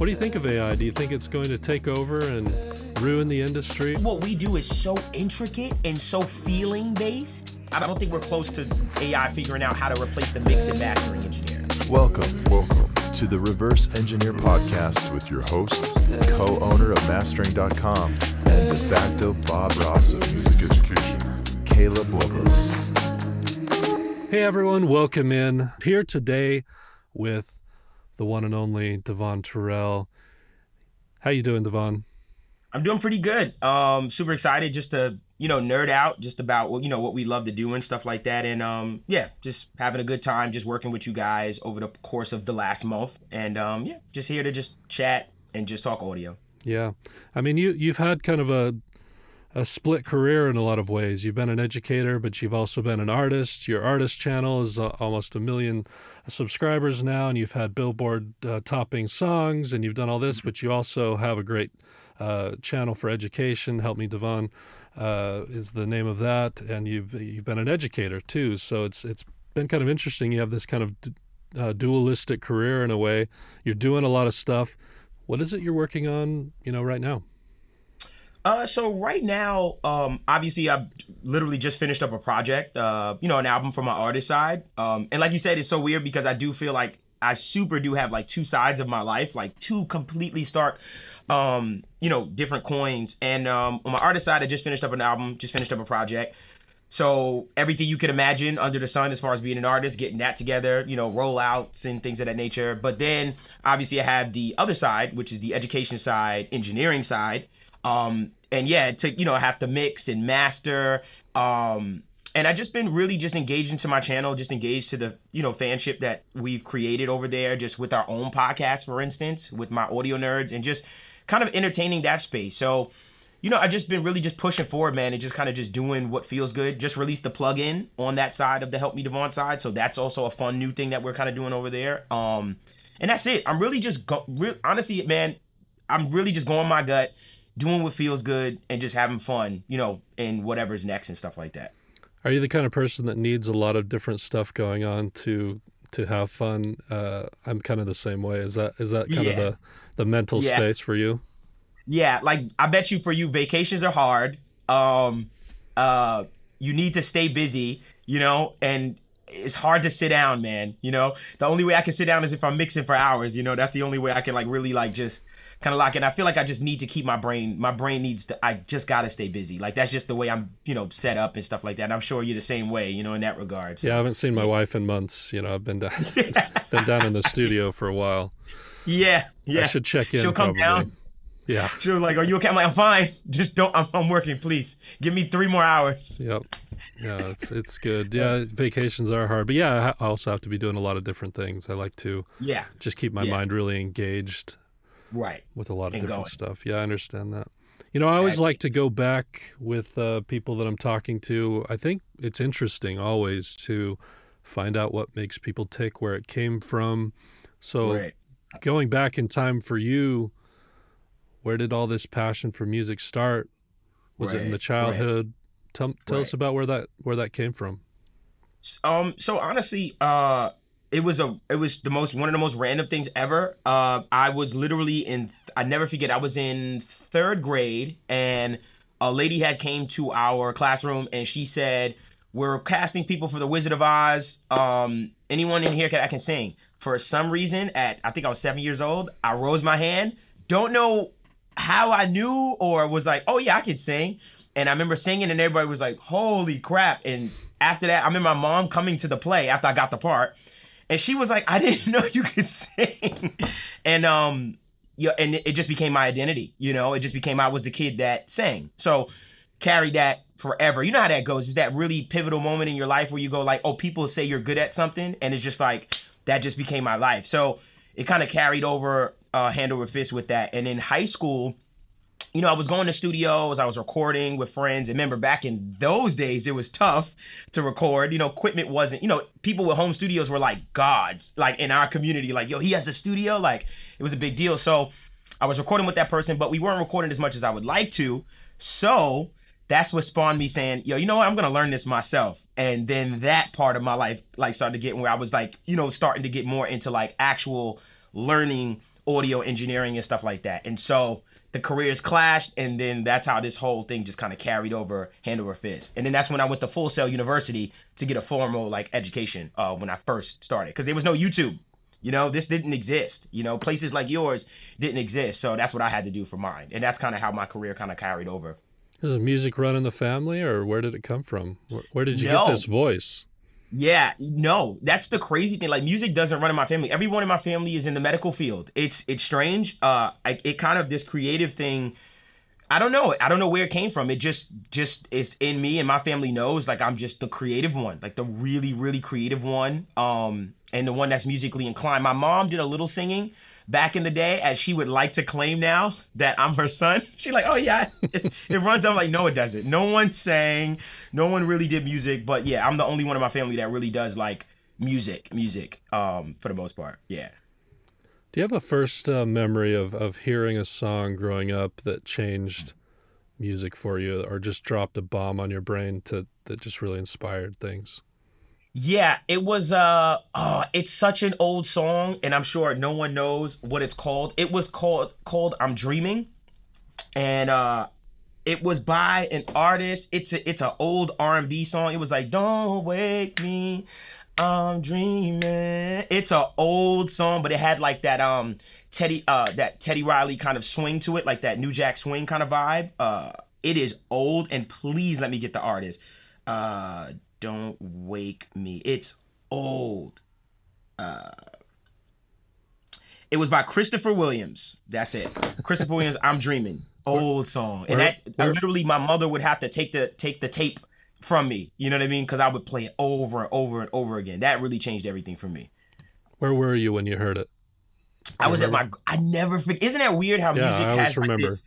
What do you think of AI? Do you think it's going to take over and ruin the industry? What we do is so intricate and so feeling based. I don't think we're close to AI figuring out how to replace the mix and mastering engineer. Welcome, welcome to the Reverse Engineer Podcast with your host, co owner of Mastering.com, and de facto Bob Ross of Music Education, Caleb Loveless. Hey everyone, welcome in. Here today with the one and only Devvon Terrell. How you doing, Devvon? I'm doing pretty good. Um, super excited just to you know nerd out just about what you know what we love to do and stuff like that, and um, yeah, just having a good time, just working with you guys over the course of the last month, and um, yeah, just here to just chat and just talk audio. Yeah, I mean you you've had kind of a a split career in a lot of ways. You've been an educator, but you've also been an artist. Your artist channel is uh, almost a million subscribers now, and you've had Billboard uh, topping songs, and you've done all this, but you also have a great uh, channel for education. Help Me Devvon uh, is the name of that, and you've you've been an educator too. So it's it's been kind of interesting. You have this kind of uh, dualistic career in a way. You're doing a lot of stuff. What is it you're working on? You know, right now. Uh, so right now, um, obviously I've literally just finished up a project, uh, you know, an album from my artist side. Um, and like you said, it's so weird because I do feel like I super do have like two sides of my life, like two completely stark, um, you know, different coins. And um, on my artist side, I just finished up an album, just finished up a project. So everything you could imagine under the sun as far as being an artist, getting that together, you know, rollouts and things of that nature. But then obviously I have the other side, which is the education side, engineering side. Um, and yeah, to you know, have to mix and master. Um, and I just been really just engaged into my channel, just engaged to the you know fanship that we've created over there, just with our own podcast, for instance, with my audio nerds, and just kind of entertaining that space. So, you know, I just been really just pushing forward, man, and just kind of just doing what feels good. Just released the plugin on that side of the Help Me Devvon side, so that's also a fun new thing that we're kind of doing over there. Um, and that's it. I'm really just go, re- honestly, man, I'm really just going my gut doing what feels good and just having fun, you know, and whatever's next and stuff like that. Are you the kind of person that needs a lot of different stuff going on to to have fun? Uh, I'm kind of the same way. Is that is that kind yeah. of the the mental yeah. space for you? Yeah, like I bet you for you vacations are hard. Um uh you need to stay busy, you know, and it's hard to sit down, man. You know, the only way I can sit down is if I'm mixing for hours. You know, that's the only way I can like really like just kind of lock in. I feel like I just need to keep my brain. My brain needs to. I just gotta stay busy. Like that's just the way I'm, you know, set up and stuff like that. And I'm sure you're the same way, you know, in that regard. So, yeah, I haven't seen my wife in months. You know, I've been down, been down in the studio for a while. Yeah, yeah. I should check in. She'll come probably. down. Yeah. She'll like, "Are you okay?" I'm like, "I'm fine. Just don't. I'm, I'm working. Please give me three more hours." Yep. Yeah, it's it's good. Yeah, vacations are hard, but yeah, I also have to be doing a lot of different things. I like to yeah just keep my yeah. mind really engaged right. With a lot of and different going. stuff. Yeah i understand that. You know i always like to go back with uh, people that i'm talking to. I think it's interesting always to find out what makes people tick where it came from. So right. going back in time for you where did all this passion for music start? Was right. it in the childhood? Right. tell, tell us about where that where that came from. Um so honestly uh it was a it was the most one of the most random things ever. Uh, I was literally in I never forget I was in third grade and a lady had came to our classroom and she said we're casting people for the Wizard of Oz. Um, anyone in here can I can sing. For some reason, at I think I was seven years old, I rose my hand. Don't know how I knew or was like, oh yeah, I could sing. And I remember singing and everybody was like, holy crap. And after that, I remember my mom coming to the play after I got the part and she was like, I didn't know you could sing. and um yeah, and it just became my identity, you know, it just became I was the kid that sang. So carry that forever. You know how that goes. Is that really pivotal moment in your life where you go like, oh, people say you're good at something, and it's just like that just became my life. So it kind of carried over uh, hand over fist with that. And in high school, you know, I was going to studios, I was recording with friends. And remember, back in those days, it was tough to record. You know, equipment wasn't, you know, people with home studios were like gods, like in our community, like, yo, he has a studio. Like, it was a big deal. So I was recording with that person, but we weren't recording as much as I would like to. So that's what spawned me saying, yo, you know what? I'm going to learn this myself. And then that part of my life, like, started to get where I was like, you know, starting to get more into like actual learning audio engineering and stuff like that. And so the careers clashed, and then that's how this whole thing just kind of carried over hand over fist. And then that's when I went to Full Sail University to get a formal like education uh, when I first started, because there was no YouTube. You know, this didn't exist. You know, places like yours didn't exist. So that's what I had to do for mine, and that's kind of how my career kind of carried over. Is music run in the family, or where did it come from? Where, where did you No. get this voice? Yeah, no, that's the crazy thing. Like music doesn't run in my family. Everyone in my family is in the medical field. It's it's strange. Uh, I, it kind of this creative thing. I don't know. I don't know where it came from. It just just is in me, and my family knows. Like I'm just the creative one, like the really really creative one. Um, and the one that's musically inclined. My mom did a little singing back in the day, as she would like to claim now that I'm her son. She like, oh yeah, it runs. I'm like, no, it doesn't. No one sang. No one really did music. But yeah, I'm the only one in my family that really does like music, music. Um, for the most part, yeah. Do you have a first uh, memory of, of hearing a song growing up that changed music for you, or just dropped a bomb on your brain to that just really inspired things? Yeah, it was uh oh, it's such an old song and I'm sure no one knows what it's called. It was called called I'm Dreaming. And uh it was by an artist. It's a it's an old R&B song. It was like don't wake me I'm dreaming. It's a old song, but it had like that um Teddy uh that Teddy Riley kind of swing to it, like that New Jack swing kind of vibe. Uh it is old and please let me get the artist. Uh don't wake me. It's old. Uh it was by Christopher Williams. That's it. Christopher Williams, I'm dreaming. Old song. And that I literally my mother would have to take the take the tape from me. You know what I mean? Because I would play it over and over and over again. That really changed everything for me. Where were you when you heard it? I was at my. I never forget. Isn't that weird how Yeah, music I has like remember. this?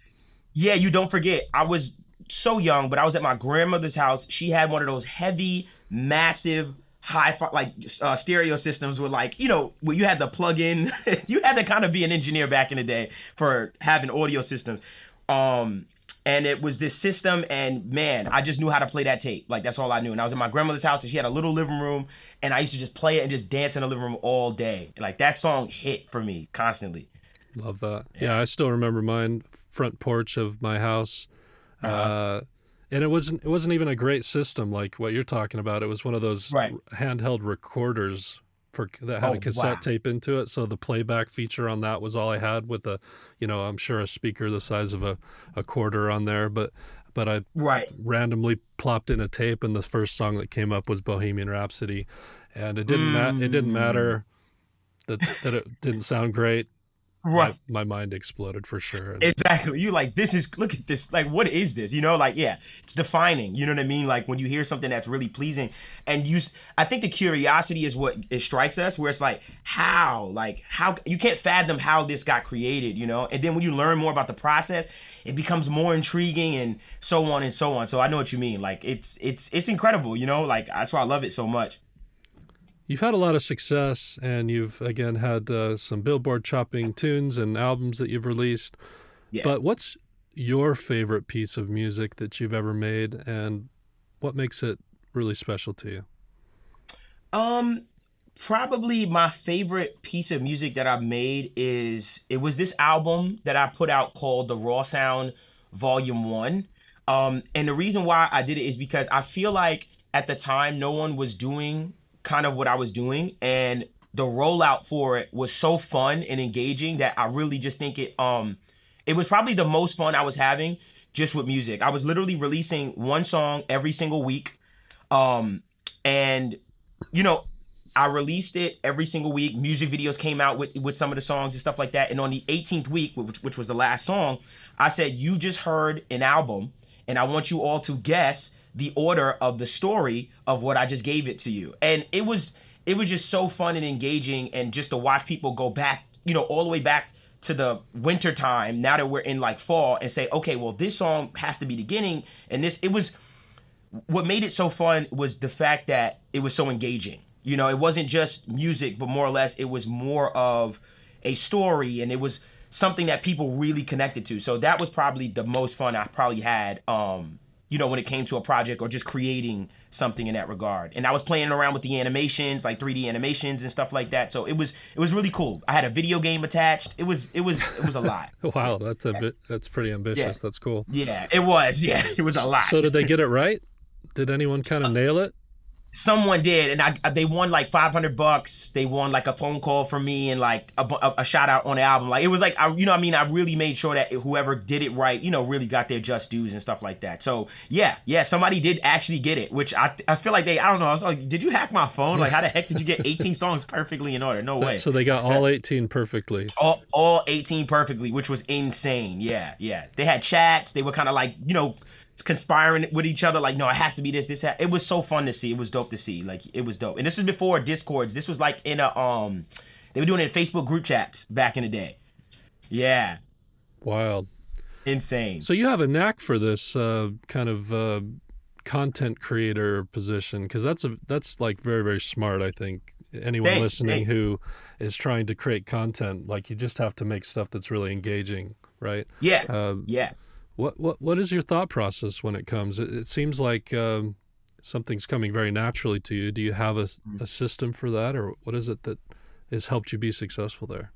Yeah, you don't forget. I was so young, but I was at my grandmother's house. She had one of those heavy, massive, high fi- like uh, stereo systems with like you know where you had to plug in. you had to kind of be an engineer back in the day for having audio systems. Um, and it was this system, and man, I just knew how to play that tape. Like that's all I knew. And I was at my grandmother's house, and she had a little living room, and I used to just play it and just dance in the living room all day. Like that song hit for me constantly. Love that. Yeah, I still remember mine front porch of my house. Uh Uh-huh. and it wasn't it wasn't even a great system like what you're talking about. It was one of those Right. handheld recorders for that had Oh, a cassette wow. tape into it. So the playback feature on that was all I had with a, you know, I'm sure a speaker the size of a, a quarter on there. But but I Right. randomly plopped in a tape, and the first song that came up was Bohemian Rhapsody, and it didn't ma- it didn't Mm. matter that that it didn't sound great. Right. My, my mind exploded for sure. Exactly. You like this is look at this. Like what is this? You know, like yeah, it's defining. You know what I mean? Like when you hear something that's really pleasing, and you, I think the curiosity is what it strikes us. Where it's like how, like how you can't fathom how this got created. You know, and then when you learn more about the process, it becomes more intriguing and so on and so on. So I know what you mean. Like it's it's it's incredible. You know, like that's why I love it so much. You've had a lot of success, and you've again had uh, some Billboard chopping tunes and albums that you've released. Yeah. But what's your favorite piece of music that you've ever made, and what makes it really special to you? Um, probably my favorite piece of music that I've made is it was this album that I put out called The Raw Sound Volume One. Um, and the reason why I did it is because I feel like at the time no one was doing kind of what I was doing, and the rollout for it was so fun and engaging that I really just think it um it was probably the most fun I was having just with music. I was literally releasing one song every single week. Um and you know, I released it every single week. Music videos came out with with some of the songs and stuff like that. And on the 18th week, which, which was the last song, I said, "You just heard an album, and I want you all to guess the order of the story of what I just gave it to you." And it was it was just so fun and engaging, and just to watch people go back, you know, all the way back to the winter time. Now that we're in like fall, and say, "Okay, well, this song has to be the beginning," and this it was what made it so fun was the fact that it was so engaging. You know, it wasn't just music, but more or less it was more of a story and it was something that people really connected to. So that was probably the most fun I probably had um, you know, when it came to a project or just creating something in that regard. And I was playing around with the animations, like 3D animations and stuff like that. So it was it was really cool. I had a video game attached. It was it was it was a lot. wow, that's a bit that's pretty ambitious. Yeah. That's cool. yeah, it was. Yeah, it was a lot. So did they get it right? Did anyone kind of uh, nail it? Someone did and I, they won like 500 bucks. They won like a phone call from me and like a, a, a shout out on the album. Like it was like I, you know i mean? I really made sure that whoever did it right you know really got their just dues and stuff like that. So yeah yeah somebody did actually get it which i i feel like they i don't know i was like did you hack my phone? Like how the heck did you get 18 songs perfectly in order? No way. So they got all 18 perfectly. all, all 18 perfectly which was insane. Yeah yeah. They had chats. They were kind of like you know conspiring with each other like no it has to be this this that. it was so fun to see it was dope to see like it was dope and this was before discords this was like in a um they were doing it in facebook group chats back in the day yeah Wild. insane So you have a knack for this uh, kind of uh, content creator position because that's a that's like very very smart. I think anyone Thanks, listening thanks. who is trying to create content, like you just have to make stuff that's really engaging, right? yeah Uh, yeah what what what is your thought process when it comes? It, it seems like um, something's coming very naturally to you. Do you have a, a system for that, or what is it that has helped you be successful there?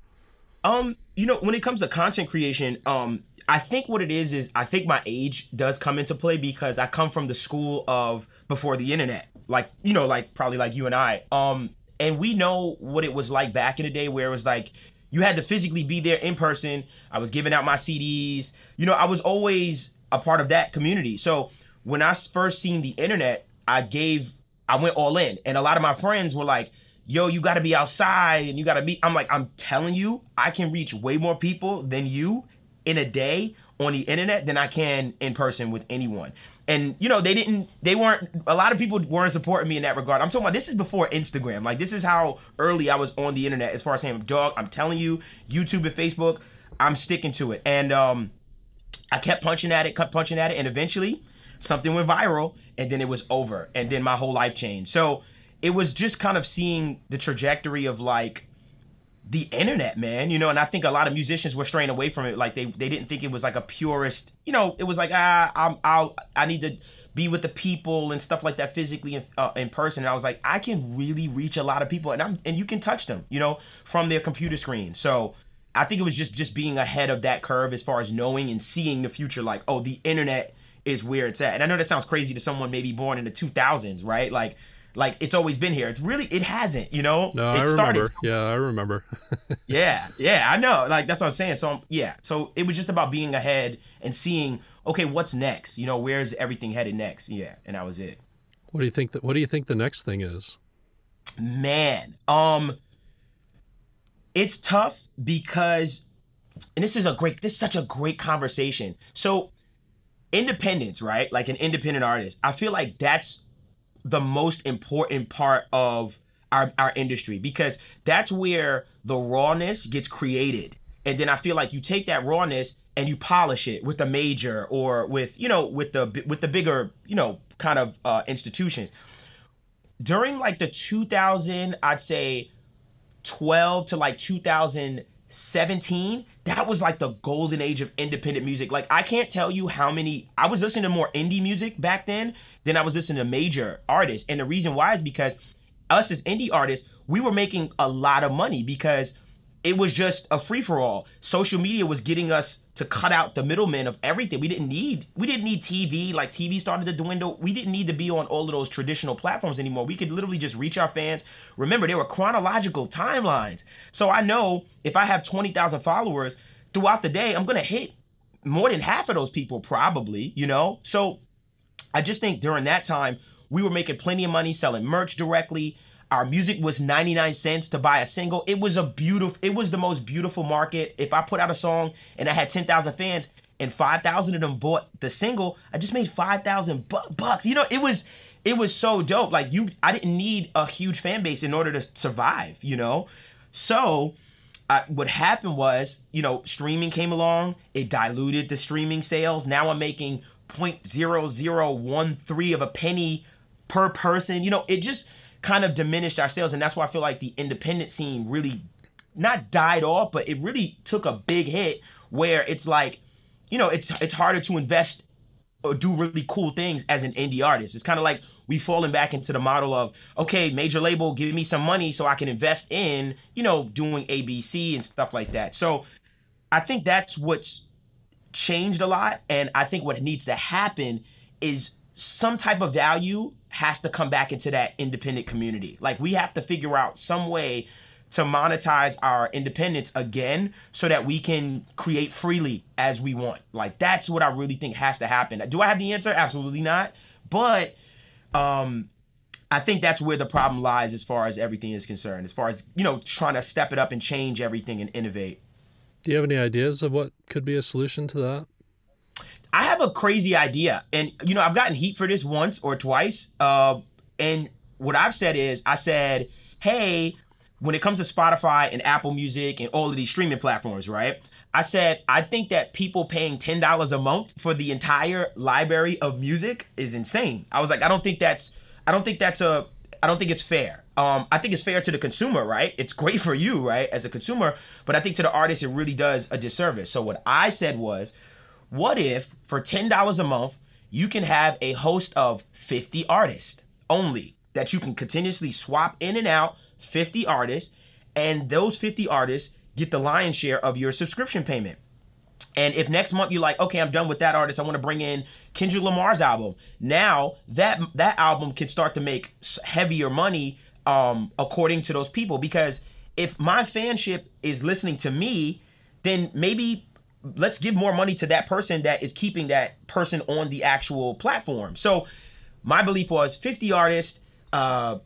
Um, you know, when it comes to content creation, um, I think what it is is I think my age does come into play because I come from the school of before the internet. Like, you know, like probably like you and I. Um, and we know what it was like back in the day where it was like you had to physically be there in person. I was giving out my CDs. You know, I was always a part of that community. So when I first seen the internet, I gave I went all in. And a lot of my friends were like, yo, you gotta be outside and you gotta meet. I'm like, I'm telling you, I can reach way more people than you in a day on the internet than I can in person with anyone. And you know, they didn't they weren't a lot of people weren't supporting me in that regard. I'm talking about this is before Instagram. Like this is how early I was on the internet as far as saying, dog, I'm telling you, YouTube and Facebook, I'm sticking to it. And um I kept punching at it, kept punching at it, and eventually something went viral, and then it was over, and then my whole life changed. So it was just kind of seeing the trajectory of like the internet, man. You know, and I think a lot of musicians were straying away from it. Like they they didn't think it was like a purist. You know, it was like ah, I'm I'll I need to be with the people and stuff like that physically in, uh, in person. And I was like, I can really reach a lot of people, and I'm and you can touch them, you know, from their computer screen. So I think it was just just being ahead of that curve as far as knowing and seeing the future. Like, oh, the internet is where it's at. And I know that sounds crazy to someone maybe born in the 2000s, right? Like, like it's always been here. It's really it hasn't, you know. No, it I started remember. Yeah, I remember. yeah, yeah, I know. Like that's what I'm saying. So um, yeah, so it was just about being ahead and seeing, okay, what's next? You know, where's everything headed next? Yeah, and that was it. what do you think? That, what do you think the next thing is? Man, um, it's tough because, and this is a great, this is such a great conversation. So, independence, right? Like an independent artist, I feel like that's the most important part of our, our industry because that's where the rawness gets created. And then I feel like you take that rawness and you polish it with a major or with, you know, with the with the bigger, you know, kind of uh, institutions. During like the 2000, I'd say 12 to like 2017 that was like the golden age of independent music like i can't tell you how many i was listening to more indie music back then than i was listening to major artists. And the reason why is because us as indie artists we were making a lot of money because it was just a free-for-all. Social media was getting us to cut out the middlemen of everything. We didn't need we didn't need tv like tv started to dwindle. We didn't need to be on all of those traditional platforms anymore. We could literally just reach our fans. Remember there were chronological timelines. So i know if i have 20000 followers throughout the day i'm gonna hit more than half of those people probably you know? So I just think during that time, we were making plenty of money selling merch directly. Our music was 99 cents to buy a single. It was a beautiful, it was the most beautiful market. If I put out a song and I had 10,000 fans and 5,000 of them bought the single, I just made 5,000 bu- bucks. You know, it was, it was so dope. Like you, I didn't need a huge fan base in order to survive, you know? So, what happened was, you know, streaming came along. It diluted the streaming sales. Now I'm making 0.0013 of a penny per person. You know, it just kind of diminished our sales, and that's why I feel like the independent scene really not died off, but it really took a big hit. Where it's like, you know, it's it's harder to invest uh, do really cool things as an indie artist. It's kind of like we've fallen back into the model of, okay, major label, give me some money so I can invest in, you know, doing ABC and stuff like that. So I think that's what's changed a lot. And I think what needs to happen is some type of value has to come back into that independent community. Like we have to figure out some way to monetize our independence again so that we can create freely as we want. Like that's what I really think has to happen. Do I have the answer? Absolutely not. But um I think that's where the problem lies as far as everything is concerned. As far as, you know, trying to step it up and change everything and innovate. Do you have any ideas of what could be a solution to that? I have a crazy idea. And you know, I've gotten heat for this once or twice. Uh and what I've said is I said, "Hey, when it comes to Spotify and Apple Music and all of these streaming platforms, right? I said I think that people paying ten dollars a month for the entire library of music is insane. I was like, I don't think that's, I don't think that's a, I don't think it's fair. Um, I think it's fair to the consumer, right? It's great for you, right, as a consumer, but I think to the artist it really does a disservice. So what I said was, what if for ten dollars a month you can have a host of fifty artists only that you can continuously swap in and out 50 artists, and those 50 artists get the lion's share of your subscription payment. And if next month you're like, okay, I'm done with that artist, I want to bring in Kendrick Lamar's album. Now that that album can start to make heavier money, um, according to those people. Because if my fanship is listening to me, then maybe let's give more money to that person that is keeping that person on the actual platform. So my belief was 50 artists, uh,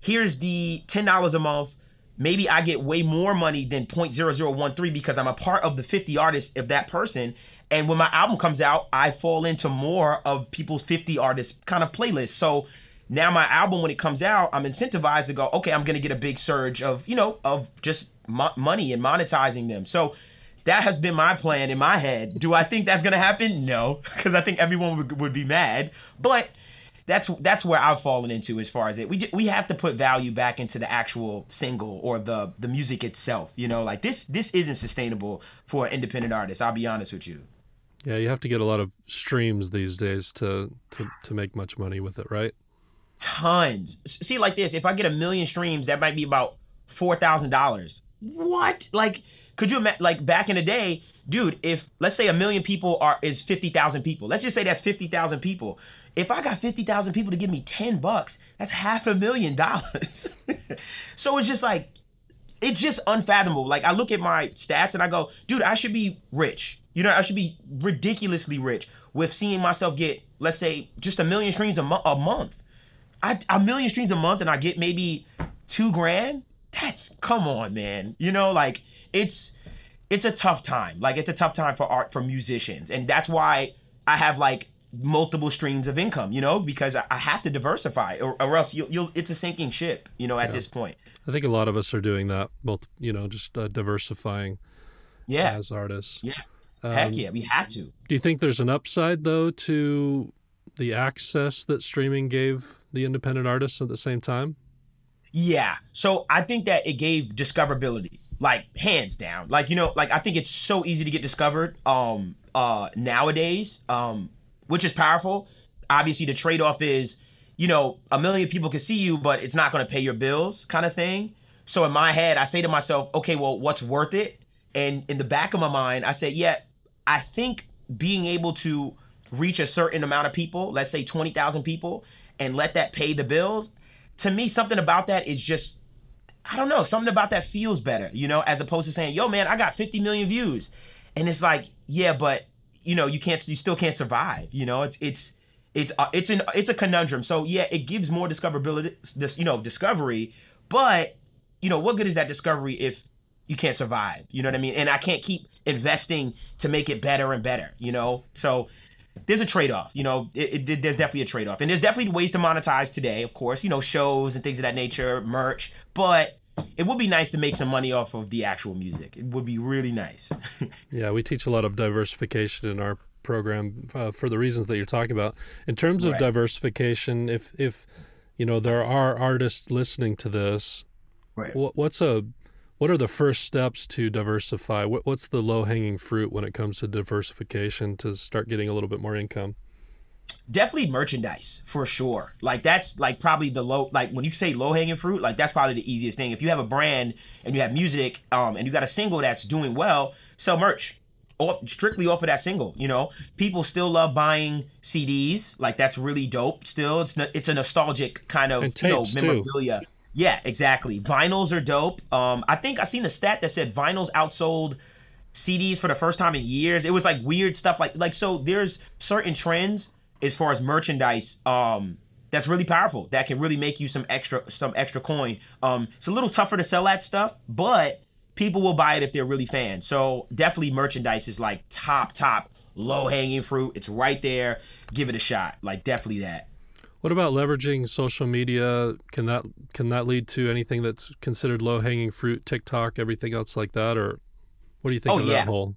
here's the $10 a month. Maybe I get way more money than 0.0013 because I'm a part of the 50 artists of that person. And when my album comes out, I fall into more of people's 50 artists kind of playlist. So now my album, when it comes out, I'm incentivized to go, okay, I'm to get a big surge of, you know, of just mo- money and monetizing them. So that has been my plan in my head. Do I think that's to happen? No, because I think everyone would, would be mad. But that's that's where I've fallen into as far as it. We we have to put value back into the actual single or the the music itself. You know, like this this isn't sustainable for an independent artist. I'll be honest with you. Yeah, you have to get a lot of streams these days to to to make much money with it, right? Tons. See, like this, if I get a million streams, that might be about four thousand dollars. What? Like, could you imagine? Like back in the day, dude. If let's say a million people are is fifty thousand people. Let's just say that's fifty thousand people if I got 50,000 people to give me 10 bucks, that's half a million dollars. so it's just like, it's just unfathomable. Like I look at my stats and I go, dude, I should be rich. You know, I should be ridiculously rich with seeing myself get, let's say, just a million streams a, mo- a month. I, a million streams a month and I get maybe two grand. That's come on, man. You know, like it's it's a tough time. Like it's a tough time for art for musicians, and that's why I have like multiple streams of income, you know, because I, I have to diversify, or, or else you'll, you'll, it's a sinking ship, you know, at yeah. this point. I think a lot of us are doing that, both, you know, just uh, diversifying. Yeah. As artists. Yeah. Um, Heck yeah, we have to. Do you think there's an upside though to the access that streaming gave the independent artists at the same time? Yeah. So I think that it gave discoverability, like hands down. Like you know, like I think it's so easy to get discovered um uh nowadays. Um which is powerful. Obviously, the trade off is, you know, a million people can see you, but it's not going to pay your bills, kind of thing. So in my head, I say to myself, okay, well, what's worth it? And in the back of my mind, I say, yeah, I think being able to reach a certain amount of people, let's say 20,000 people, and let that pay the bills, to me, something about that is just, I don't know, something about that feels better, you know, as opposed to saying, yo, man, I got 50 million views. And it's like, yeah, but you know you can't you still can't survive you know it's it's it's uh, it's an it's a conundrum. So yeah it gives more discoverability this you know discovery but you know what good is that discovery if you can't survive? You know what i mean? And i can't keep investing to make it better and better you know? So there's a trade-off you know it, it, there's definitely a trade-off and there's definitely ways to monetize today of course you know shows and things of that nature merch but it would be nice to make some money off of the actual music. It would be really nice. yeah, we teach a lot of diversification in our program uh, for the reasons that you're talking about. In terms of right. diversification, if if you know there are artists listening to this, right. what, what's a what are the first steps to diversify? What, what's the low hanging fruit when it comes to diversification to start getting a little bit more income? definitely merchandise for sure. Like that's like probably the low like when you say low hanging fruit, like that's probably the easiest thing. If you have a brand and you have music, um, and you got a single that's doing well, sell merch. Off, strictly off of that single, you know, people still love buying CDs. Like that's really dope. Still, it's no, it's a nostalgic kind of you know memorabilia. too. Yeah, exactly. Vinyls are dope. Um, I think I seen a stat that said vinyls outsold CDs for the first time in years. It was like weird stuff like like so there's certain trends as far as merchandise um that's really powerful that can really make you some extra some extra coin. Um it's a little tougher to sell that stuff, but people will buy it if they're really fans. So definitely merchandise is like top top low hanging fruit. It's right there. Give it a shot. Like definitely that. What about leveraging social media? Can that can that lead to anything that's considered low hanging fruit? TikTok, everything else like that, or what do you think Oh, of yeah. that whole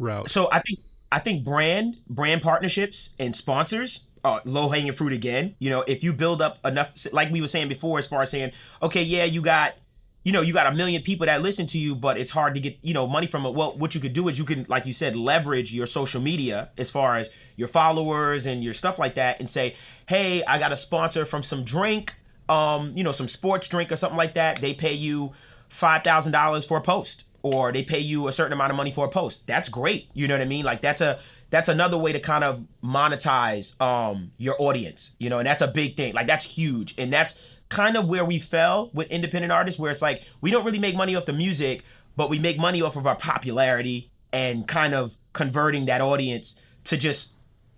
route? So I think I think brand brand partnerships and sponsors are low hanging fruit again. You know, if you build up enough, like we were saying before, as far as saying, okay, yeah, you got, you know, you got a million people that listen to you, but it's hard to get, you know, money from it. Well, what you could do is you can, like you said, leverage your social media as far as your followers and your stuff like that, and say, hey, I got a sponsor from some drink, um, you know, some sports drink or something like that. They pay you five thousand dollars for a post or they pay you a certain amount of money for a post. That's great. You know what I mean? Like that's a that's another way to kind of monetize um your audience, you know, and that's a big thing. Like that's huge. And that's kind of where we fell with independent artists where it's like we don't really make money off the music, but we make money off of our popularity and kind of converting that audience to just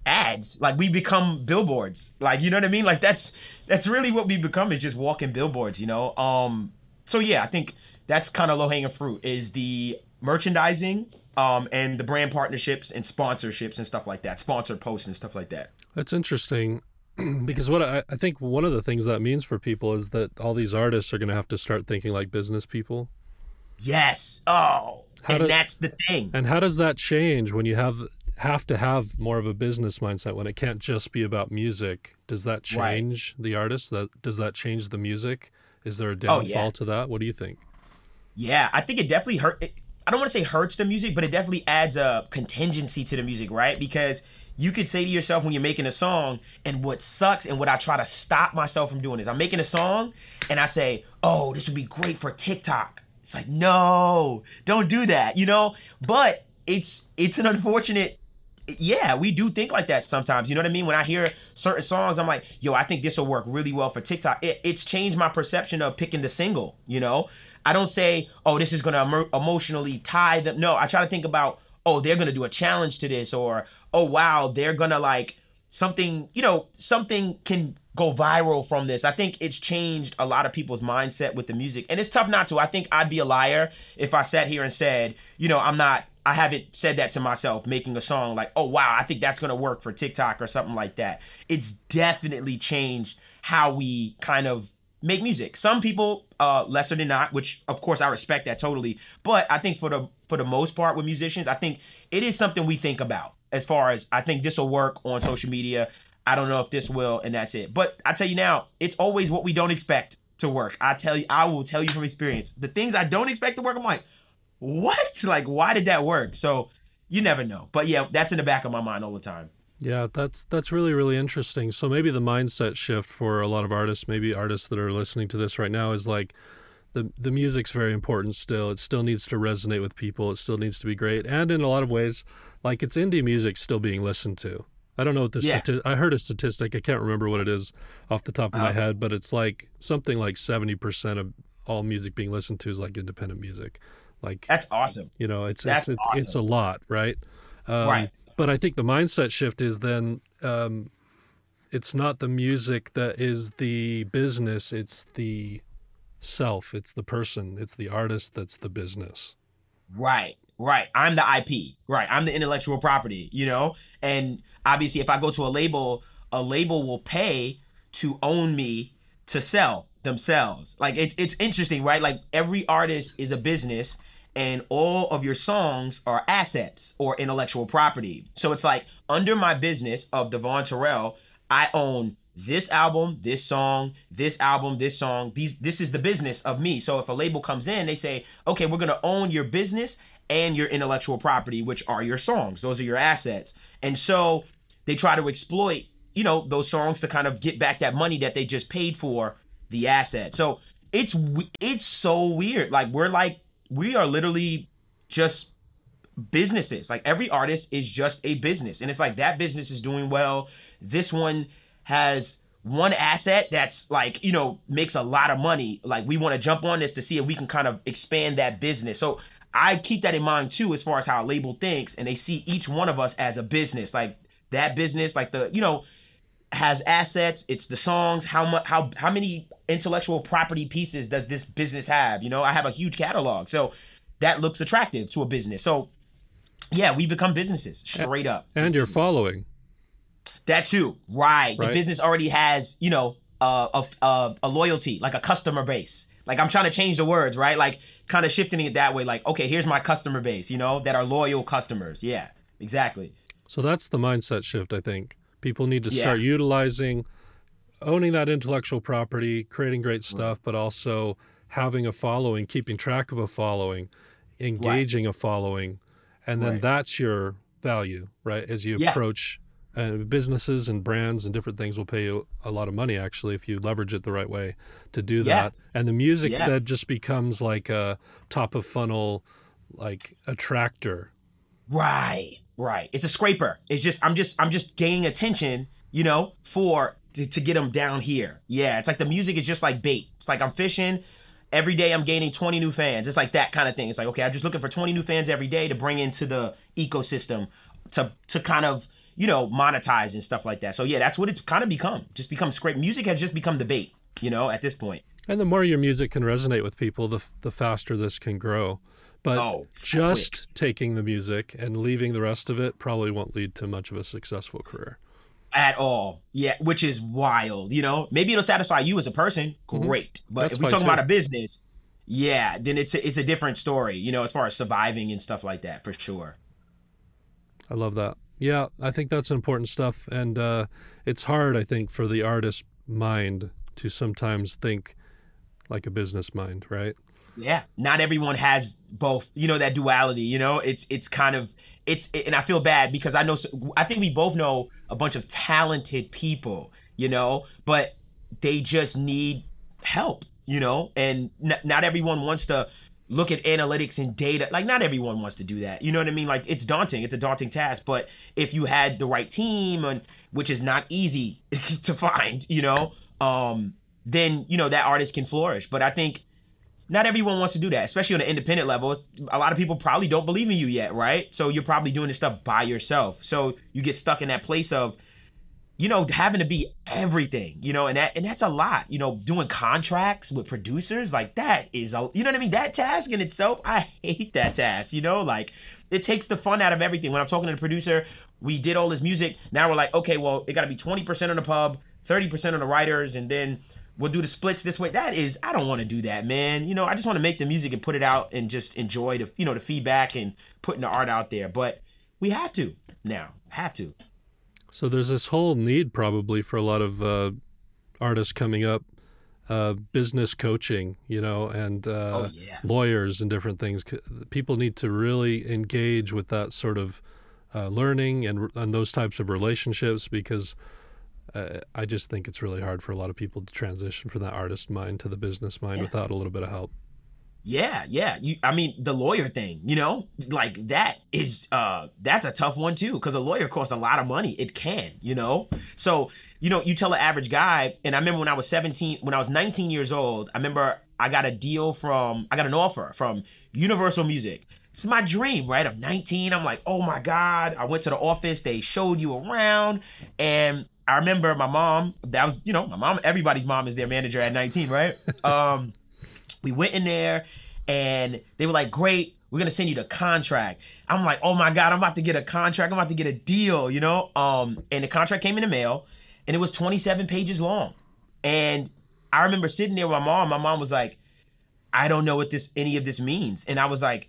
ads. Like we become billboards. Like you know what i mean? Like that's that's really what we become is just walking billboards you know? Um so yeah i think that's kind of low hanging fruit is the merchandising um and the brand partnerships and sponsorships and stuff like that sponsored posts and stuff like that. That's interesting because what I, I think one of the things that means for people is that all these artists are going to have to start thinking like business people. yes oh How and that's the thing And how does that change when you have have to have more of a business mindset when it can't just be about music? Does that Right. change the artist? That does that change the music? Is there a Oh, downfall yeah. to that? What do you think? Yeah, I think it definitely hurt. It, I don't want to say hurts the music, but it definitely adds a contingency to the music, right? Because you could say to yourself when you're making a song, and what sucks, and what I try to stop myself from doing is I'm making a song, and I say, "Oh, this would be great for TikTok." It's like, no, don't do that, you know. But it's it's an unfortunate yeah, we do think like that sometimes. You know what I mean? When I hear certain songs, I'm like, yo, I think this will work really well for TikTok. It, it's changed my perception of picking the single, you know? I don't say, oh, this is to emo- emotionally tie them. No, I try to think about, oh, they're to do a challenge to this, or, oh, wow, they're to like something, you know, something can go viral from this. I think it's changed a lot of people's mindset with the music. And it's tough not to. I think I'd be a liar if I sat here and said, you know, I'm not I haven't said that to myself making a song like, "Oh wow, I think that's going to work for TikTok or something like that." It's definitely changed how we kind of make music. Some people uh lesser than not, which of course I respect that totally, but I think for the for the most part with musicians, I think it is something we think about as far as I think this will work on social media. I don't know if this will and that's it. But I tell you now, it's always what we don't expect to work. I tell you I will tell you from experience. The things I don't expect to work, I'm like, what? Like, why did that work? So you never know. But yeah, that's in the back of my mind all the time. Yeah, that's that's really really interesting. So maybe the mindset shift for a lot of artists, maybe artists that are listening to this right now is like the the music's very important still. It still needs to resonate with people. It still needs to be great. And in a lot of ways, like it's indie music still being listened to. I don't know what the Yeah. stati- I heard a statistic. I can't remember what it is off the top of my Uh-huh. head, but it's like something like 70% of all music being listened to is like independent music. Like That's awesome. you know, it's That's it's it's, it's a lot, right? Um, Right. But I think the mindset shift is then um, it's not the music that is the business; it's the self, it's the person, it's the artist that's the business. Right, right. I'm the IP. Right. I'm the intellectual property, you know? And obviously, if I go to a label, a label will pay to own me to sell themselves. Like, it's, it's interesting, right? Like, every artist is a business, and all of your songs are assets or intellectual property. So it's like, under my business of Devvon Terrell, I own this album, this song, this album, this song. These this is the business of me. So if a label comes in, they say, "Okay, we're going to own your business and your intellectual property, which are your songs. Those are your assets." And so they try to exploit you know, those songs to kind of get back that money that they just paid for the asset. So it's it's so weird. Like we're like we are literally just businesses. Like every artist is just a business. And it's like that business is doing well. This one has one asset that's like, you know, makes a lot of money. Like we want to jump on this to see if we can kind of expand that business. So I keep that in mind too, as far as how a label thinks, and they see each one of us as a business. Like that business, like the, you know, has assets. It's the songs. How much? How how many intellectual property pieces does this business have? You know, I have a huge catalog, so that looks attractive to a business. So yeah, we become businesses straight up. And you're following. That too, right? right? The business already has, you know, a, a a loyalty, like a customer base. Like I'm trying to change the words, right? Like kind of shifting it that way. Like, okay, here's my customer base, you know, that are loyal customers. Yeah, exactly. So that's the mindset shift, I think. People need to yeah. start utilizing, owning that intellectual property, creating great stuff, right. but also having a following, keeping track of a following, engaging right. a following, and then right. that's your value, right? As you yeah. approach uh, businesses and brands and different things will pay you a lot of money actually if you leverage it the right way to do yeah. that. And the music yeah. that just becomes like a top of funnel, like attractor. Right, right. It's a scraper. It's just I'm just I'm just gaining attention, you know, for to, to get them down here. Yeah, it's like the music is just like bait. It's like I'm fishing every day I'm gaining 20 new fans. It's like that kind of thing. It's like, okay, I'm just looking for 20 new fans every day to bring into the ecosystem to to kind of, you know, monetize and stuff like that. So yeah, that's what it's kind of become. Just become scrape. Music has just become the bait, you know, at this point. And the more your music can resonate with people, the the faster this can grow. But oh, just quick. taking the music and leaving the rest of it probably won't lead to much of a successful career at all. Yeah, which is wild. You know, maybe it'll satisfy you as a person. Mm-hmm. Great, mm-hmm. but That's if we're talking about a business, yeah, then it's a, it's a different story. You know, as far as surviving and stuff like that, for sure. I love that. Yeah, I think that's important stuff, and uh, it's hard. I think for the artist mind to sometimes think like a business mind, right? Yeah, not everyone has both. You know that duality. You know, it's it's kind of it's and I feel bad because I know I think we both know a bunch of talented people, you know, but they just need help, you know, and n- not everyone wants to look at analytics and data. Like not everyone wants to do that. You know what I mean? Like it's daunting. It's a daunting task, but if you had the right team and which is not easy to find, you know, um then you know that artist can flourish. But I think not everyone wants to do that, especially on an independent level. A lot of people probably don't believe in you yet, right? So you're probably doing this stuff by yourself. So you get stuck in that place of, you know, having to be everything, you know, and that and that's a lot. You know, doing contracts with producers like that is a, you know what I mean. That task in itself, I hate that task. You know, like it takes the fun out of everything. When I'm talking to the producer, we did all this music. Now we're like, okay, well, it got to be 20% on the pub, 30% on the writers, and then we'll do the splits this way. That is, I don't want to do that, man. You know, I just want to make the music and put it out and just enjoy the, you know, the feedback and putting the art out there. But we have to now, have to. So there's this whole need probably for a lot of uh, artists coming up, uh, business coaching, you know, and uh, oh, yeah. lawyers and different things. People need to really engage with that sort of uh, learning and and those types of relationships because uh, I just think it's really hard for a lot of people to transition from that artist mind to the business mind yeah. without a little bit of help. Yeah, yeah. You, I mean, the lawyer thing, you know, like that is, uh, that's a tough one too, because a lawyer costs a lot of money. It can, you know. So, you know, you tell an average guy, and I remember when I was 17, when I was 19 years old, I remember I got a deal from, I got an offer from Universal Music. It's my dream, right? I'm 19. I'm like, oh my God. I went to the office. They showed you around, and I remember my mom, that was, you know, my mom, everybody's mom is their manager at 19, right? um, we went in there and they were like, great, we're gonna send you the contract. I'm like, oh my God, I'm about to get a contract, I'm about to get a deal, you know? Um, and the contract came in the mail and it was 27 pages long. And I remember sitting there with my mom, my mom was like, I don't know what this any of this means. And I was like,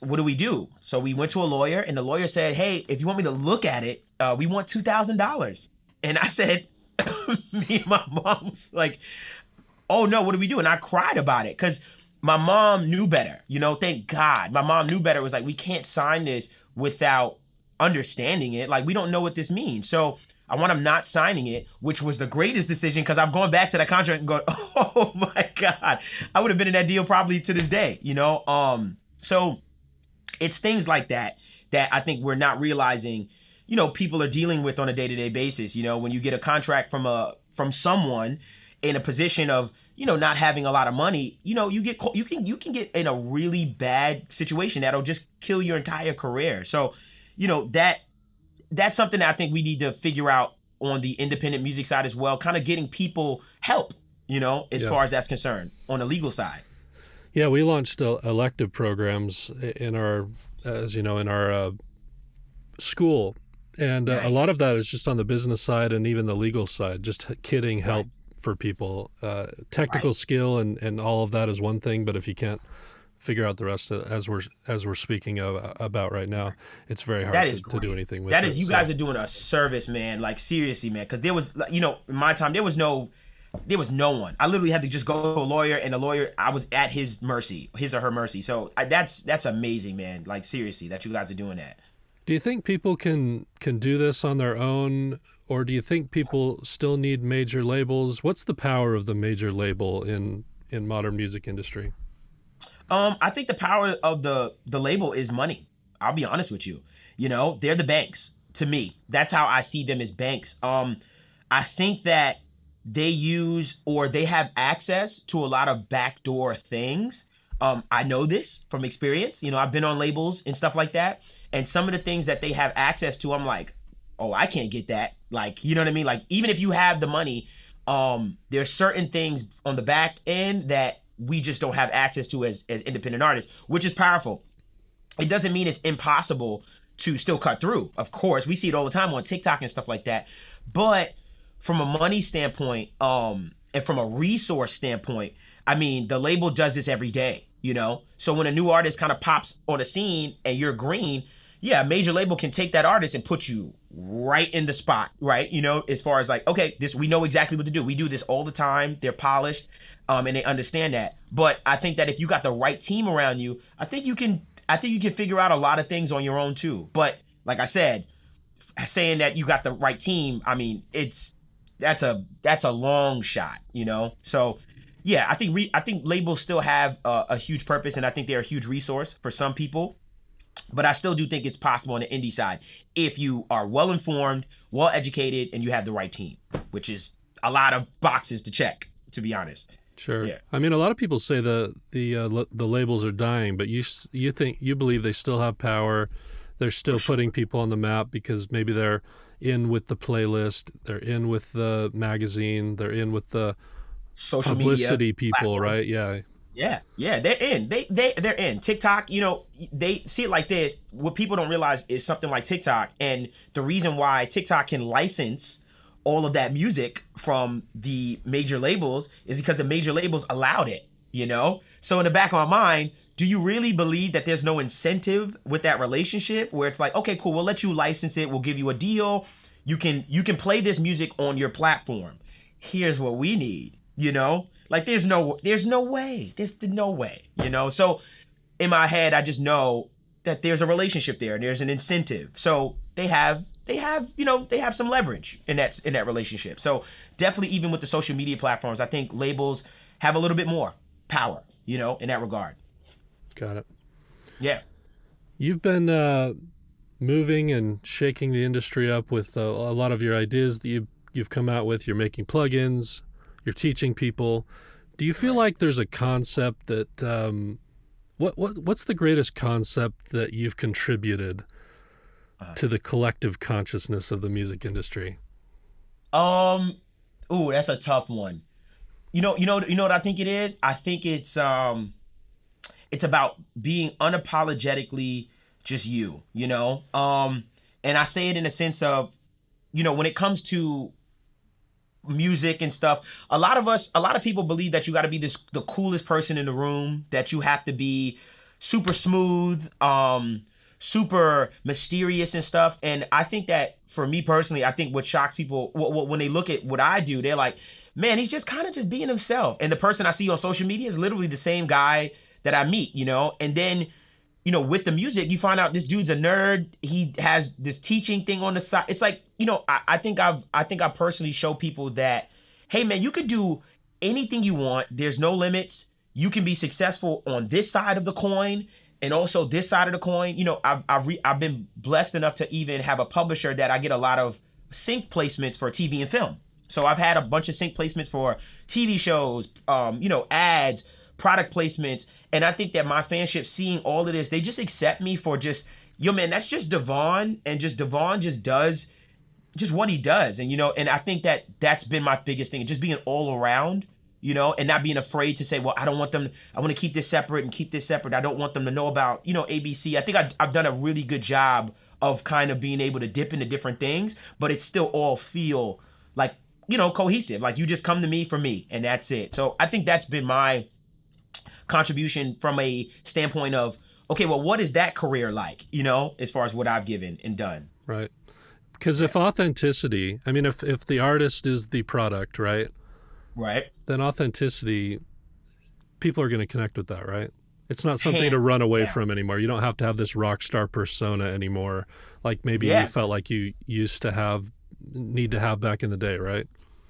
what do we do? So we went to a lawyer, and the lawyer said, "Hey, if you want me to look at it, uh, we want two thousand dollars." And I said, me and my mom was like, oh no, what do we do? And I cried about it because my mom knew better. You know, thank God. My mom knew better. It was like, we can't sign this without understanding it. Like, we don't know what this means. So I want him not signing it, which was the greatest decision because I'm going back to that contract and going, oh my God, I would have been in that deal probably to this day, you know? Um, so it's things like that that I think we're not realizing, you know, people are dealing with on a day-to-day basis. You know, when you get a contract from a from someone in a position of, you know, not having a lot of money, you know, you get you can you can get in a really bad situation that'll just kill your entire career. So, you know, that that's something that I think we need to figure out on the independent music side as well, kind of getting people help, you know, as Yeah. far as that's concerned on the legal side. Yeah, we launched uh, elective programs in our, as you know, in our uh, school, and uh, a lot of that is just on the business side and even the legal side, just kidding help for people. Uh, technical skill and and all of that is one thing, but if you can't figure out the rest of, as we're as we're speaking of about right now, it's very hard to, to do anything with That it. is, you So- guys are doing a service, man. Like seriously, man. Because there was, you know, in my time, there was no, there was no one. I literally had to just go to a lawyer, and a lawyer, I was at his mercy, his or her mercy. So I, that's that's amazing, man. Like seriously, that you guys are doing that. Do you think people can can do this on their own, or do you think people still need major labels? What's the power of the major label in in modern music industry? Um, I think the power of the the label is money. I'll be honest with you. You know, they're the banks to me. That's how I see them as banks. Um, I think that they use or they have access to a lot of backdoor things. Um, I know this from experience. You know, I've been on labels and stuff like that, and some of the things that they have access to, I'm like, oh, I can't get that. Like, you know what I mean? Like, even if you have the money, um, there's certain things on the back end that we just don't have access to as as independent artists, which is powerful. It doesn't mean it's impossible to still cut through. Of course, we see it all the time on TikTok and stuff like that. But from a money standpoint, um, and from a resource standpoint, I mean, the label does this every day, you know? So when a new artist kind of pops on a scene and you're green, yeah, a major label can take that artist and put you right in the spot, right? You know, as far as like, okay, this we know exactly what to do. We do this all the time. They're polished, um, and they understand that. But I think that if you got the right team around you, I think you can I think you can figure out a lot of things on your own too. But like I said, saying that you got the right team, I mean, it's that's a that's a long shot, you know. So yeah, I think re, I think labels still have a, a huge purpose, and I think they're a huge resource for some people. But I still do think it's possible on the indie side if you are well informed, well educated, and you have the right team, which is a lot of boxes to check, to be honest. Sure. Yeah. I mean, a lot of people say the the uh, l- the labels are dying, but you you think you believe they still have power. They're still putting people on the map because maybe they're in with the playlist, they're in with the magazine, they're in with the Social publicity media people, platforms. right? Yeah. Yeah, yeah, they're in. They they they're in. TikTok, you know, they see it like this. What people don't realize is something like TikTok, and the reason why TikTok can license all of that music from the major labels is because the major labels allowed it. You know, so in the back of my mind, do you really believe that there's no incentive with that relationship where it's like, okay, cool, we'll let you license it, we'll give you a deal, you can you can play this music on your platform. Here's what we need, you know? Like there's no there's no way. There's no way, you know? So in my head I just know that there's a relationship there and there's an incentive. So they have they have, you know, they have some leverage in that in that relationship. So definitely even with the social media platforms, I think labels have a little bit more power, you know, in that regard. Got it. Yeah. You've been uh, moving and shaking the industry up with uh, a lot of your ideas that you you've come out with. You're making plugins. You're teaching people. Do you feel like there's a concept that um, what what what's the greatest concept that you've contributed to the collective consciousness of the music industry? Um, ooh, that's a tough one. You know, you know, you know what I think it is. I think it's um, it's about being unapologetically just you. You know, um, and I say it in a sense of, you know, when it comes to music and stuff. A lot of us a lot of people believe that you got to be this the coolest person in the room that you have to be super smooth um super mysterious and stuff. And i think that for me personally i think what shocks people wh- wh- when they look at what i do they're like man he's just kind of just being himself. And the person i see on social media is literally the same guy that i meet you know? And then you know, with the music, you find out this dude's a nerd. He has this teaching thing on the side. It's like, you know, I, I think I've I think I personally show people that, hey man, you could do anything you want. There's no limits. You can be successful on this side of the coin and also this side of the coin. You know, I've I've, re- I've been blessed enough to even have a publisher that I get a lot of sync placements for TV and film. So I've had a bunch of sync placements for TV shows, um, you know, ads, product placements, and I think that my fanship seeing all of this, they just accept me for just, yo man, that's just Devvon, and just Devvon just does just what he does, and you know, and I think that that's been my biggest thing, just being all around, you know, and not being afraid to say, well, I don't want them, I want to keep this separate and keep this separate. I don't want them to know about, you know, ABC. I think I, I've done a really good job of kind of being able to dip into different things, but it still all feel like you know, cohesive. Like you just come to me for me and that's it. So I think that's been my contribution from a standpoint of, okay, well, what is that career like, you know, as far as what I've given and done? Right. Because if authenticity, I mean, if, if the artist is the product, right? Right. Then authenticity, people are going to connect with that, right? It's not something Hands, to run away yeah. from anymore. You don't have to have this rock star persona anymore, like maybe Yeah. you felt like you used to have, need to have back in the day, right?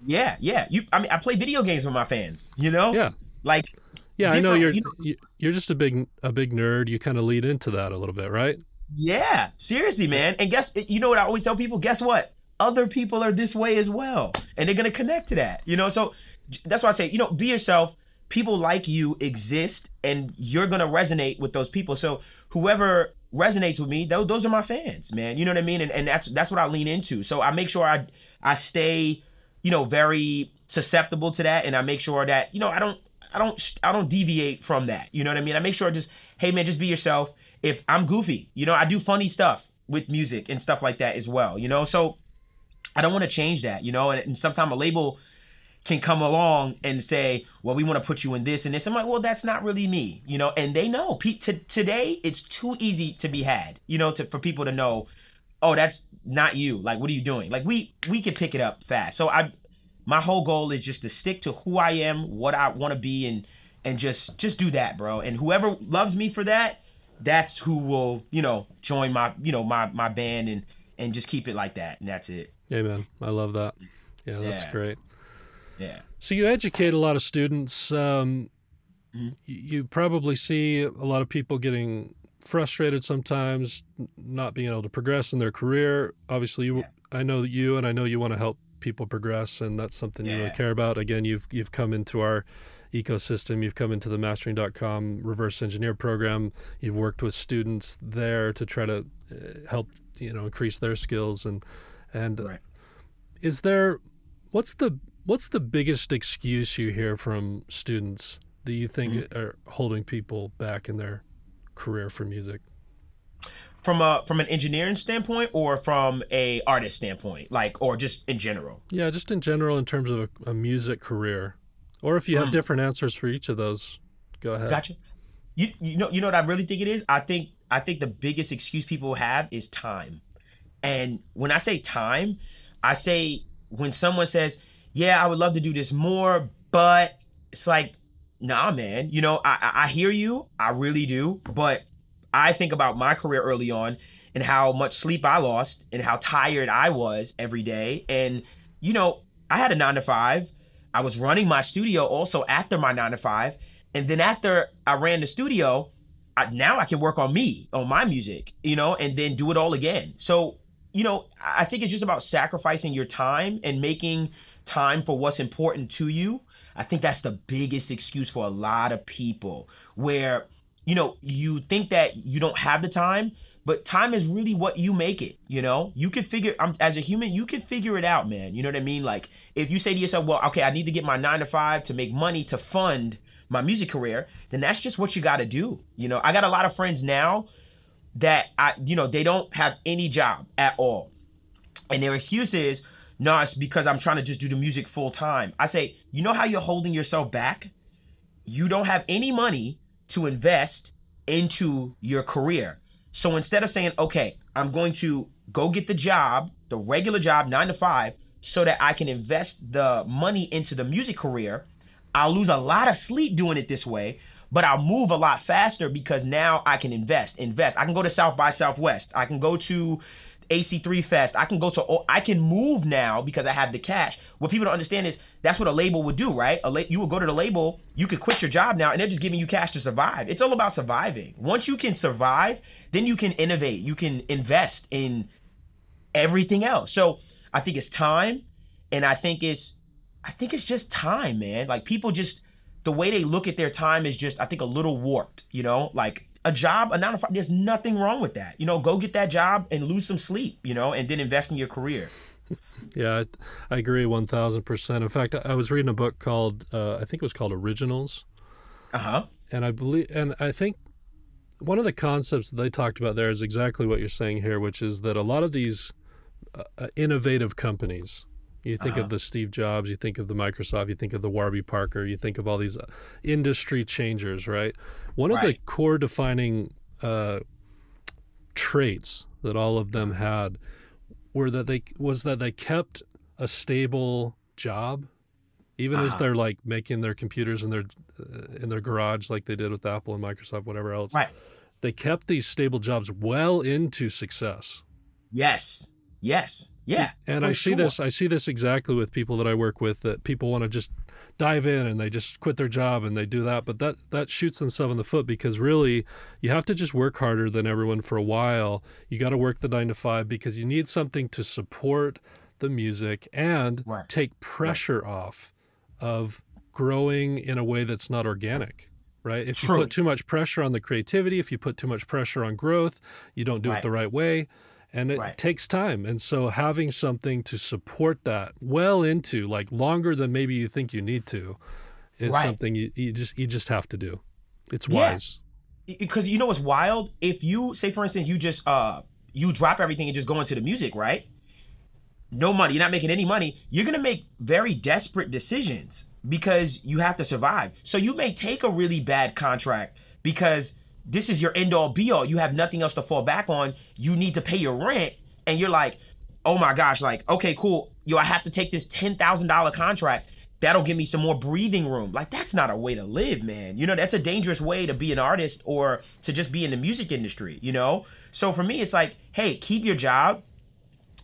Yeah, yeah. You I mean I play video games with my fans, you know? Yeah. Like Yeah, I know you're you know- you- you're just a big a big nerd. You kind of lead into that a little bit, right? Yeah, seriously, man. And guess you know what I always tell people? Guess what? Other people are this way as well, and they're gonna connect to that. You know, so that's why I say, you know, be yourself. People like you exist, and you're gonna resonate with those people. So whoever resonates with me, those, those are my fans, man. You know what I mean? And, and that's that's what I lean into. So I make sure I I stay, you know, very susceptible to that, and I make sure that you know I don't I don't I don't deviate from that. You know what I mean? I make sure just hey man, just be yourself. If I'm goofy, you know, I do funny stuff with music and stuff like that as well. You know, so I don't want to change that. You know, and, and sometimes a label can come along and say, "Well, we want to put you in this and this." I'm like, "Well, that's not really me," you know. And they know. Pe- t- today, it's too easy to be had, you know, to for people to know, "Oh, that's not you." Like, what are you doing? Like, we we can pick it up fast. So I, my whole goal is just to stick to who I am, what I want to be, and and just just do that, bro. And whoever loves me for that, that's who will, you know, join my, you know, my my band and and just keep it like that, and that's it. Amen. I love that. Yeah, that's Yeah. great. Yeah. So you educate a lot of students. Um, Mhm. You probably see a lot of people getting frustrated sometimes, not being able to progress in their career. Obviously, you, Yeah. I know that you, and I know you want to help people progress, and that's something you really care about. Again, you've you've come into our ecosystem. You've come into the Mastering.com reverse engineer program. You've worked with students there to try to uh, help you know increase their skills and and Right. is there what's the what's the biggest excuse you hear from students that you think Mm-hmm. are holding people back in their career for music from a from an engineering standpoint or from a artist standpoint? Like or just in general? Yeah just in general in terms of a, a music career. Or if you have different answers for each of those go ahead. Gotcha. You you know you know what i really think it is? I think i think the biggest excuse people have is time. And when i say time i say when someone says yeah i would love to do this more but it's like nah man you know i i I hear you. I really do. But I think about my career early on and how much sleep I lost and how tired I was every day. And, you know, I had a nine to five. I was running my studio also after my nine to five. And then after I ran the studio, I, now I can work on me, on my music, you know, and then do it all again. So, you know, I I think it's just about sacrificing your time and making time for what's important to you. I think that's the biggest excuse for a lot of people where you know, you think that you don't have the time, but time is really what you make it. You know, you can figure. I'm as a human, you can figure it out, man. You know what I mean? Like if you say to yourself, "Well, okay, I need to get my nine to five to make money to fund my music career," then that's just what you got to do. You know, I got a lot of friends now that I, you know, they don't have any job at all, and their excuse is, "No, it's because I'm trying to just do the music full time." I say, you know how you're holding yourself back? You don't have any money to invest into your career. So instead of saying, okay, I'm going to go get the job, the regular job, nine to five, so that I can invest the money into the music career, I'll lose a lot of sleep doing it this way. but I'll move a lot faster because now I can invest, invest. I can go to South by Southwest. I can go to A3C Fest. I can go to I can move now because I have the cash. What people don't understand is that's what a label would do, right? A la- you would go to the label, you could quit your job now, and they're just giving you cash to survive. It's all about surviving. Once you can survive, then you can innovate. You can invest in everything else. So I think it's time, and I think it's I think it's just time, man. Like people just the way they look at their time is just I think a little warped. You know, like a job, a nine to five, there's nothing wrong with that. You know, go get that job and lose some sleep, you know, and then invest in your career. Yeah, I, I agree 1000%. In fact, I was reading a book called, uh, I think it was called Originals. Uh huh. And I believe, and I think one of the concepts that they talked about there is exactly what you're saying here, which is that a lot of these uh, uh innovative companies, you think uh-huh. of the Steve Jobs, you think of the Microsoft, you think of the Warby Parker, you think of all these uh, industry changers, right? One right. of the core defining uh, traits that all of them had were that they was that they kept a stable job, even uh-huh. as they're like making their computers in their uh, in their garage, like they did with Apple and Microsoft, whatever else. Right. They kept these stable jobs well into success. Yes. Yes. Yeah. And I see sure. this I see this exactly with people that I work with that people want to just dive in and they just quit their job and they do that, but that that shoots themselves in the foot because really you have to just work harder than everyone for a while. You got to work the 9 to 5 because you need something to support the music and right. take pressure right. off of growing in a way that's not organic right? If True. you put too much pressure on the creativity, if you put too much pressure on growth, you don't do right. it the right way and it right. takes time. And so having something to support that well into like longer than maybe you think you need to is right. something you, you just you just have to do. It's wise. Because yeah. you know what's wild? If you say for instance you just uh you drop everything and just go into the music right? No money you're not making any money. You're gonna make very desperate decisions because you have to survive. So you may take a really bad contract because this is your end all be all. You have nothing else to fall back on. You need to pay your rent, and you're like, oh my gosh, like, okay, cool. Yo, I have to take this $10,000 contract. That'll give me some more breathing room. Like, that's not a way to live, man. You know, that's a dangerous way to be an artist or to just be in the music industry, you know? So for me, it's like, hey, keep your job.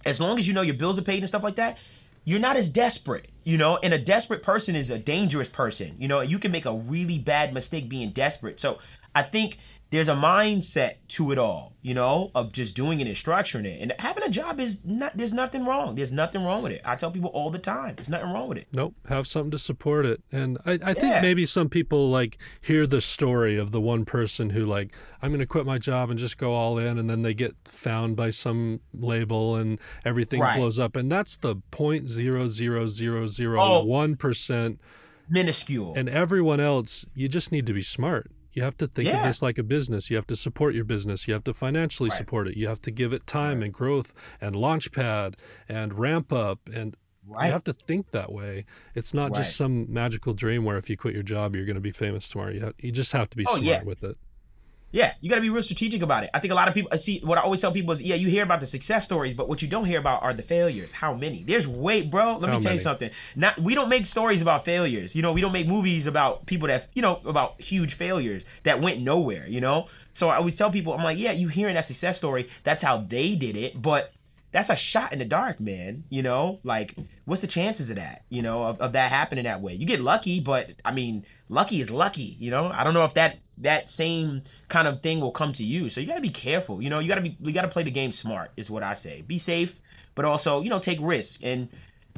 As long as you know your bills are paid and stuff like that, you're not as desperate, you know? And a desperate person is a dangerous person, you know? You can make a really bad mistake being desperate. So I think there's a mindset to it all, you know, of just doing it and structuring it. And having a job is not there's nothing wrong. There's nothing wrong with it. I tell people all the time, there's nothing wrong with it. Nope. Have something to support it. And I, I think yeah. maybe some people like hear the story of the one person who like, I'm gonna quit my job and just go all in and then they get found by some label and everything right. blows up. And that's the point zero zero zero zero oh. one percent minuscule. And everyone else, you just need to be smart you have to think yeah. of this like a business. You have to support your business. You have to financially right. support it. You have to give it time right. and growth and launchpad and ramp up and right. you have to think that way. It's not just some magical dream where if you quit your job you're going to be famous tomorrow. You have, you just have to be oh, smart yeah. with it. Yeah, you got to be real strategic about it. I think a lot of people I see what I always tell people is, yeah, you hear about the success stories, but what you don't hear about are the failures. How many? There's way, bro. Let How me tell many? you something. Not we don't make stories about failures. You know, we don't make movies about people that you know about huge failures that went nowhere. You know, so I always tell people, I'm like, yeah, you hearing that success story, that's how they did it, but that's a shot in the dark, man. You know, like what's the chances of that? You know, of, of that happening that way? You get lucky, but I mean, lucky is lucky. You know, I don't know if that that same kind of thing will come to you. So you got to be careful. You know, you got to be you got to play the game smart is what I say. Be safe, but also, you know, take risks and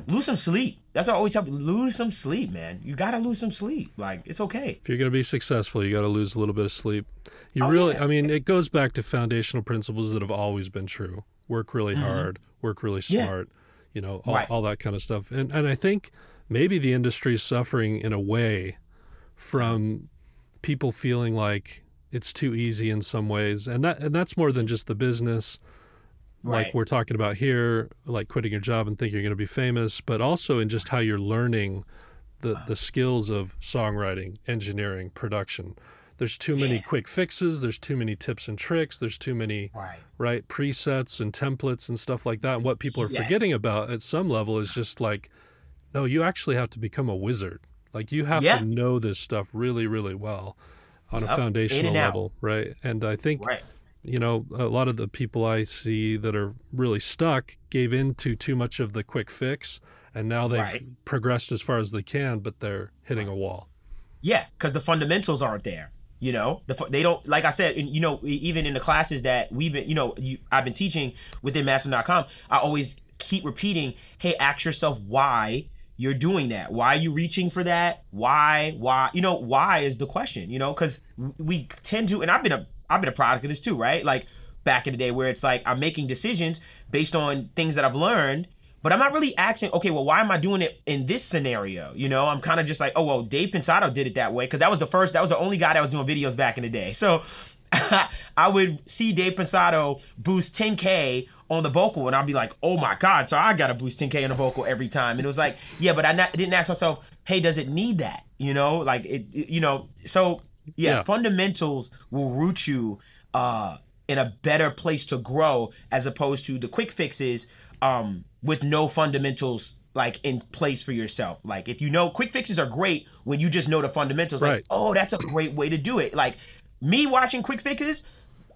lose some sleep. That's what I always tell people. Lose some sleep, man. You got to lose some sleep. Like it's okay. If you're going to be successful, you got to lose a little bit of sleep. You oh, really yeah. I mean, it goes back to foundational principles that have always been true. Work really mm-hmm. hard, work really smart, yeah. you know, all, right. all that kind of stuff. And and I think maybe the industry is suffering in a way from people feeling like it's too easy in some ways, and that and that's more than just the business. Right. Like we're talking about here, like quitting your job and thinking you're going to be famous, but also in just how you're learning the the skills of songwriting, engineering, production. There's too many quick fixes. There's too many tips and tricks. There's too many right, right presets and templates and stuff like that. And what people are yes. forgetting about at some level is just like, no, you actually have to become a wizard. Like you have yeah. to know this stuff really, really well. on a Yep. In foundational level, right? And I think Right. you know a lot of the people I see that are really stuck gave in to too much of the quick fix, and now they've Right. progressed as far as they can, but they're hitting a wall. Yeah, because the fundamentals aren't there. You know, the they don't like I said. and, You know, even in the classes that we've been, you know, you, I've been teaching within Master.com. I always keep repeating, "Hey, ask yourself why you're doing that. Why are you reaching for that? Why? Why? You know, why is the question. You know, because we tend to, and I've been a I've been a product of this too, right? Like back in the day, where it's like I'm making decisions based on things that I've learned but I'm not really asking, okay, well, why am I doing it in this scenario? You know, I'm kind of just like, oh, well, Dave Pensado did it that way because that was the first, that was the only guy that was doing videos back in the day. So I would see Dave Pensado boost 10K on the vocal and I'd be like, oh my God, so I got to boost 10K on the vocal every time. And it was like, yeah, but I not, didn't ask myself, hey, does it need that? You know, like it, it- you know, so yeah, Yeah. fundamentals will root you uh, in a better place to grow as opposed to the quick fixes um, with no fundamentals like in place for yourself. Like if you know quick fixes are great when you just know the fundamentals. Right. Like, oh, that's a great way to do it. Like me watching quick fixes,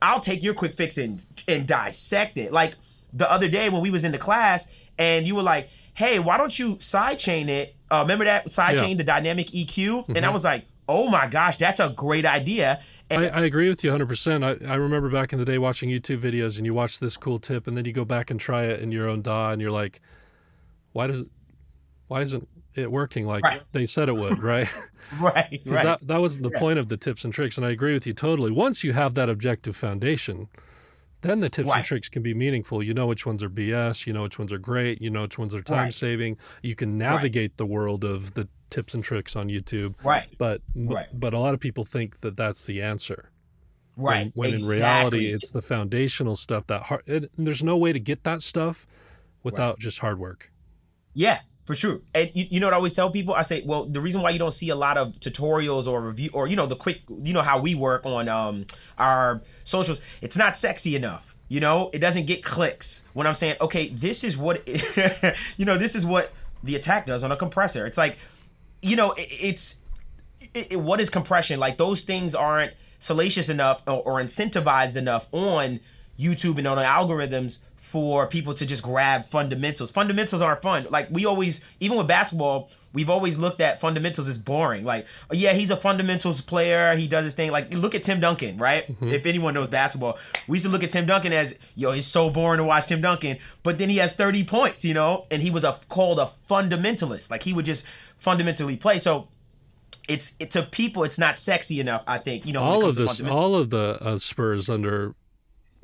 I'll take your quick fix and and dissect it. Like the other day when we was in the class and you were like, "Hey, why don't you sidechain it?" Uh, remember that sidechain, Yeah. Mm-hmm. the dynamic EQ? And I was like, "Oh my gosh, that's a great idea." I, I agree with you 100%. I, I remember back in the day watching YouTube videos and you watch this cool tip and then you go back and try it in your own DAW and you're like, why does why isn't it working like Right. they said it would, right? right, right, that, that wasn't the point of the tips and tricks. And I agree with you totally. Once you have that objective foundation, then the tips and tricks can be meaningful. You know which ones are BS, you know which ones are great, you know which ones are time Right. saving. You can navigate the world of the tips and tricks on YouTube. right, But Right. but a lot of people think that that's the answer. right. When, when exactly. in reality, it's the foundational stuff that hard. It, there's no way to get that stuff without just hard work. Yeah, for sure. And you, you know what I always tell people? I say, well, the reason why you don't see a lot of tutorials or review or you know the quick, you know how we work on um our socials, it's not sexy enough. You know, it doesn't get clicks. When I'm saying, okay, this is what, you know, this is what the attack does on a compressor. It's like, you know, it, it's it, it- what is compression? Like those things aren't salacious enough or, or incentivized enough on YouTube and on the algorithms for people to just grab fundamentals. Fundamentals aren't fun. Like we always, even with basketball, we've always looked at fundamentals as boring. Like, yeah, he's a fundamentals player. He does his thing. Like, look at Tim Duncan, right? If anyone knows basketball, we used to look at Tim Duncan as, yo, he's so boring to watch Tim Duncan. But then he has 30 points, you know, and he was a called a fundamentalist. Like he would just fundamentally play. So it's it, to people it's not sexy enough i think you know all of this, all of the uh, Spurs under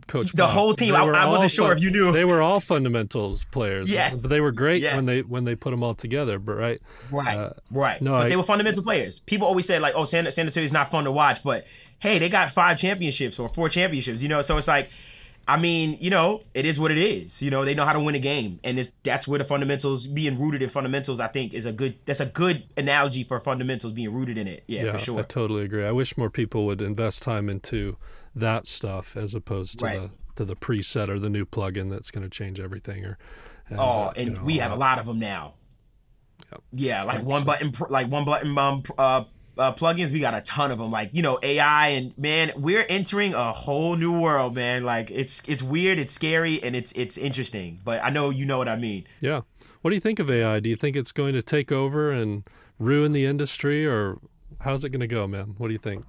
Coach The whole team. I- I wasn't sure if you knew. They were all fundamentals players. Yes. but they were great when they when they put them all together. But right, right uh, right no, but I- they were fundamental players people always said like oh san, san antonio's not fun to watch but hey they got five championships or four championships you know so it's like i mean you know it is what it is you know they know how to win a game and it's, that's where the fundamentals being rooted in fundamentals i think is a good that's a good analogy for fundamentals being rooted in it yeah, yeah, for sure. I totally agree. I wish more people would invest time into that stuff as opposed to Right. the to the preset or the new plugin that's going to change everything. Or and, Oh, uh, you and know, we have a uh, lot of them now. Yep. Yeah, like one button, like one button um, uh, uh, plugins. We got a ton of them. Like you know AI and man, we're entering a whole new world, man. Like it's it's weird, it's scary, and it's it's interesting. But I know you know what I mean. Yeah. What do you think of AI? Do you think it's going to take over and ruin the industry, or how's it going to go, man? What do you think?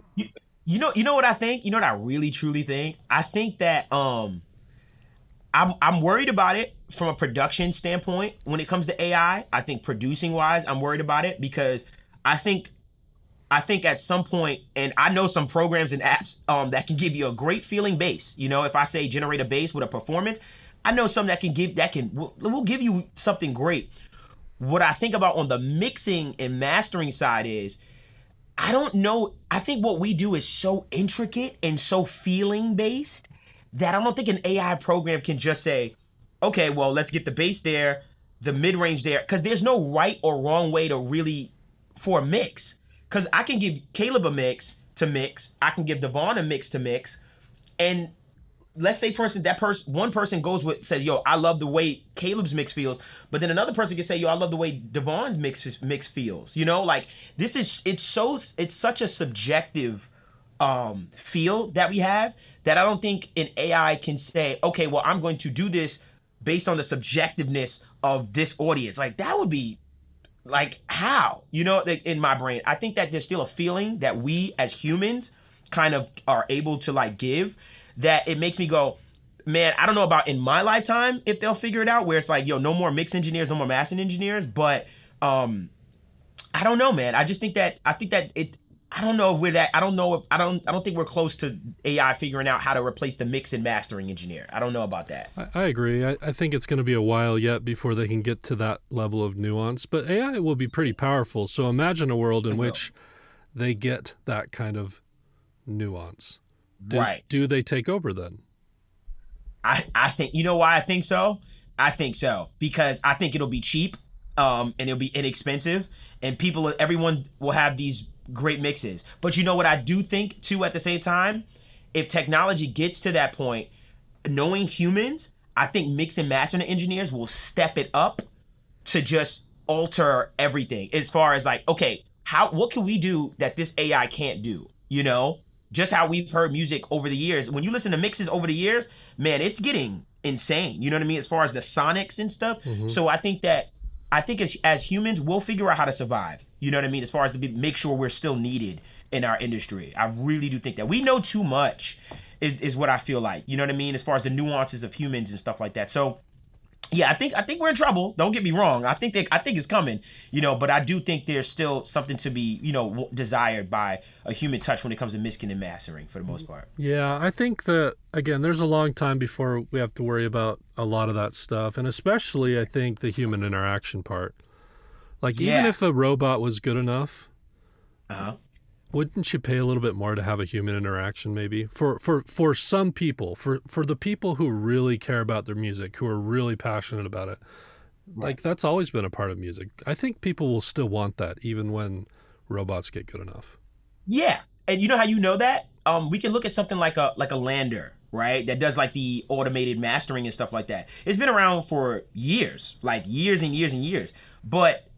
You, know, you know what I think. You know what I really truly think. I think that um, I'm I'm worried about it from a production standpoint when it comes to AI. I think producing wise, I'm worried about it because I think I think at some point, and I know some programs and apps um, that can give you a great feeling bass. You know, if I say generate a bass with a performance, I know some that can give that can will, will give you something great. What I think about on the mixing and mastering side is, I don't know. I think what we do is so intricate and so feeling based that I don't think an AI program can just say, okay, well, let's get the bass there, the mid range there, because there's no right or wrong way to really for a mix. Because I can give Caleb a mix to mix, I can give Devvon a mix to mix, and let's say for instance that person one person goes with says yo I love the way Caleb's mix feels but then another person can say yo I love the way Devvon's mix mix feels you know like this is it's so it's such a subjective um feel that we have that I don't think an AI can say, okay, well, I'm going to do this based on the subjectiveness of this audience. Like that would be like how? You know, in my brain. I think that there's still a feeling that we as humans kind of are able to like give that it makes me go, man, I don't know about in my lifetime if they'll figure it out where it's like, yo, no more mix engineers, no more mastering engineers, but um I don't know, man. I just think that I think that it I don't know if we're that I don't know if I don't I don't think we're close to AI figuring out how to replace the mix and mastering engineer. I don't know about that. I, I agree. I, I think it's going to be a while yet before they can get to that level of nuance, but AI will be pretty powerful. So imagine a world in which they get that kind of nuance. Do, right. Do they take over then? I, I think you know why I think so? I think so. Because I think it'll be cheap, um, and it'll be inexpensive, and people everyone will have these great mixes. But you know what I do think too at the same time? If technology gets to that point, knowing humans, I think mix and mastering engineers will step it up to just alter everything as far as like, okay, how what can we do that this AI can't do? You know? Just how we've heard music over the years. When you listen to mixes over the years, man, it's getting insane. You know what I mean? As far as the sonics and stuff. Mm-hmm. So I think that I think as as humans, we'll figure out how to survive. You know what I mean? As far as to be, make sure we're still needed in our industry. I really do think that we know too much is, is what I feel like. You know what I mean? As far as the nuances of humans and stuff like that. So yeah, I think I think we're in trouble. Don't get me wrong. I think they, I think it's coming, you know, but I do think there's still something to be, you know, desired by a human touch when it comes to mixing and mastering for the most part. Yeah, I think that again, there's a long time before we have to worry about a lot of that stuff, and especially I think the human interaction part. Like yeah. even if a robot was good enough, uh-huh wouldn't you pay a little bit more to have a human interaction maybe? For for for some people for for the people who really care about their music who are really passionate about it right. like that's always been a part of music. I think people will still want that even when robots get good enough. Yeah. And you know how you know that? Um we can look at something like a like a LANDR, right? That does like the automated mastering and stuff like that. It's been around for years like years and years and years. But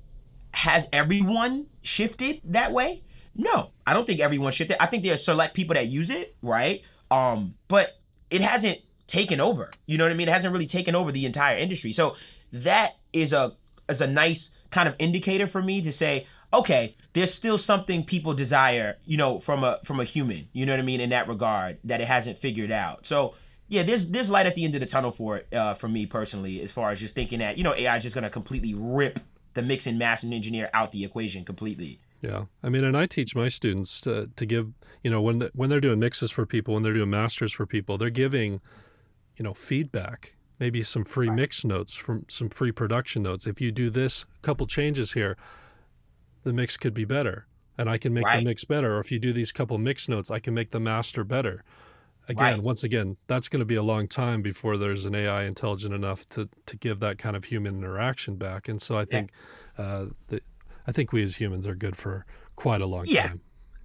has everyone shifted that way no, I don't think everyone should. I think there are select people that use it, right? Um, but it hasn't taken over. You know what I mean? It hasn't really taken over the entire industry. So that is a is a nice kind of indicator for me to say, okay, there's still something people desire, you know, from a from a human. You know what I mean? In that regard, that it hasn't figured out. So yeah, there's there's light at the end of the tunnel for it uh, for me personally, as far as just thinking that you know AI is just gonna completely rip the mix and mastering engineer out the equation completely. Yeah, I mean, and I teach my students to to give you know when the, when they're doing mixes for people, when they're doing masters for people, they're giving you know feedback, maybe some free right. mix notes from some free production notes. If you do this couple changes here, the mix could be better, and I can make right. the mix better. Or if you do these couple mix notes, I can make the master better. Again, right. once again, that's going to be a long time before there's an AI intelligent enough to to give that kind of human interaction back. And so I think yeah. uh, the I think we as humans are good for quite a long yeah. time.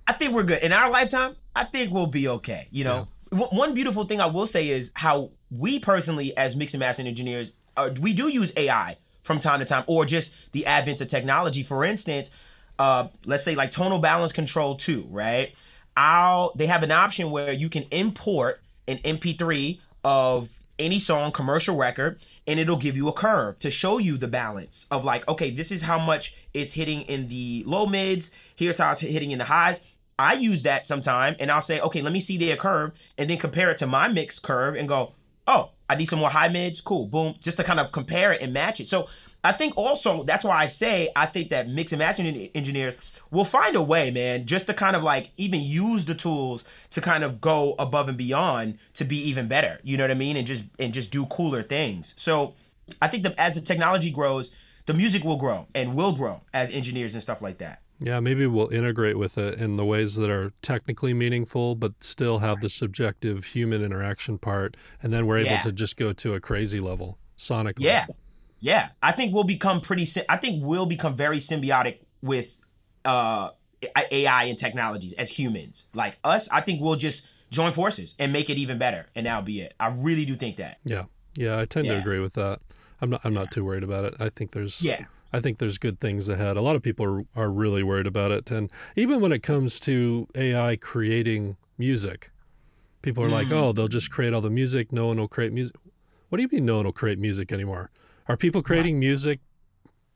I think we're good. In our lifetime, I think we'll be okay. You know, yeah. one beautiful thing I will say is how we personally, as mix and mastering engineers, uh, we do use AI from time to time, or just the advent of technology. For instance, uh, let's say like tonal balance control two, right? I'll they have an option where you can import an MP3 of any song, commercial record, and it'll give you a curve to show you the balance of like, okay, this is how much it's hitting in the low mids. Here's how it's hitting in the highs. I use that sometime and I'll say, okay, let me see their curve and then compare it to my mix curve and go, oh, I need some more high mids. Cool. Boom. Just to kind of compare it and match it. So I think also that's why I say I think that mix and mastering engineers will find a way, man, just to kind of like even use the tools to kind of go above and beyond to be even better. You know what I mean? And just and just do cooler things. So I think that as the technology grows, the music will grow and will grow as engineers and stuff like that. Yeah, maybe we'll integrate with it in the ways that are technically meaningful, but still have the subjective human interaction part, and then we're able yeah. to just go to a crazy level sonically. Yeah, yeah. I think we'll become pretty. I think we'll become very symbiotic with uh, AI and technologies as humans. Like us, I think we'll just join forces and make it even better, and that'll be it. I really do think that. Yeah, yeah, I tend yeah. to agree with that. I'm not. I'm not too worried about it. I think there's. Yeah. I think there's good things ahead. A lot of people are, are really worried about it, and even when it comes to AI creating music. People are like, Mm. "Oh, they'll just create all the music. No one will create music." What do you mean no one will create music anymore? Are people creating music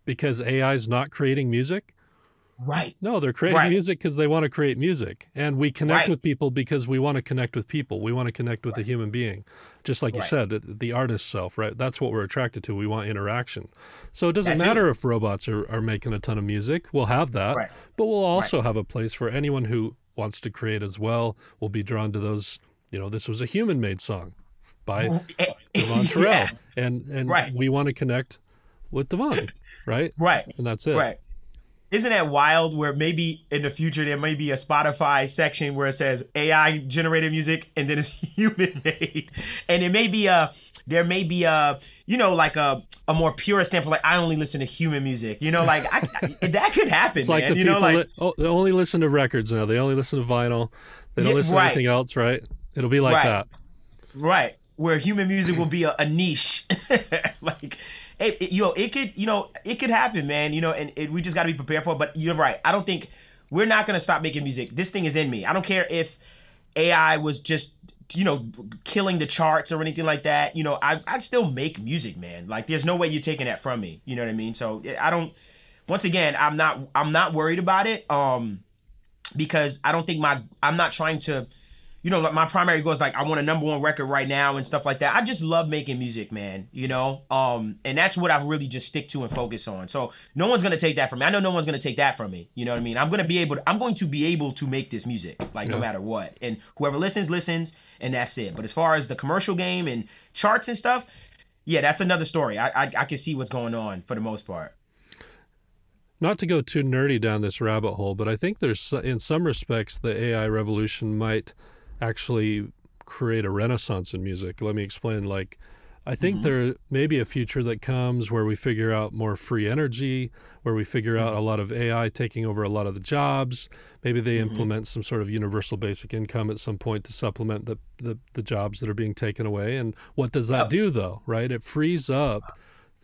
because AI is not creating music? Right. No, they're creating Right. music because they want to create music. And we connect Right. with people because we want to connect with people. We want to connect with a human being. Just like you said, the- artist self, right? That's what we're attracted to. We want interaction. So it doesn't That too. matter if robots are, are making a ton of music. We'll have that. Right. But we'll also have a place for anyone who wants to create as well. Will be drawn to those, you know, this was a human made song by eh, Devvon Terrell. Yeah. And and Right. we want to connect with Devvon, right? Right. And that's it. Right. Isn't that wild where maybe in the future there may be a Spotify section where it says AI generated music and then it's human made. And it may be a there may be a you know like a a more pure stamp like I only listen to human music. You know like I, I- that could happen It's like man. you know like that oh, they only listen to records now. They only listen to vinyl. They don't Yeah, listen right. to anything else, right? It'll be like Right. that. Right. Where human music will be a, a niche. like, hey, it, you know, it could, you know, it could happen, man. You know, and it, we just got to be prepared for it. But you're right. I don't think we're not going to stop making music. This thing is in me. I don't care if AI was just, you know, killing the charts or anything like that. You know, I, I'd still make music, man. Like, there's no way you're taking that from me. You know what I mean? So I don't, once again, I'm not, I'm not worried about it. Um, because I don't think my, I'm not trying to, you know, like my primary goal is like I want a number one record right now and stuff like that. I just love making music, man. You know, um, and that's what I've really just stick to and focus on. So no one's gonna take that from me. I know no one's gonna take that from me. You know what I mean? I'm gonna be able. To, I'm going to be able to make this music, like no matter what. And whoever listens, listens, and that's it. But as far as the commercial game and charts and stuff, yeah, that's another story. I I, I can see what's going on for the most part. Not to go too nerdy down this rabbit hole, but I think there's in some respects the AI revolution might actually create a renaissance in music. Let me explain. Like, I think mm-hmm. there may be a future that comes where we figure out more free energy, where we figure out mm-hmm. a lot of AI taking over a lot of the jobs. Maybe they mm-hmm. implement some sort of universal basic income at some point to supplement the, the, the jobs that are being taken away. And what does that do, though, right? It frees up uh.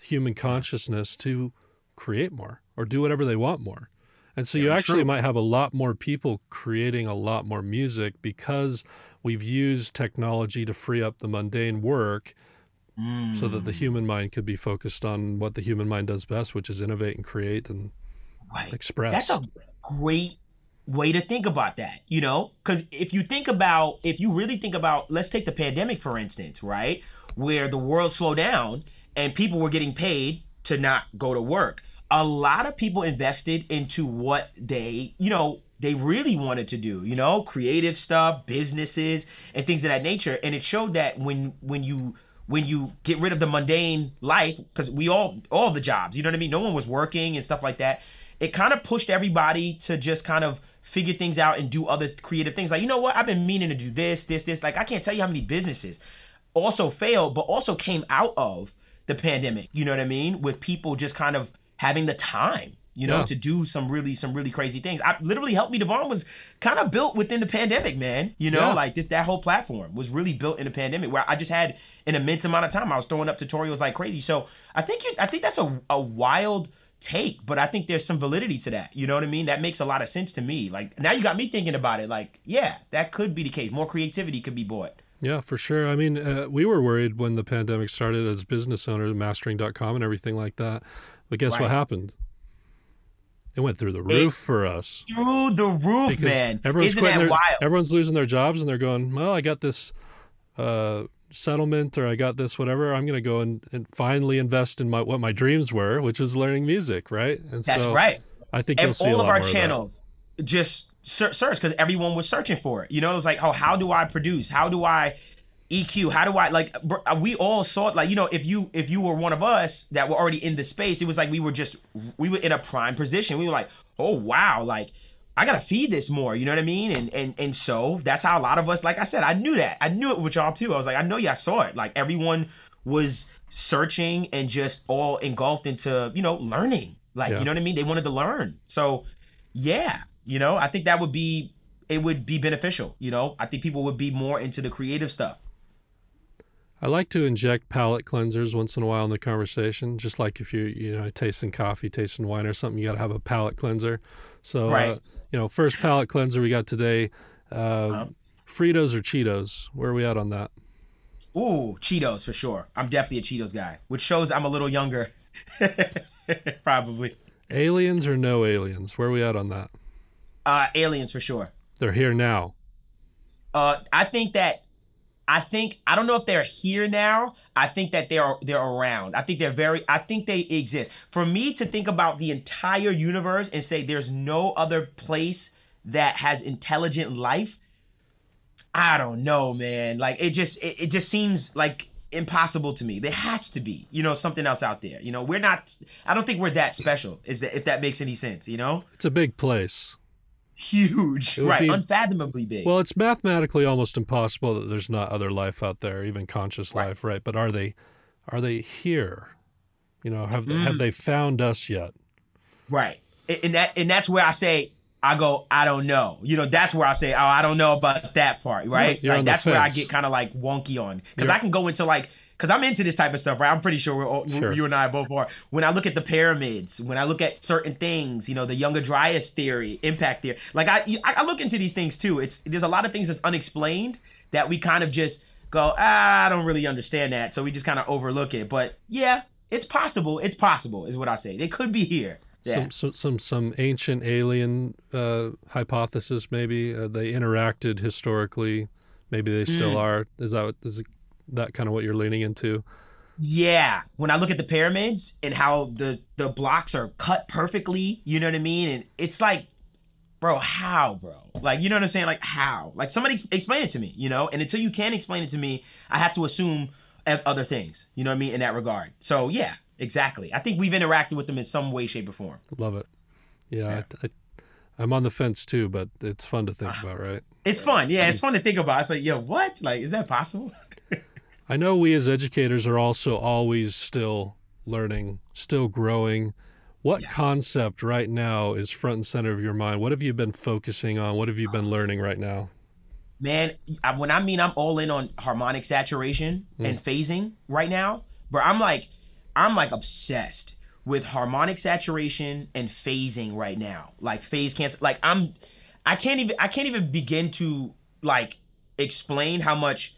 human consciousness to create more or do whatever they want more. And so you actually true. might have a lot more people creating a lot more music because we've used technology to free up the mundane work so that the Mm. human mind could be focused on what the human mind does best, which is innovate and create and Right. express. That's a great way to think about that, you know? Because if you think about, if you really think about, let's take the pandemic, for instance, right? Where the world slowed down and people were getting paid to not go to work. A lot of people invested into what they, you know, they really wanted to do, you know, creative stuff, businesses, and things of that nature. And it showed that when when you when you get rid of the mundane life, because we all all the jobs, you know what I mean? No one was working and stuff like that. It kind of pushed everybody to just kind of figure things out and do other creative things. Like, you know what? I've been meaning to do this, this, this. Like, I can't tell you how many businesses also failed, but also came out of the pandemic. You know what I mean? With people just kind of having the time, you know, Yeah. to do some really, some really crazy things. I literally helped me. Devvon was kind of built within the pandemic, man. You know, Yeah. like this, that whole platform was really built in the pandemic, where I just had an immense amount of time. I was throwing up tutorials like crazy. So I think you, I think that's a, a wild take, but I think there's some validity to that. You know what I mean? That makes a lot of sense to me. Like now you got me thinking about it. Like, yeah, that could be the case. More creativity could be bought. Yeah, for sure. I mean, uh, we were worried when the pandemic started as business owners, mastering.com and everything like that. But guess Right. what happened? It went through the roof for us. Through the roof, man. everyone's Isn't that their- wild? Everyone's losing their jobs and they're going, well, I got this uh, settlement or I got this whatever. I'm going to go and, and finally invest in my what my dreams were, which was learning music, right? And That's so right. I think and all of our channels just search because everyone was searching for it. You know, it was like, oh, how do I produce? How do I EQ? How do I like? uh, We all saw it. Like, you know, if you if you were one of us that were already in the space, it was like we were just we were in a prime position. We were like, oh wow, like. I gotta feed this more, you know what I mean? And and and so that's how a lot of us, like I said, I knew that. I knew it with y'all too. I was like, I know y'all saw it. Like everyone was searching and just all engulfed into, you know, learning. Like, Yeah. you know what I mean? They wanted to learn. So yeah, you know, I think that would be it would be beneficial. You know, I think people would be more into the creative stuff. I like to inject palate cleansers once in a while in the conversation, just like if you you know tasting coffee, tasting wine or something, you got to have a palate cleanser. So, uh, you know, first palate cleanser we got today. Uh, Uh-huh. Fritos or Cheetos? Where are we at on that? Ooh, Cheetos for sure. I'm definitely a Cheetos guy, which shows I'm a little younger. Probably. Aliens or no aliens? Where are we at on that? Uh, aliens for sure. They're here now. Uh, I think that I think I don't know if they're here now. I think that they're they're around. I think they're very I think they exist. For me to think about the entire universe and say there's no other place that has intelligent life, I don't know, man. Like it just it, it just seems like impossible to me. There has to be, you know, something else out there. You know, we're not I don't think we're that special. Is that if that makes any sense, you know? It's a big place. Huge. Right. be- Unfathomably big. Well, it's mathematically almost impossible that there's not other life out there, even conscious Right. life, right? But are they are they here? You know, have Mm. have they found us yet? Right. And and that and that's where I say I go, I don't know. You know, that's where I say, oh, I don't know about that part, right? You're like that's where I get kind of like wonky on because I can go into like because I'm into this type of stuff, right? I'm pretty sure, we're all, Sure. you and I both are. When I look at the pyramids, when I look at certain things, you know, the Younger Dryas theory, impact theory, like I, I look into these things too. It's there's a lot of things that's unexplained that we kind of just go, ah, I don't really understand that, so we just kind of overlook it. But yeah, it's possible. It's possible, is what I say. They could be here. Yeah. Some, some some some ancient alien uh, hypothesis, maybe uh, they interacted historically. Maybe they still are. Is that what- is it- that kind of what you're leaning into? Yeah, when I look at the pyramids and how the the blocks are cut perfectly, you know what I mean? And it's like, bro, how, bro? Like, you know what I'm saying? Like, how? Like, somebody explain it to me, you know? And until you can explain it to me, I have to assume other things, you know what I mean? In that regard. So yeah, exactly. I think we've interacted with them in some way, shape, or form. Love it. Yeah, I, I, I'm on the fence too, but it's fun to think Ah. about, right? It's fun, yeah. It's fun to think about. It's like, yo, what? Like, is that possible? I know we as educators are also always still learning, still growing. What Yeah. concept right now is front and center of your mind? What have you been focusing on? What have you been ah. learning right now? man, I, when I mean I'm all in on harmonic saturation hmm. and phasing right now, but I'm like, I'm like obsessed with harmonic saturation and phasing right now. Like phase cancel. Like I'm, I can't even, I can't even begin to like explain how much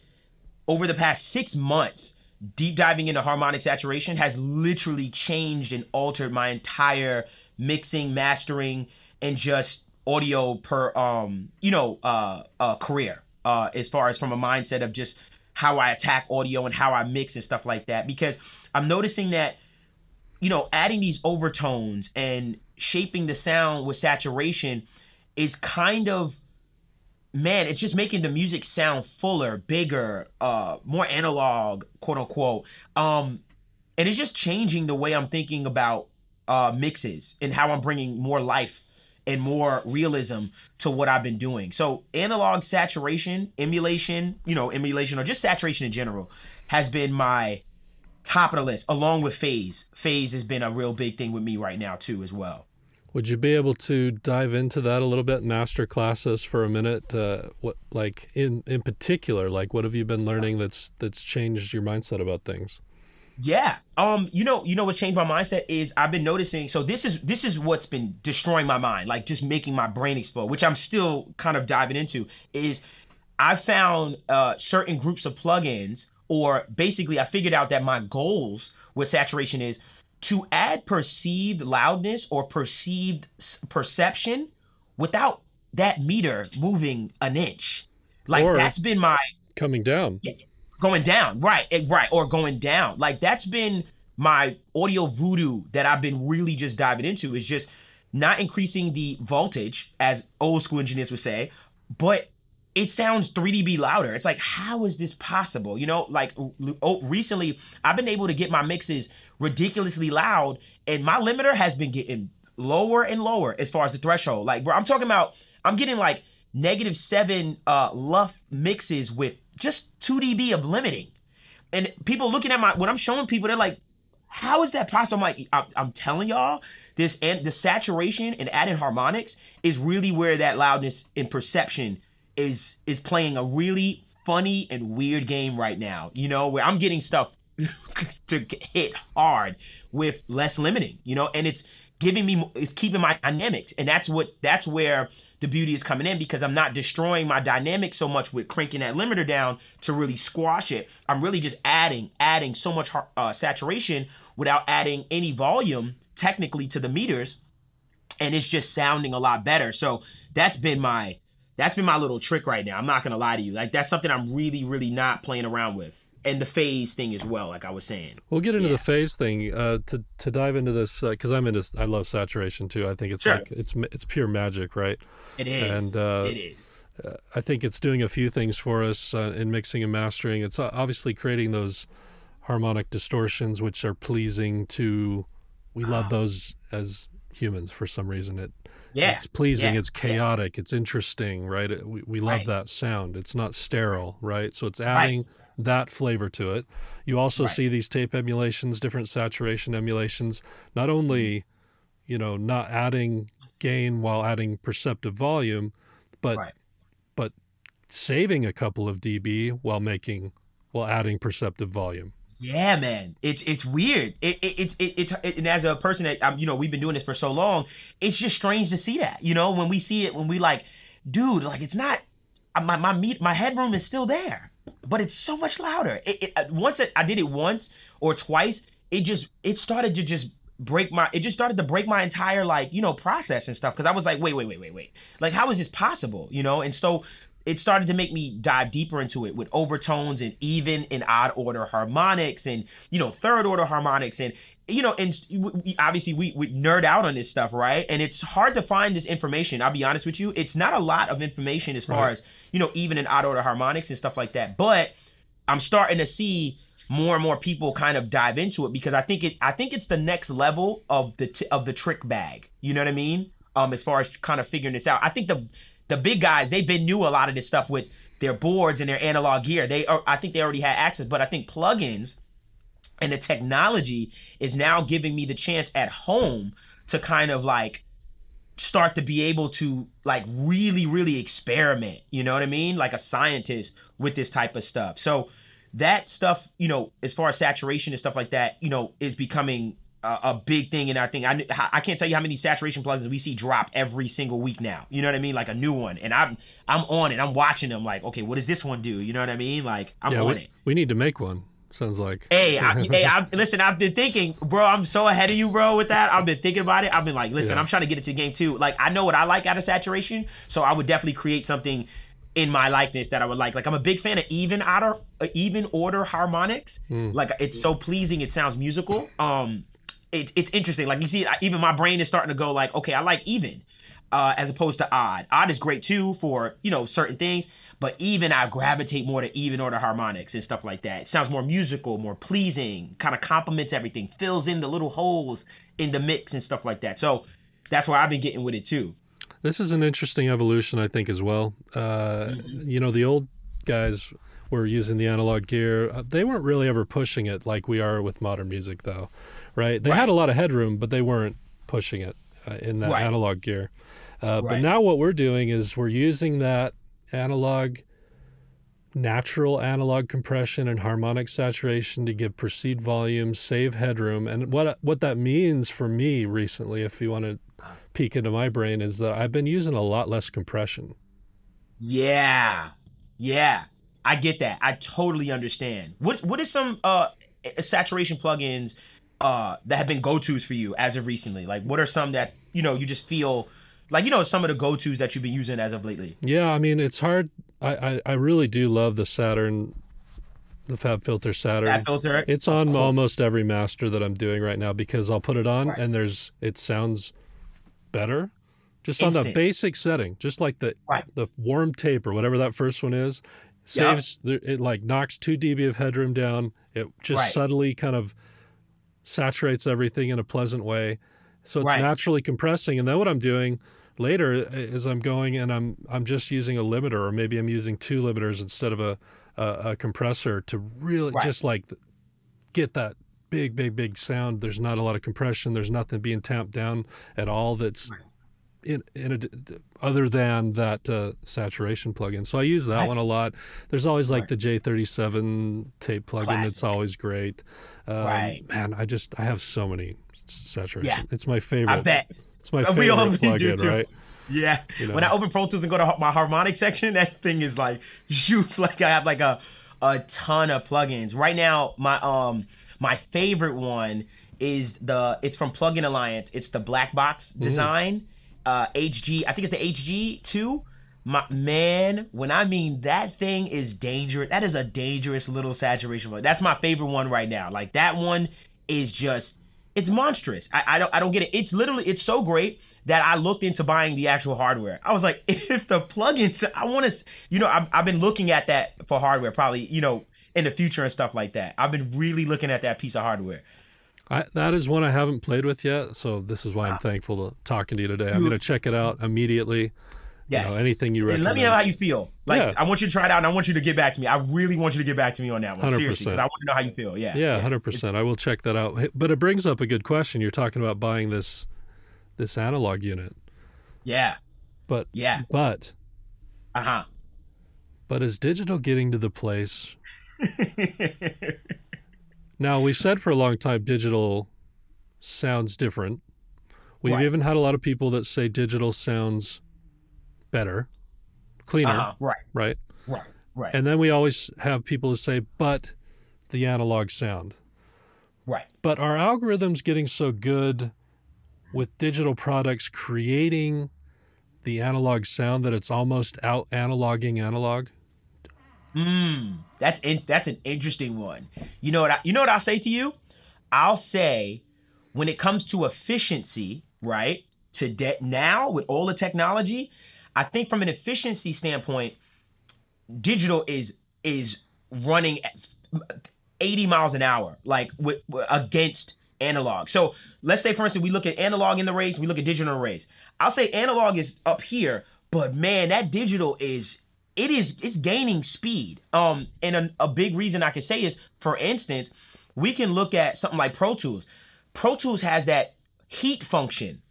over the past six months, deep diving into harmonic saturation has literally changed and altered my entire mixing, mastering, and just audio per um you know uh uh career uh as far as from a mindset of just how I attack audio and how I mix and stuff like that. Because I'm noticing that you know adding these overtones and shaping the sound with saturation is kind of man, it's just making the music sound fuller, bigger, uh, more analog, quote unquote. Um, and it's just changing the way I'm thinking about uh, mixes and how I'm bringing more life and more realism to what I've been doing. So analog saturation, emulation, you know, emulation or just saturation in general has been my top of the list, along with phase. Phase has been a real big thing with me right now too, as well. Would you be able to dive into that a little bit, master classes for a minute? Uh, what, like in in particular, like what have you been learning that's that's changed your mindset about things? Yeah. Um, you know, you know what's changed my mindset is I've been noticing so this is this is what's been destroying my mind, like just making my brain explode, which I'm still kind of diving into, is I found uh certain groups of plugins, or basically I figured out that my goals with saturation is to add perceived loudness or perceived perception without that meter moving an inch. Like Or- that's been my Coming down. going down right eh, right or going down like that's been my audio voodoo that i've been really just diving into is just not increasing the voltage as old school engineers would say but it sounds 3 db louder it's like how is this possible you know like oh, recently i've been able to get my mixes ridiculously loud and my limiter has been getting lower and lower as far as the threshold like bro i'm talking about i'm getting like negative seven uh LUFS mixes with just 2 dB of limiting. And people looking at my when I'm showing people, they're like, "How is that possible?" I'm like, I'm, I'm telling y'all, this and the saturation and adding harmonics is really where that loudness and perception is is playing a really funny and weird game right now. You know, where I'm getting stuff to hit hard with less limiting. You know, and it's giving me is keeping my dynamics. And that's what that's where the beauty is coming in because i'm not destroying my dynamics so much with cranking that limiter down to really squash it. I'm really just adding adding so much uh, saturation without adding any volume technically to the meters. And it's just sounding a lot better. So that's been my that's been my little trick right now. I'm not gonna lie to you. Like that's something i'm really really not playing around with and the phase thing as well, like I was saying. We'll get into Yeah. the phase thing uh, to to dive into this because I'm into I love saturation too. I think it's Sure. like it's it's pure magic, right? It is. And, uh, it is. I think it's doing a few things for us uh, in mixing and mastering. It's obviously creating those harmonic distortions, which are pleasing to. We love those as humans for some reason. It Yeah. it's pleasing. yeah, It's chaotic. It's interesting, right? It- we we love Right. that sound. It's not sterile, right? So it's adding that flavor to it. You also Right. see these tape emulations, different saturation emulations. Not only, you know, not adding gain while adding perceptive volume, but Right. but saving a couple of dB while making while adding perceptive volume. Yeah, man, it's it's weird. It it it's it, it's it, and as a person that um, you know we've been doing this for so long, it's just strange to see that. You know, when we see it, when we like, dude, like it's not uh, my my meat my headroom is still there, but it's so much louder. It, it uh, once it, I did it once or twice, it just it started to just break my it just started to break my entire like you know process and stuff because I was like, wait, wait, wait, wait, wait, like how is this possible? You know, and so it started to make me dive deeper into it with overtones and even and odd order harmonics and you know third order harmonics and you know and we, obviously we, we nerd out on this stuff right and it's hard to find this information i'll be honest with you it's not a lot of information as far Right. as you know even in odd order harmonics and stuff like that. But i'm starting to see more and more people kind of dive into it because i think it i think it's the next level of the t- of the trick bag. You know what i mean? Um as far as kind of figuring this out. I think the the big guys they've been new a lot of this stuff with their boards and their analog gear. They are i think they already had access but i think plugins and the technology is now giving me the chance at home to kind of like start to be able to like really really experiment you know what i mean? Like a scientist with this type of stuff. So that stuff you know as far as saturation and stuff like that you know is becoming a, a big thing and i think I, I can't tell you how many saturation plugins we see drop every single week now. You know what i mean? Like a new one. And i'm i'm on it. I'm watching them like okay what does this one do? You know what i mean? Like i'm yeah, on we, it. we need to make one. Sounds like. Hey, I, hey, I, listen. I've been thinking, bro. I'm so ahead of you, bro. With that, I've been thinking about it. I've been like, listen, Yeah. I'm trying to get into the game too. Like, I know what I like out of saturation, so I would definitely create something in my likeness that I would like. Like, I'm a big fan of even order, uh, even order harmonics. Like, it's so pleasing. It sounds musical. Um, it, it's interesting. Like, you see, even my brain is starting to go like, okay, I like even, uh, as opposed to odd. Odd is great too for you know certain things. But even I gravitate more to even order harmonics and stuff like that. It sounds more musical, more pleasing, kind of complements everything, fills in the little holes in the mix and stuff like that. So that's why I've been getting with it too. This is an interesting evolution, I think, as well. Uh, You know, the old guys were using the analog gear. Uh, They weren't really ever pushing it like we are with modern music, though, right? They had a lot of headroom, but they weren't pushing it uh, in that Right. analog gear. Uh, But now what we're doing is we're using that analog, natural analog compression and harmonic saturation to give perceived volume, save headroom, and what what that means for me recently, if you want to peek into my brain, is that I've been using a lot less compression. Yeah, yeah, I get that. I totally understand. What what is some uh saturation plugins uh that have been go tos for you as of recently? Like, what are some that you know you just feel like you know some of the go tos that you've been using as of lately? Yeah, I mean it's hard. I I, I really do love the Saturn, the FabFilter Saturn. That filter. It's on almost every master that I'm doing right now because I'll put it on Right. and there's it sounds better just on the basic setting, just like the Right. the warm tape or whatever that first one is. Saves it like knocks two dB of headroom down. It just Right. subtly kind of saturates everything in a pleasant way. So it's Right. naturally compressing. And then what I'm doing later as I'm going and I'm I'm just using a limiter or maybe I'm using two limiters instead of a a, a compressor to really Right. just like get that big big big sound. There's not a lot of compression. There's nothing being tamped down at all. That's Right. in in a, other than that uh, saturation plugin. So I use that Right. one a lot. There's always like Right. the J37 tape plugin that's always great. Um, Right. Man, I just I have so many saturation. Yeah. It's my favorite. I bet. It's my We favorite all do plugin, too. right? Yeah. You know. When I open Pro Tools and go to my harmonic section, that thing is like shoot like I have like a a ton of plugins. Right now, my um my favorite one is the it's from Plugin Alliance. It's the black box design. Uh HG, I think it's the HG two. My man, when I mean that thing is dangerous, that is a dangerous little saturation plug. That's my favorite one right now. Like that one is just it's monstrous. I, I don't I don't get it. It's literally it's so great that I looked into buying the actual hardware. I was like, if the plugins, I want to, you know, I've, I've been looking at that for hardware, probably, you know, in the future and stuff like that. I've been really looking at that piece of hardware. I, that is one I haven't played with yet, so this is why I'm ah. thankful to talking to you today. I'm going to check it out immediately. Yes. You know, anything you And let me know how you feel. Like, Yeah. I want you to try it out, and I want you to get back to me. I really want you to get back to me on that one, seriously, 100%. because I want to know how you feel. Yeah. yeah, hundred percent. I will check that out. But it brings up a good question. You're talking about buying this this analog unit, Yeah. but Yeah. but Uh huh. but is digital getting to the place? Now we said for a long time digital sounds different. We've Right. even had a lot of people that say digital sounds better, cleaner, Uh huh. Right. right? Right. Right. And then we always have people who say, but the analog sound. right. But are algorithms getting so good with digital products creating the analog sound that it's almost out analoging analog? Mm, that's in, that's an interesting one. You know what? I, you know what I'll say to you? I'll say when it comes to efficiency, right? To de- now with all the technology, I think from an efficiency standpoint, digital is is running at 80 miles an hour, like with- against analog. So let's say, for instance, we look at analog in the race, we look at digital in the race. I'll say analog is up here, but man, that digital is it is it's gaining speed. Um, and a, a big reason I can say is, for instance, we can look at something like Pro Tools. Pro Tools has that heat function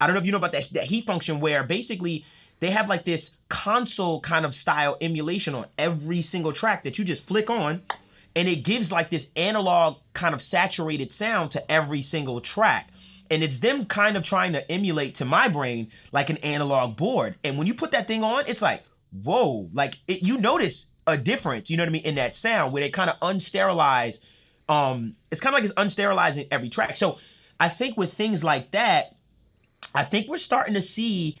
I don't know if you know about that, that heat function where basically they have like this console kind of style emulation on every single track that you just flick on and it gives like this analog kind of saturated sound to every single track. And it's them kind of trying to emulate to my brain like an analog board. And when you put that thing on, it's like, whoa, like it, you notice a difference, you know what I mean, in that sound where they kind of unsterilize. Um, it's kind of like it's unsterilizing every track. So I think with things like that, I think we're starting to see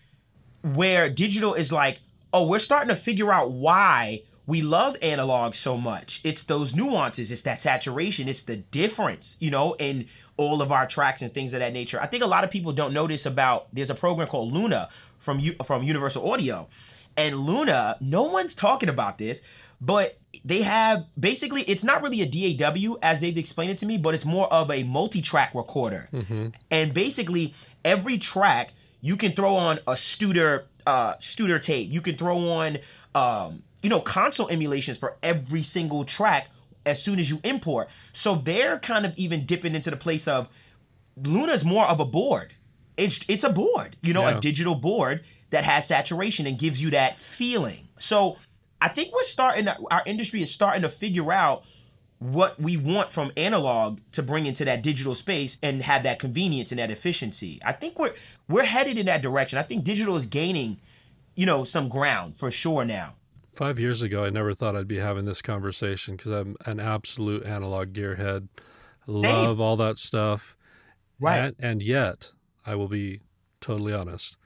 where digital is like, oh, we're starting to figure out why we love analog so much. It's those nuances, it's that saturation, it's the difference, you know, in all of our tracks and things of that nature. I think a lot of people don't know this about there's a program called Luna from U- from Universal Audio. And Luna, no one's talking about this, but they have basically it's not really a DAW as they've explained it to me, but it's more of a multi-track recorder. Mm-hmm. And basically every track you can throw on a Studer uh Studer tape. You can throw on um you know console emulations for every single track as soon as you import. So they're kind of even dipping into the place of Luna's more of a board. It's it's a board, you know, Yeah. a digital board that has saturation and gives you that feeling. So I think we're starting to, our industry is starting to figure out what we want from analog to bring into that digital space and have that convenience and that efficiency. I think we're we're headed in that direction. I think digital is gaining, you know, some ground for sure now. Five years ago, I never thought I'd be having this conversation because I'm an absolute analog gearhead. Love all that stuff. And, and yet, I will be totally honest.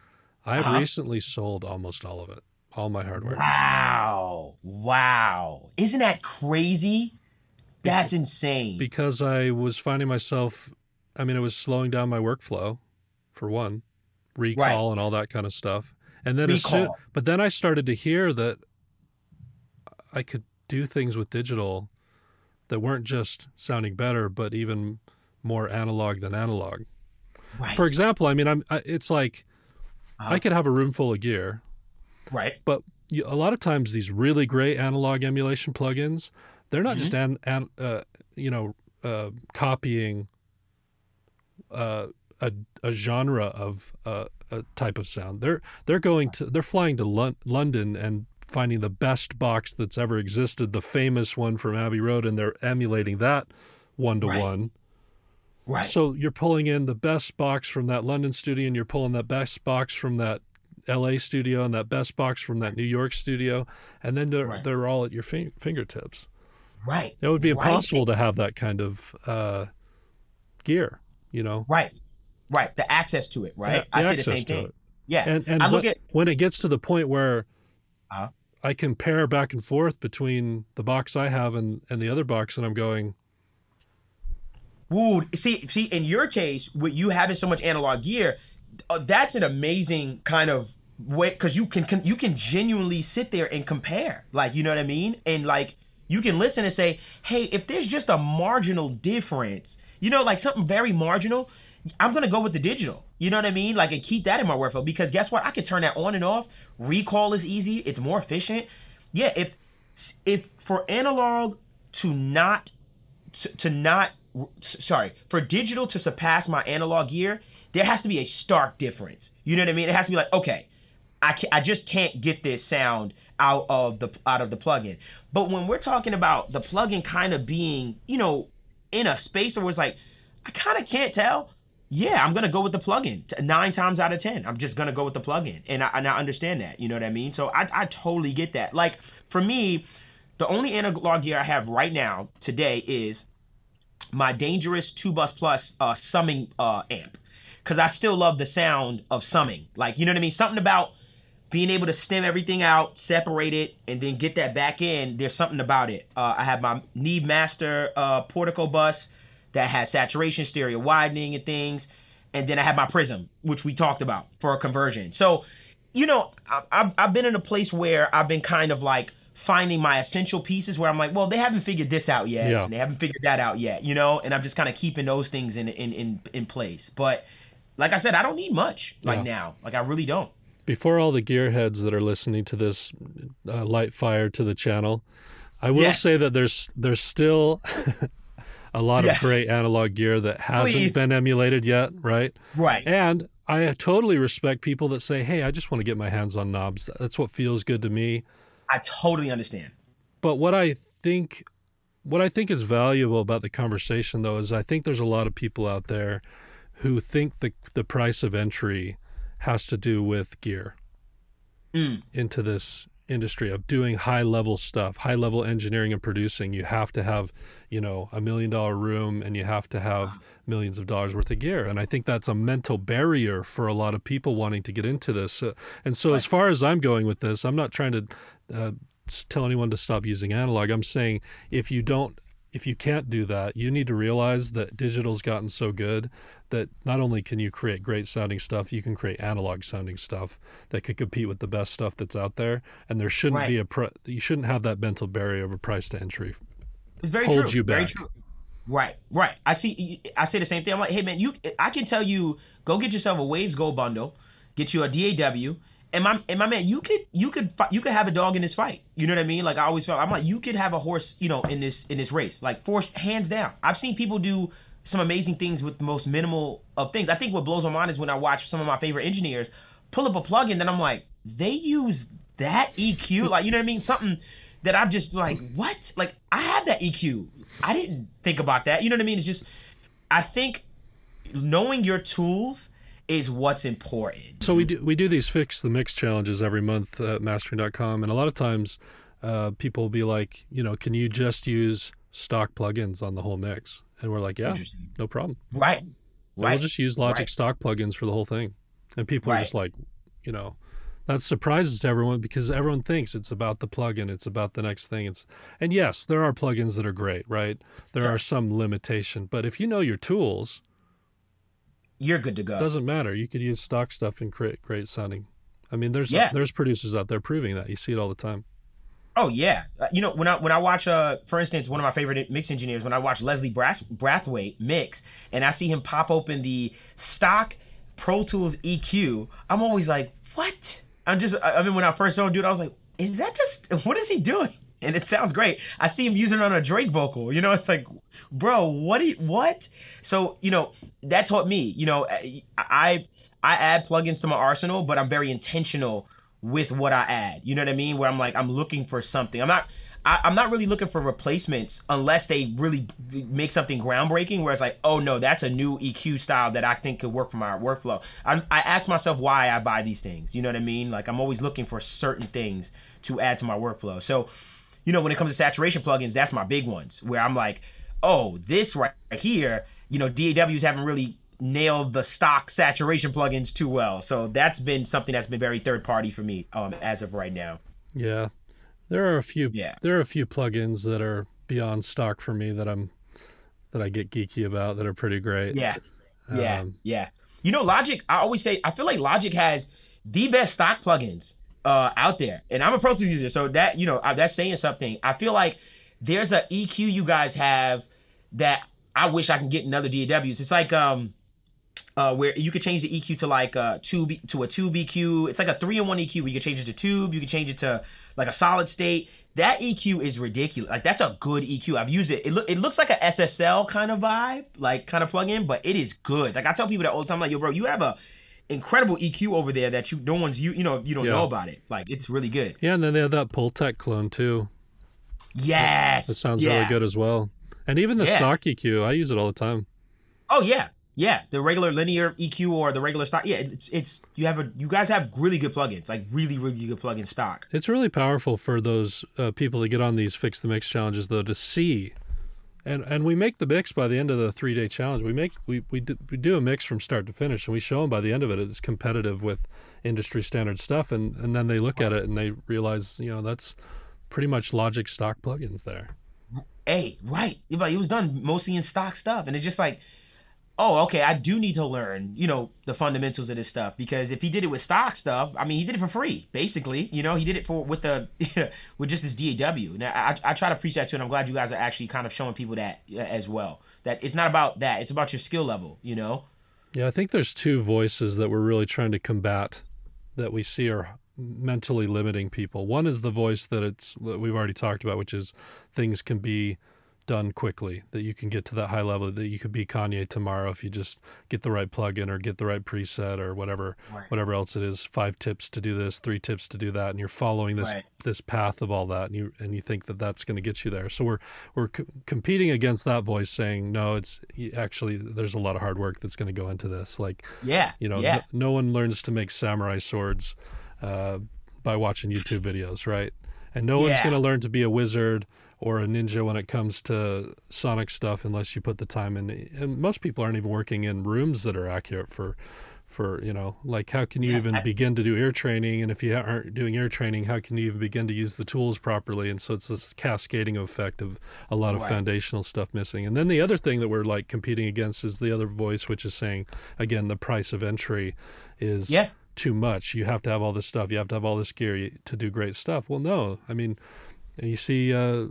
I've Uh-huh. recently sold almost all of it, all my hardware. Wow. Wow. Isn't that crazy? That's insane. because I was finding myself, I mean, it was slowing down my workflow, for one, recall and all that kind of stuff. And then, soon, but then I started to hear that I could do things with digital that weren't just sounding better, but even more analog than analog. right. For example, I mean, I'm, I, it's like Uh-huh. I could have a room full of gear, right. but you, a lot of times these really great analog emulation plugins, they're not just an, an uh, you know uh, copying uh, a a genre of uh, a type of sound. They're they're going to they're flying to Lon- London and finding the best box that's ever existed, the famous one from Abbey Road, and they're emulating that one to one. Right. So you're pulling in the best box from that London studio, and you're pulling that best box from that L.A. studio, and that best box from that New York studio, and then they're Right. they're all at your fin- fingertips. Right. It would be Right. impossible to have that kind of uh, gear, you know. Right. Right. The access to it, right? Yeah, I say the same thing. it. Yeah. And and I look when, at when it gets to the point where Uh-huh. I compare back and forth between the box I have and, and the other box, and I'm going, Ooh, see, see, in your case, with you having so much analog gear, uh, that's an amazing kind of way because you can, can you can genuinely sit there and compare, like you know what I mean, and like you can listen and say, hey, if there's just a marginal difference, you know, like something very marginal, I'm gonna go with the digital. You know what I mean? Like and keep that in my workflow because guess what? I can turn that on and off. Recall is easy. It's more efficient. Yeah, if if for analog to not to, to not sorry for digital to surpass my analog gear there has to be a stark difference you know what i mean it has to be like okay i can, i just can't get this sound out of the out of the plugin but when we're talking about the plugin kind of being you know in a space where it's like i kind of can't tell yeah i'm gonna go with the plugin nine times out of ten i'm just gonna go with the plugin and i, and I understand that you know what i mean so I, I totally get that like for me the only analog gear I have right now today is my Dangerous 2 Bus Plus uh, summing uh, amp. Because I still love the sound of summing. Like, you know what I mean? Something about being able to stem everything out, separate it, and then get that back in. There's something about it. Uh, I have my Neve Master uh, Portico bus that has saturation, stereo widening, and things. And then I have my Prism, which we talked about for a conversion. So, you know, I, I've, I've been in a place where I've been kind of like finding my essential pieces where I'm like, well, they haven't figured this out yet. Yeah. And they haven't figured that out yet, you know? And I'm just kind of keeping those things in, in, in, in place. But like I said, I don't need much like Yeah. now. Like I really don't. Before all the gearheads that are listening to this uh, light fire to the channel, I will Yes. say that there's there's still a lot Yes. of great analog gear that hasn't Please. been emulated yet, right? Right. And I totally respect people that say, "Hey, I just want to get my hands on knobs. That's what feels good to me." I totally understand. But what I think what I think is valuable about the conversation though is I think there's a lot of people out there who think the the price of entry has to do with gear Mm. into this industry of doing high level stuff, high level engineering and producing. You have to have, you know, a million dollar room and you have to have millions of dollars worth of gear. And I think that's a mental barrier for a lot of people wanting to get into this. Uh, and so, as far as I'm going with this, I'm not trying to uh, tell anyone to stop using analog. I'm saying if you don't, if you can't do that, you need to realize that digital's gotten so good that not only can you create great sounding stuff, you can create analog sounding stuff that could compete with the best stuff that's out there. And there shouldn't Right. be a pre- you shouldn't have that mental barrier of a price to entry. It's very Hold true. you Very back. true. Right, right. I see. I say the same thing. I'm like, hey man, you. I can tell you, go get yourself a Waves Gold bundle, get you a DAW, and my and my man, you could you could you could have a dog in this fight. You know what I mean? Like I always felt, I'm like, you could have a horse, you know, in this in this race, like for hands down. I've seen people do some amazing things with the most minimal of things. I think what blows my mind is when I watch some of my favorite engineers pull up a plugin, then I'm like, they use that EQ, like you know what I mean? Something that I've just like, what? Like I have that EQ. I didn't think about that. You know what I mean? It's just, I think knowing your tools is what's important. So we do we do these fix the mix challenges every month at mastering.com, and a lot of times uh, people will be like, you know, can you just use stock plugins on the whole mix? And we're like, yeah, no problem. Right. And Right. We'll just use Logic Right. stock plugins for the whole thing. And people are just like, you know, that surprises to everyone because everyone thinks it's about the plugin, it's about the next thing. It's and yes, there are plugins that are great, right? There Sure. are some limitation, but if you know your tools, You're good to go. it doesn't matter. You could use stock stuff and create great sounding. I mean, there's Yeah. there's producers out there proving that. You see it all the time. Oh yeah, Uh, you know when I when I watch uh for instance one of my favorite mix engineers when I watch Leslie Brass, Brathwaite mix and I see him pop open the stock Pro Tools EQ, I'm always like, what? I'm just I I mean when I first saw him do it, I was like, is that this? What is he doing? And it sounds great. I see him using it on a Drake vocal. You know, it's like, bro, what? You, what? So you know that taught me. You know, I I add plugins to my arsenal, but I'm very intentional with what I add. You know what I mean? Where I'm like, I'm looking for something. I'm not. I, I'm not really looking for replacements unless they really make something groundbreaking. Where it's like, oh no, that's a new EQ style that I think could work for my workflow. I, I ask myself why I buy these things. You know what I mean? Like I'm always looking for certain things to add to my workflow. So, you know, when it comes to saturation plugins, that's my big ones. Where I'm like, oh, this right here, you know, DAWs haven't really nailed the stock saturation plugins too well. So that's been something that's been very third party for me um, as of right now. Yeah, there are a few. Yeah. there are a few plugins that are beyond stock for me that I'm that I get geeky about that are pretty great. Yeah. Yeah. Um, yeah. You know, Logic, I always say, I feel like Logic has the best stock plugins uh, out there. And I'm a Pro Tools user, so that, you know, that's saying something. I feel like there's a EQ you guys have that I wish I can get in other DAWs. It's like, um, uh, where you could change the EQ to like a two B, to a tube EQ. It's like a three in one EQ. Where you can change it to tube. You can change it to like a solid state. That EQ is ridiculous. Like that's a good EQ. I've used it. It, look it looks like a SSL kind of vibe, like kind of plug-in, but it is good. Like I tell people that all the time, like yo, bro, you have a incredible EQ over there that you no one's you you know you don't Yeah. know about it. Like it's really good. yeah, and then they have that Pultec clone too. Yes, That sounds yeah. really good as well. And even the Yeah. stock EQ, I use it all the time. Oh yeah, yeah. The regular linear EQ or the regular stock. Yeah, it's it's you have a you guys have really good plugins, like really really good plugin stock. It's really powerful for those uh, people that get on these fix the mix challenges though to see, and and we make the mix by the end of the three day challenge. We make we we do, we do a mix from start to finish, and we show them by the end of it it's competitive with industry standard stuff, and and then they look at it and they realize you know that's pretty much Logic stock plugins there. Hey, right. It it was done mostly in stock stuff. And it's just like, oh, okay, I do need to learn, you know, the fundamentals of this stuff. Because if he did it with stock stuff, I mean, he did it for free, basically. You know, he did it for with the with just his DAW. Now, I, I try to preach that too, and I'm glad you guys are actually kind of showing people that as well. That it's not about that; it's about your skill level. You know. Yeah, I think there's two voices that we're really trying to combat that we see are mentally limiting people. One is the voice that it's that we've already talked about, which is things can be done quickly, that you can get to that high level, that you could be Kanye tomorrow if you just get the right plugin or get the right preset or whatever Right. whatever else it is. Five tips to do this, three tips to do that, and you're following this Right. this path of all that, and you and you think that that's going to get you there. So we're we're co- competing against that voice, saying no, it's actually there's a lot of hard work that's going to go into this. Like Yeah. you know, Yeah. no, no one learns to make samurai swords uh, by watching YouTube videos, right? And no one's going to learn to be a wizard or a ninja when it comes to sonic stuff unless you put the time in. And most people aren't even working in rooms that are accurate for, for you know, like how can you Yeah, even I- begin to do ear training? And if you aren't doing ear training, how can you even begin to use the tools properly? And so it's this cascading effect of a lot of foundational stuff missing. And then the other thing that we're like competing against is the other voice, which is saying again the price of entry is Yeah. too much. You have to have all this stuff. You have to have all this gear to do great stuff. Well, no. I mean, you see uh,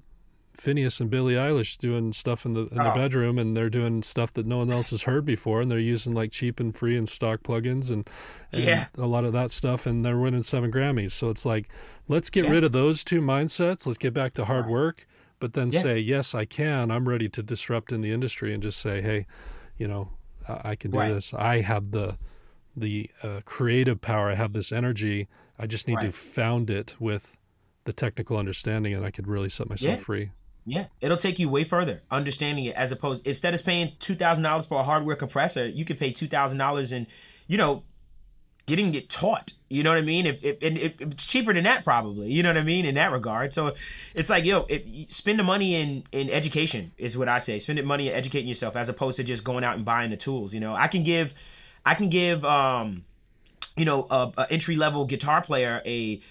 Finneas and Billie Eilish doing stuff in the in the Oh. bedroom, and they're doing stuff that no one else has heard before, and they're using like cheap and free and stock plugins and, and Yeah. a lot of that stuff, and they're winning seven Grammys. So it's like, let's get Yeah. rid of those two mindsets. Let's get back to hard work, but then Yeah. say, yes, I can. I'm ready to disrupt in the industry, and just say, hey, you know, I, I can do Right. this. I have the the uh, creative power. I have this energy. I just need to found it with the technical understanding, and I could really set myself Yeah. free. Yeah, it'll take you way further understanding it as opposed instead of paying two thousand dollars for a hardware compressor, you could pay two thousand dollars and you know getting it taught. You know what I mean? If, if it's cheaper than that probably. You know what I mean in that regard. So it's like yo, if, spend the money in in education is what I say. Spend the money in educating yourself as opposed to just going out and buying the tools. You know, I can give, I can give um, you know, a, a entry level guitar player a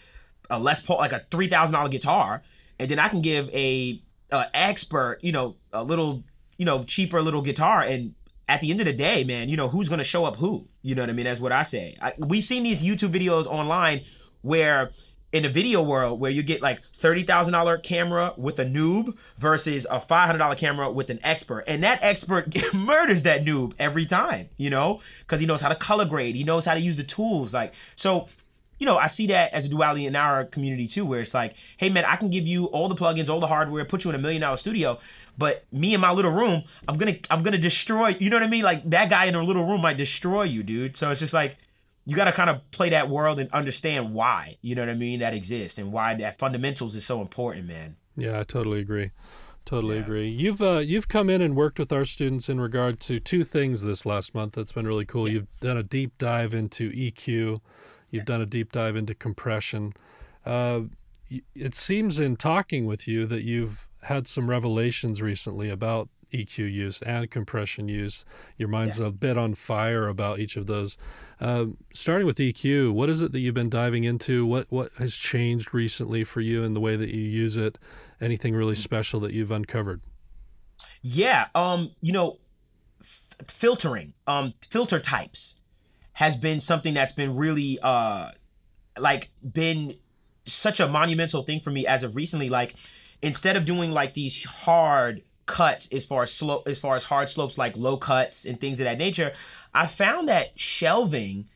a Les Paul, like a three thousand dollar guitar, and then I can give a, a expert, you know, a little, you know, cheaper little guitar, and at the end of the day, man, you know, who's gonna show up? Who? You know what I mean? That's what I say. I, we've seen these YouTube videos online where. In the video world, where you get like thirty thousand dollar camera with a noob versus a five hundred dollar camera with an expert, and that expert murders that noob every time, you know, because he knows how to color grade, he knows how to use the tools, like so you know, I see that as a duality in our community too, where it's like, hey man, I can give you all the plugins, all the hardware, put you in a million dollar studio, but me in my little room, I'm gonna I'm gonna destroy. You know what I mean? Like that guy in a little room might destroy you, dude. So it's just like you got to kind of play that world and understand why. You know what I mean? That exists and why that fundamentals is so important, man. Yeah, I totally agree. Totally Yeah. agree. You've uh, you've come in and worked with our students in regard to two things this last month. That's been really cool. You've done a deep dive into EQ. You've done a deep dive into compression. Uh, it seems in talking with you that you've had some revelations recently about EQ use and compression use. Your mind's a bit on fire about each of those. Um, starting with EQ, what is it that you've been diving into? What what has changed recently for you in the way that you use it? Anything really special that you've uncovered? Yeah, um, you know, f- filtering, um, filter types has been something that's been really uh like been such a monumental thing for me as of recently. Like instead of doing like these hard cuts as far as slope as far as hard slopes like low cuts and things of that nature, I found that shelving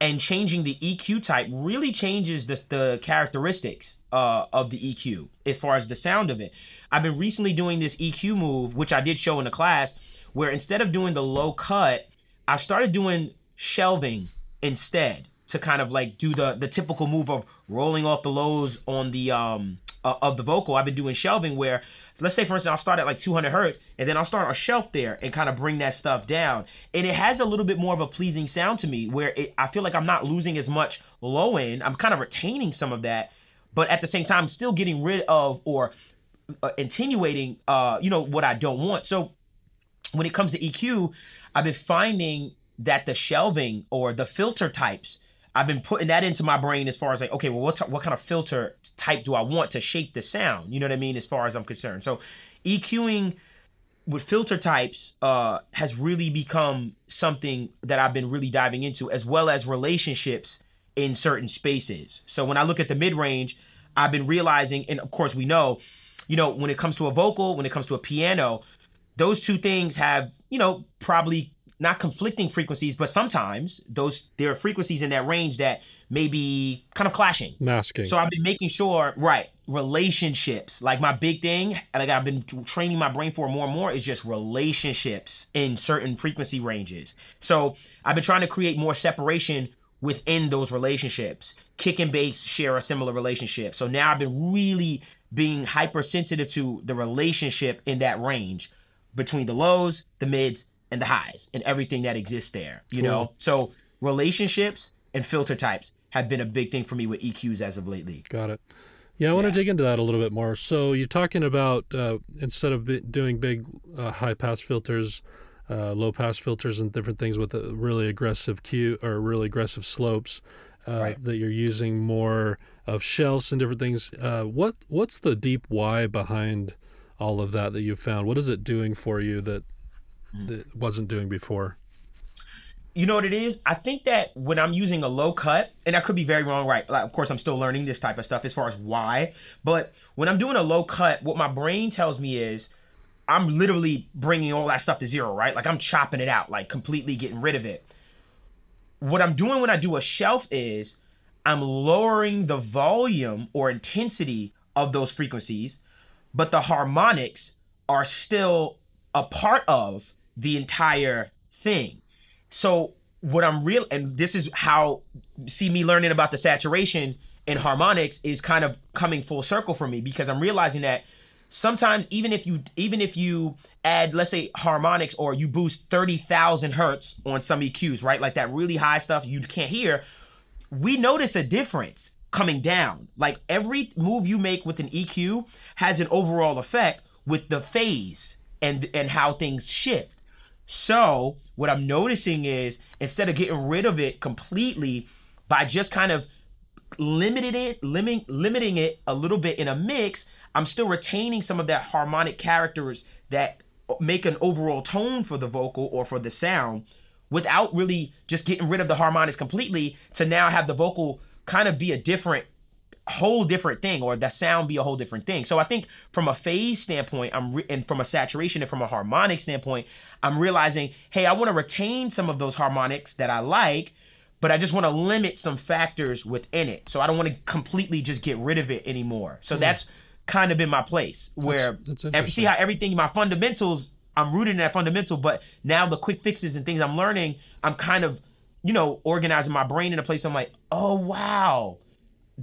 and changing the EQ type really changes the, the characteristics uh, of the EQ as far as the sound of it. I've been recently doing this EQ move, which I did show in the class, where instead of doing the low cut, I've started doing shelving instead to kind of like do the the typical move of rolling off the lows on the um uh, of the vocal. I've been doing shelving where let's say for instance I'll start at like 200 hertz and then I'll start a shelf there and kind of bring that stuff down. And it has a little bit more of a pleasing sound to me where it, I feel like I'm not losing as much low end. I'm kind of retaining some of that, but at the same time still getting rid of or uh, attenuating uh you know what I don't want. So when it comes to EQ, I've been finding that the shelving or the filter types, I've been putting that into my brain as far as like, okay, well, what, what kind of filter type do I want to shape the sound? You know what I mean? As far as I'm concerned. So EQing with filter types uh, has really become something that I've been really diving into, as well as relationships in certain spaces. So when I look at the mid range, I've been realizing, and of course we know, you know, when it comes to a vocal, when it comes to a piano, those two things have, you know, probably not conflicting frequencies, but sometimes those there are frequencies in that range that may be kind of clashing. Masking. So I've been making sure, right, relationships. Like my big thing, like I've been training my brain for more and more is just relationships in certain frequency ranges. So I've been trying to create more separation within those relationships. Kick and bass share a similar relationship. So now I've been really being hypersensitive to the relationship in that range between the lows, the mids, and the highs and everything that exists there. You know? So relationships and filter types have been a big thing for me with EQs as of lately. Got it. Yeah, I want to dig into that a little bit more. So you're talking about uh, instead of doing big uh, high pass filters, uh, low pass filters, and different things with a really aggressive Q or really aggressive slopes, uh, Right. that you're using more of shells and different things. Uh, what what's the deep why behind all of that that you've found? What is it doing for you that. Mm. that it wasn't doing before? You know what it is? I think that when I'm using a low cut, and I could be very wrong, right? Like, of course, I'm still learning this type of stuff as far as why. But when I'm doing a low cut, what my brain tells me is I'm literally bringing all that stuff to zero, right? Like I'm chopping it out, like completely getting rid of it. What I'm doing when I do a shelf is I'm lowering the volume or intensity of those frequencies, but the harmonics are still a part of the entire thing. So what I'm real and this is how see me learning about the saturation and harmonics is kind of coming full circle for me because I'm realizing that sometimes even if you even if you add let's say harmonics or you boost 30,000 hertz on some EQs, right? Like that really high stuff you can't hear, we notice a difference coming down. Like every move you make with an EQ has an overall effect with the phase and and how things shift. So, what I'm noticing is instead of getting rid of it completely by just kind of limiting it, limiting it a little bit in a mix, I'm still retaining some of that harmonic characters that make an overall tone for the vocal or for the sound without really just getting rid of the harmonics completely to now have the vocal kind of be a different whole different thing or the sound be a whole different thing. So i think from a phase standpoint i'm re- and from a saturation and from a harmonic standpoint i'm realizing hey i want to retain some of those harmonics that i like but i just want to limit some factors within it. So i don't want to completely just get rid of it anymore. So hmm. that's kind of been my place where that's every, see how everything my fundamentals i'm rooted in that fundamental but now the quick fixes and things i'm learning i'm kind of you know organizing my brain in a place i'm like oh wow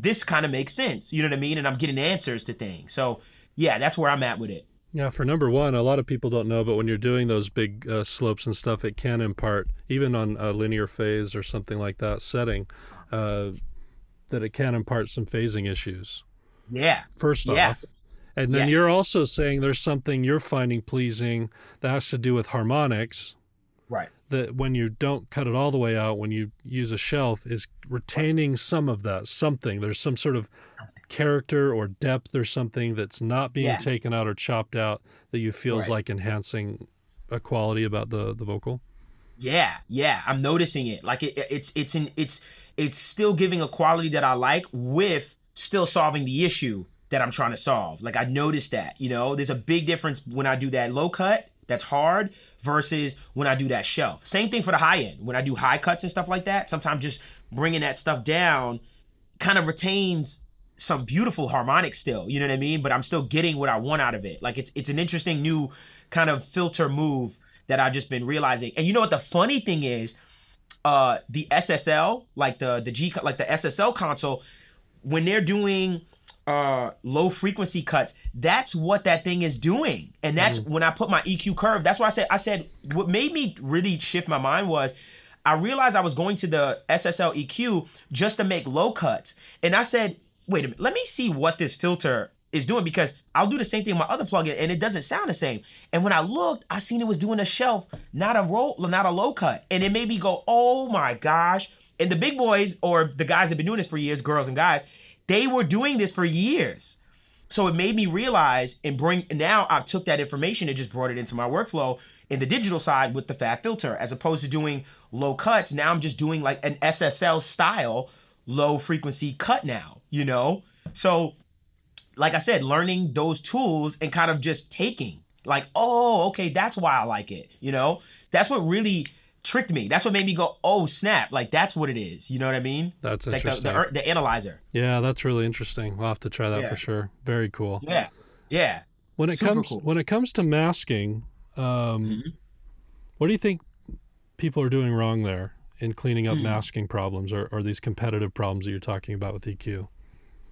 this kind of makes sense. You know what I mean? And I'm getting answers to things. So yeah, that's where I'm at with it. Yeah, for number one, a lot of people don't know, but when you're doing those big uh, slopes and stuff, it can impart, even on a linear phase or something like that setting, uh, that it can impart some phasing issues. Yeah. First Yeah. off. And then Yes. you're also saying there's something you're finding pleasing that has to do with harmonics, Right. That when you don't cut it all the way out, when you use a shelf, is retaining some of that something. There's some sort of character or depth or something that's not being Yeah. taken out or chopped out that you feel is Right. like enhancing a quality about the the vocal. Yeah, yeah, I'm noticing it. Like it, it's it's in it's it's still giving a quality that I like with still solving the issue that I'm trying to solve. Like I noticed that, you know, there's a big difference when I do that low cut that's hard versus when I do that shelf. Same thing for the high end. When I do high cuts and stuff like that, sometimes just bringing that stuff down kind of retains some beautiful harmonics still. You know what I mean? But I'm still getting what I want out of it. Like it's it's an interesting new kind of filter move that I've just been realizing. And you know what the funny thing is? Uh the SSL, like the the G like the SSL console, when they're doing uh low frequency cuts, that's what that thing is doing. And that's when I put my EQ curve, that's why I said I said what made me really shift my mind was I realized I was going to the SSL EQ just to make low cuts. And I said, wait a minute, let me see what this filter is doing because I'll do the same thing with my other plugin and it doesn't sound the same. And when I looked, I seen it was doing a shelf, not a roll, not a low cut. And it made me go, oh my gosh. And the big boys or the guys that have been doing this for years, girls and guys, they were doing this for years. So it made me realize and bring now I've took that information and just brought it into my workflow in the digital side with the FabFilter as opposed to doing low cuts. Now I'm just doing like an SSL style low frequency cut now, you know? So like I said, learning those tools and kind of just taking like, oh, okay, that's why I like it, you know? That's what really tricked me. That's what made me go, oh, snap, like that's what it is. You know what I mean? That's like the, interesting. the, the analyzer. yeah, that's really interesting. We'll have to try that Yeah. for sure. Very cool. Yeah. Yeah. When it Super comes cool. when it comes to masking, um, Mm-hmm. what do you think people are doing wrong there in cleaning up masking problems or, or these competitive problems that you're talking about with EQ?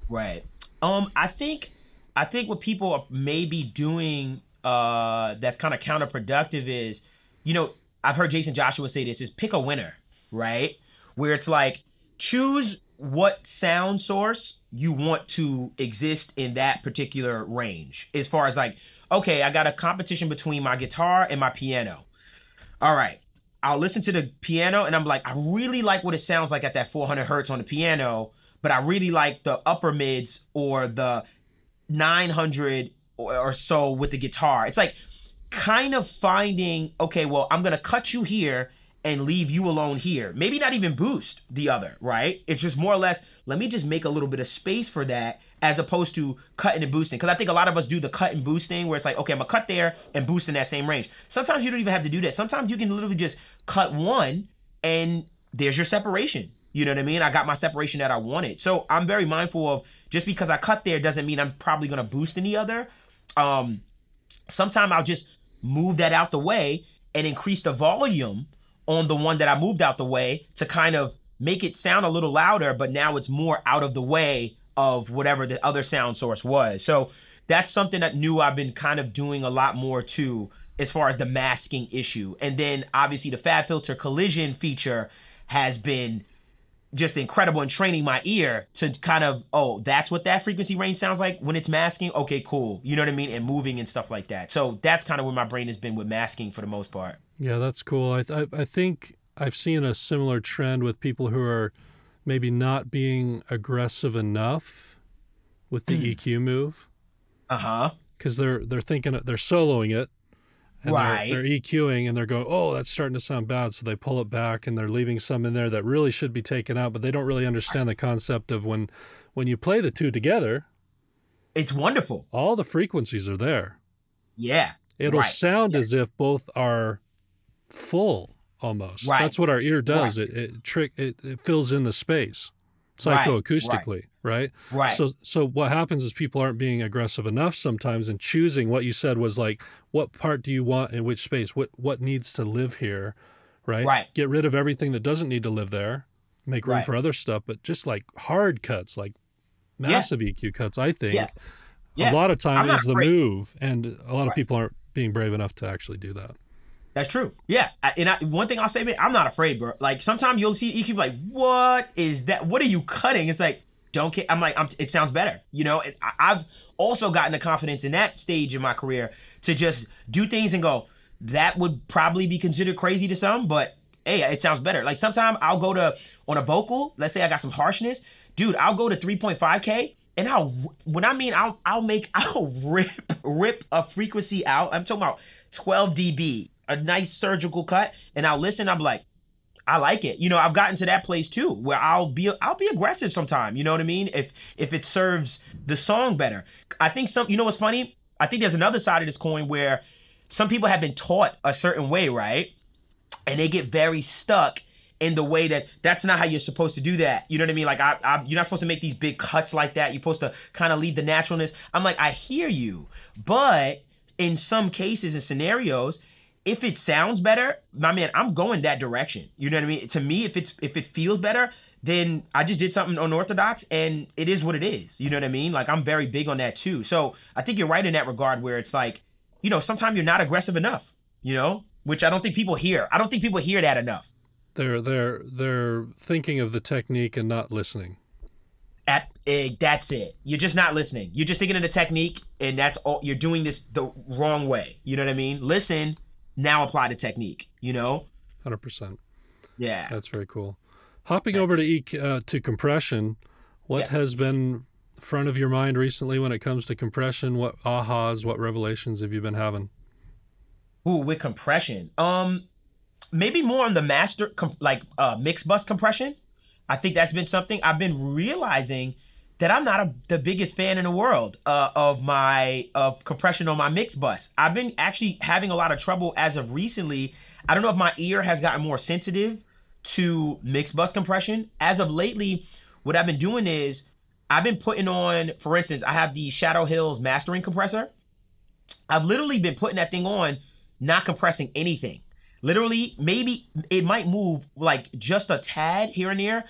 Right. Um, I think I think what people are maybe doing uh that's kind of counterproductive is, you know, I've heard Jaycen Joshua say this is pick a winner, right? Where it's like choose what sound source you want to exist in that particular range. As far as like, okay, I got a competition between my guitar and my piano. All right. I'll listen to the piano and I'm like, I really like what it sounds like at that 400 hertz on the piano, but I really like the upper mids or the 900 or, so with the guitar. It's like kind of finding, okay, well, I'm going to cut you here and leave you alone here. Maybe not even boost the other, right? It's just more or less, let me just make a little bit of space for that as opposed to cutting and boosting. Because I think a lot of us do the cut and boosting where it's like, okay, I'm gonna cut there and boost in that same range. Sometimes you don't even have to do that. Sometimes you can literally just cut one and there's your separation. You know what I mean? I got my separation that I wanted. So I'm very mindful of just because I cut there doesn't mean I'm probably gonna boost in the other. Um, sometime I'll just move that out the way and increase the volume on the one that I moved out the way to kind of make it sound a little louder, but now it's more out of the way of whatever the other sound source was. So that's something that new I've been kind of doing a lot more too as far as the masking issue. And then obviously the Fab Filter collision feature has been just incredible in training my ear to kind of oh that's what that frequency range sounds like when it's masking? Okay cool. You know what i mean? And moving and stuff like that. So that's kind of where my brain has been with masking for the most part. Yeah, that's cool. I, I I think I've seen a similar trend with people who are maybe not being aggressive enough with the Hmm. EQ move. Uh-huh. Because they're they're thinking they're soloing it. And they're- Right. They're, EQing and they're going, oh, that's starting to sound bad. So they pull it back and they're leaving some in there that really should be taken out, but they don't really understand the concept of when when you play the two together, it's wonderful all the frequencies are there. yeah It'll Right. sound as if both are full almost. Right. That's what our ear does. It it trick it, it fills in the space Right. psychoacoustically, right? right So so what happens is people aren't being aggressive enough sometimes and choosing what you said was like what part do you want in which space? What what needs to live here, right? Right. Get rid of everything that doesn't need to live there. Make room Right. for other stuff, but just like hard cuts, like massive EQ cuts, I think Yeah. Yeah. a lot of I'm time is the afraid. move, and a lot of people aren't being brave enough to actually do that. That's true. Yeah, and I, one thing I'll say, man, I'm not afraid, bro. Like sometimes you'll see EQ like, "What is that? What are you cutting?" It's like, don't care. I'm like, I'm, it sounds better, you know. And I, I've also gotten the confidence in that stage in my career to just do things and go, that would probably be considered crazy to some, but hey, it sounds better. Like sometimes I'll go to on a vocal. Let's say I got some harshness, dude. I'll go to 3.5k. And I'll when I mean I'll I'll make I'll rip rip a frequency out. I'm talking about 12 dB, a nice surgical cut, and I'll listen. I'm like, I like it. You know, I've gotten to that place too, where I'll be I'll be aggressive sometime. You know what I mean? If if it serves the song better, I think some. You know what's funny? I think there's another side of this coin where some people have been taught a certain way, right? And they get very stuck in the way that that's not how you're supposed to do that. You know what I mean? Like I, I you're not supposed to make these big cuts like that. You're supposed to kind of leave the naturalness. I'm like, I hear you, but in some cases and scenarios, if it sounds better, my man, I'm going that direction. You know what I mean? To me, if it's if it feels better, then I just did something unorthodox and it is what it is. You know what I mean? Like I'm very big on that too. So I think you're right in that regard where it's like, you know, sometimes you're not aggressive enough, you know? Which I don't think people hear. I don't think people hear that enough. They're they're they're thinking of the technique and not listening. At eh, that's it. You're just not listening. You're just thinking of the technique, and that's all. You're doing this the wrong way. You know what I mean? Listen, now apply the technique. You know? Hundred percent. Yeah. That's very cool. Hopping over to e- uh, to compression, what Yeah. has been front of your mind recently when it comes to compression? What ahas, what revelations have you been having? Ooh, with compression. Um, maybe more on the master, like uh, mix bus compression. I think that's been something I've been realizing that I'm not a, the biggest fan in the world uh, of my of compression on my mix bus. I've been actually having a lot of trouble as of recently. I don't know if my ear has gotten more sensitive to mix bus compression. As of lately, what I've been doing is I've been putting on, for instance, I have the Shadow Hills mastering compressor. I've literally been putting that thing on, not compressing anything. Literally, maybe it might move like just a tad here and there.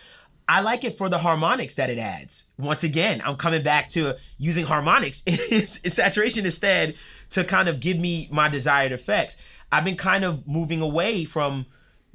I like it for the harmonics that it adds. Once again, I'm coming back to using harmonics in saturation instead to kind of give me my desired effects. I've been kind of moving away from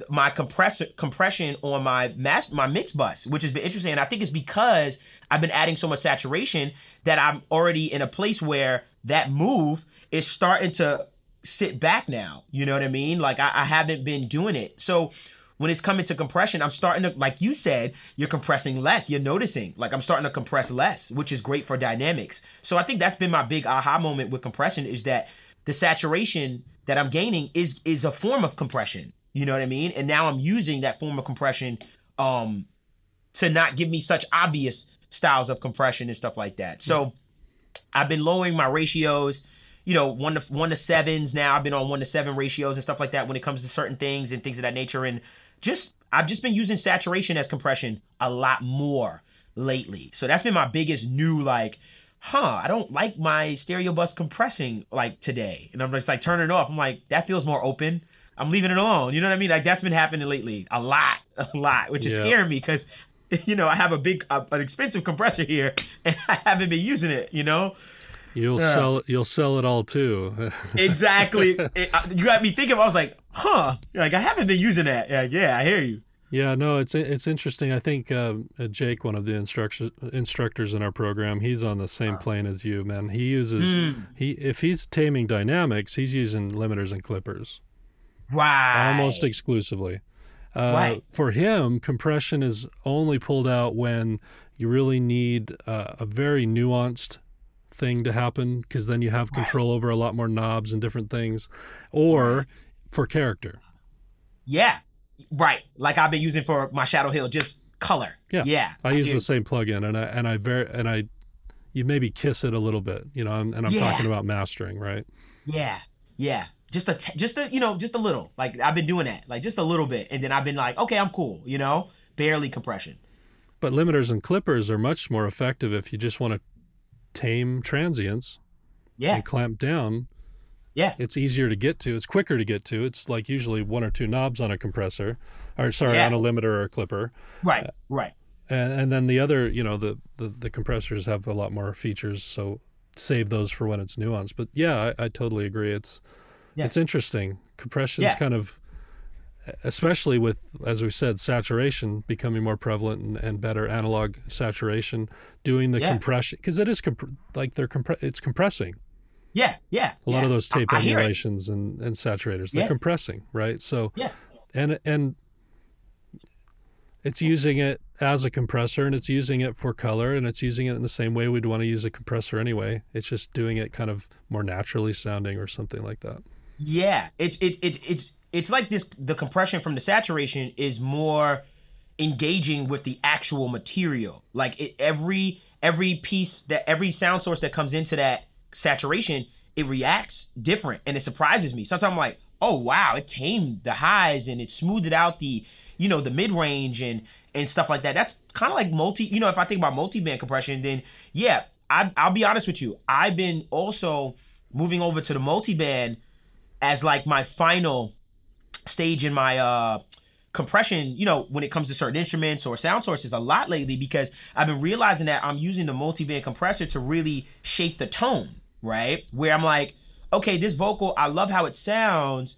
my compressor compression on my my mix bus, which has been interesting. And I think it's because I've been adding so much saturation that I'm already in a place where that move is starting to sit back now. You know what I mean? Like I, I haven't been doing it. So when it's coming to compression, I'm starting to, like you said, you're compressing less. You're noticing, like I'm starting to compress less, which is great for dynamics. So I think that's been my big aha moment with compression is that the saturation that I'm gaining is is a form of compression. You know what I mean? And now I'm using that form of compression um to not give me such obvious styles of compression and stuff like that. So I've been lowering my ratios, you know, one to one to sevens now. I've been on one to seven ratios and stuff like that when it comes to certain things and things of that nature. And just I've just been using saturation as compression a lot more lately. So that's been my biggest new like, huh, I don't like my stereo bus compressing like today. And I'm just like turning it off. I'm like, that feels more open. I'm leaving it alone. You know what I mean? Like that's been happening lately a lot, a lot, which is Yeah. scaring me because you know I have a big, uh, an expensive compressor here, and I haven't been using it. You know, You'll Yeah. sell it. You'll sell it all too. exactly. It- I- you got me thinking. I was like, huh, like I haven't been using that. Yeah, yeah, I hear you. yeah, no, it's it's interesting. I think uh, Jake, one of the instructors instructors in our program, he's on the same plane as you, man. He uses he if he's taming dynamics, he's using limiters and clippers Right. almost exclusively. Uh, Right. For him, compression is only pulled out when you really need uh, a very nuanced thing to happen, because then you have control over a lot more knobs and different things, or for character. Yeah. Right. Like I've been using for my Shadow Hill, just color. Yeah. Yeah. I use hear the same plugin, and I and I very and I, you maybe kiss it a little bit, you know, and, and I'm Yeah. talking about mastering, right? Yeah, yeah. Just a, t- just a, you know, just a little. Like I've been doing that, like just a little bit, and then I've been like, okay, I'm cool. You know, barely compression. But limiters and clippers are much more effective if you just want to tame transients Yeah, and clamp down. yeah, It's easier to get to. It's quicker to get to. It's like usually one or two knobs on a compressor, or sorry, Yeah. on a limiter or a clipper. right, uh, right. And, and then the other, you know, the, the the compressors have a lot more features. So save those for when it's nuanced. But yeah, I, I totally agree. It's Yeah. it's interesting. Compression's Yeah. kind of especially with as we said saturation becoming more prevalent and, and better analog saturation doing the Yeah. compression because it is comp- like they're compre- it's compressing Yeah, yeah. a lot yeah. of those tape I, I emulations and, and saturators they're Yeah. compressing right so Yeah. and and it's using it as a compressor and it's using it for color and it's using it in the same way we'd want to use a compressor anyway it's just doing it kind of more naturally sounding or something like that Yeah, it's it, it it's it's like this. The compression from the saturation is more engaging with the actual material. Like it, every every piece that every sound source that comes into that saturation, it reacts different, and it surprises me. Sometimes I'm like, oh wow, it tamed the highs and it smoothed out the you know the mid range and and stuff like that. That's kind of like multi. You know, if I think about multi band compression, then yeah, I, I'll be honest with you. I've been also moving over to the multi band as like my final stage in my uh compression, you know, when it comes to certain instruments or sound sources a lot lately because I've been realizing that I'm using the multi-band compressor to really shape the tone, right? Where I'm like, okay, this vocal, I love how it sounds,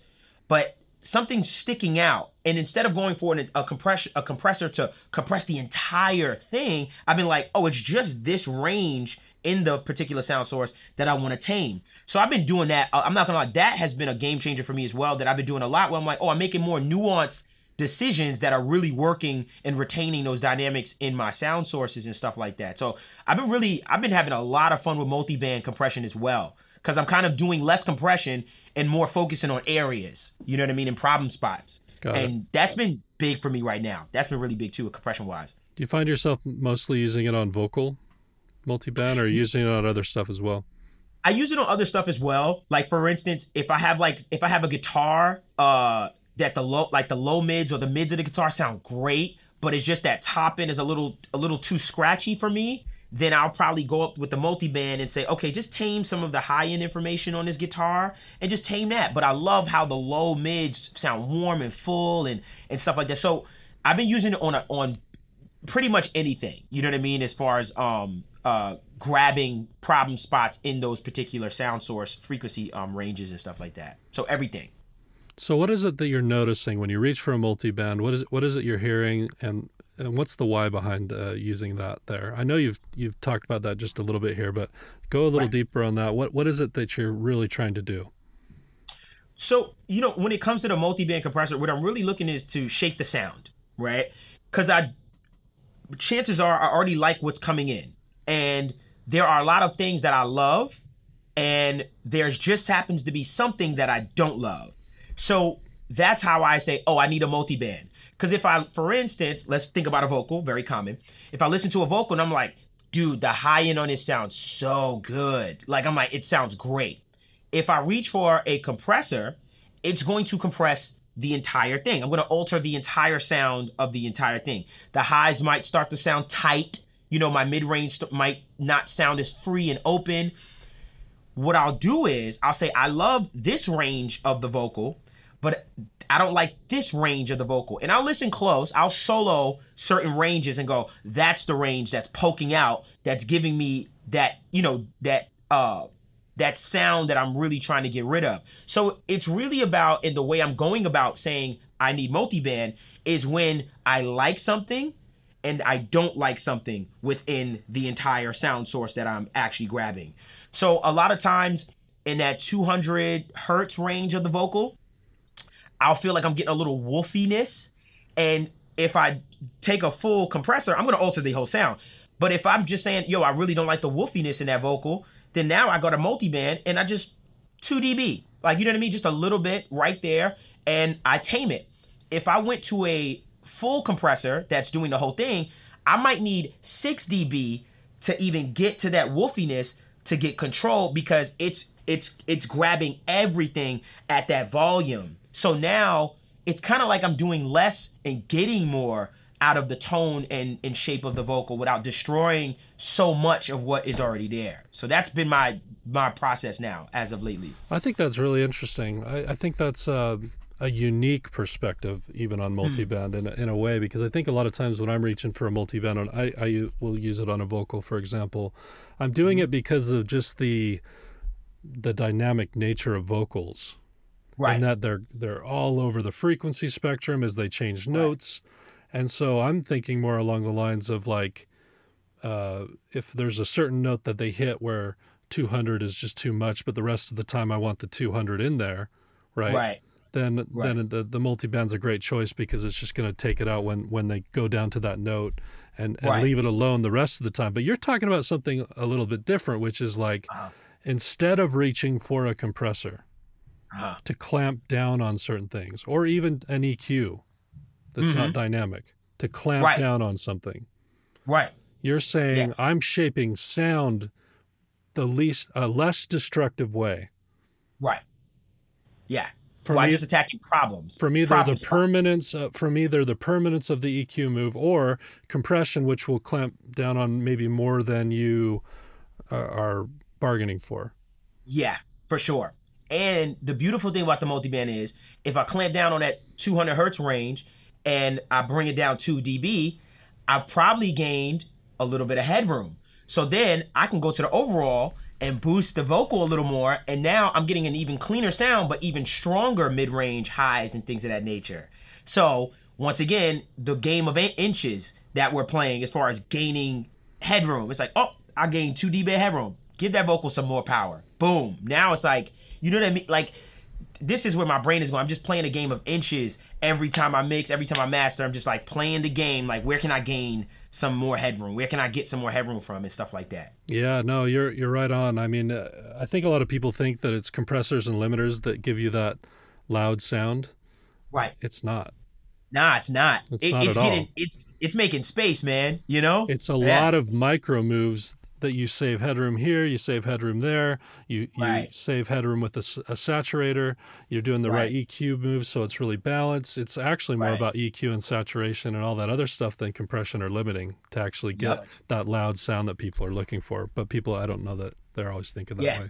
but something's sticking out. And instead of going for an, a compression a compressor to compress the entire thing, I've been like, oh, it's just this range in the particular sound source that I want to tame. So I've been doing that. Uh, I'm not gonna lie, that has been a game changer for me as well. That I've been doing a lot. Where I'm like, oh, I'm making more nuanced decisions that are really working and retaining those dynamics in my sound sources and stuff like that. So I've been really, I've been having a lot of fun with multi-band compression as well. Cause I'm kind of doing less compression and more focusing on areas, you know what I mean, and problem spots. Got it. and that's been big for me right now. That's been really big too, compression wise. do you find yourself mostly using it on vocal multi-band or using it on other stuff as well I use it on other stuff as well. Like for instance, if I have like if I have a guitar uh that the low like the low mids or the mids of the guitar sound great, but it's just that top end is a little a little too scratchy for me, then I'll probably go up with the multi-band and say, okay, just tame some of the high-end information on this guitar and just tame that. But I love how the low mids sound warm and full and and stuff like that. So I've been using it on a, on pretty much anything. You know what I mean? As far as um uh grabbing problem spots in those particular sound source frequency um ranges and stuff like that. So everything. So what is it that you're noticing when you reach for a multi-band? What is it, what is it you're hearing, and and what's the why behind uh, using that there? I know you've you've talked about that just a little bit here, but go a little Right. deeper on that. What what is it that you're really trying to do? So, you know, when it comes to the multi-band compressor, what I'm really looking is to shape the sound, right? Cuz I chances are I already like what's coming in. And there are a lot of things that I love and there's just happens to be something that I don't love. So, that's how I say, "Oh, I need a multi-band." Cuz if I for instance, let's think about a vocal, very common. If I listen to a vocal and I'm like, "Dude, the high end on this sounds so good." Like I'm like, "It sounds great." if I reach for a compressor, it's going to compress the entire thing. I'm going to alter the entire sound of the entire thing. The highs might start to sound tight. You know, my mid range st- might not sound as free and open. What I'll do is I'll say, I love this range of the vocal, but I don't like this range of the vocal. And I'll listen close. I'll solo certain ranges and go, that's the range that's poking out, that's giving me that, you know, that uh that sound that I'm really trying to get rid of. So it's really about in the way I'm going about saying I need multiband is when I like something and I don't like something within the entire sound source that I'm actually grabbing. So a lot of times in that 200 hertz range of the vocal, I'll feel like I'm getting a little wolfiness. And if I take a full compressor, I'm gonna alter the whole sound. But if I'm just saying, yo, I really don't like the wolfiness in that vocal, then now I got a multiband and I just 2 dB. Like, you know what I mean? Just a little bit right there and I tame it. If I went to a full compressor that's doing the whole thing, I might need 6 dB to even get to that wolfiness to get control because it's it's it's grabbing everything at that volume. So now it's kind of like I'm doing less and getting more out of the tone and, and shape of the vocal without destroying so much of what is already there. So that's been my my process now as of lately. I think that's really interesting. I, I think that's uh, a unique perspective even on multiband in, a, in a way because I think a lot of times when I'm reaching for a multiband on I will use it on a vocal for example I'm doing it because of just the the dynamic nature of vocals. Right. and that they're they're all over the frequency spectrum as they change notes. And so I'm thinking more along the lines of like uh, if there's a certain note that they hit where 200 is just too much but the rest of the time I want the 200 in there right? Right. Then Right. then the the multiband's a great choice because it's just going to take it out when when they go down to that note and, and Right. leave it alone the rest of the time. But you're talking about something a little bit different, which is like Uh-huh. instead of reaching for a compressor Uh-huh. to clamp down on certain things, or even an EQ that's not dynamic to clamp Mm-hmm. Right. down on something. Right. You're saying Yeah. I'm shaping sound the least a less destructive way. Right. Yeah. For well, me- just attacking problems. from either Problem the spots. permanence uh, from either the permanence of the EQ move or compression, which will clamp down on maybe more than you uh, are bargaining for. Yeah, for sure. And the beautiful thing about the multiband is if I clamp down on that 200 hertz range and I bring it down 2 dB, I probably gained a little bit of headroom. So then I can go to the overall and boost the vocal a little more. And now I'm getting an even cleaner sound, but even stronger mid range highs and things of that nature. So once again, the game of inches that we're playing as far as gaining headroom, it's like, oh, I gained 2 dB headroom. Give that vocal some more power. Boom. Now it's like, you know what I mean? Like, this is where my brain is going. I'm just playing a game of inches every time I mix, every time I master. I'm just like playing the game. Like, where can I gain some more headroom? Where can I get some more headroom from and stuff like that? Yeah, no, you're you're right on. I mean, uh, I think a lot of people think that it's compressors and limiters that give you that loud sound. Right. It's not. Nah, it's not. It's It- not it's at all. getting it's it's making space, man. You know? It's a Yeah. lot of micro moves that you save headroom here, you save headroom there, you, you Right. save headroom with a saturator, you're doing the right. Right. EQ move, so it's really balanced. It's actually more Right. about EQ and saturation and all that other stuff than compression or limiting to actually get Yeah. that loud sound that people are looking for. But people, I don't know that they're always thinking that Yeah. way.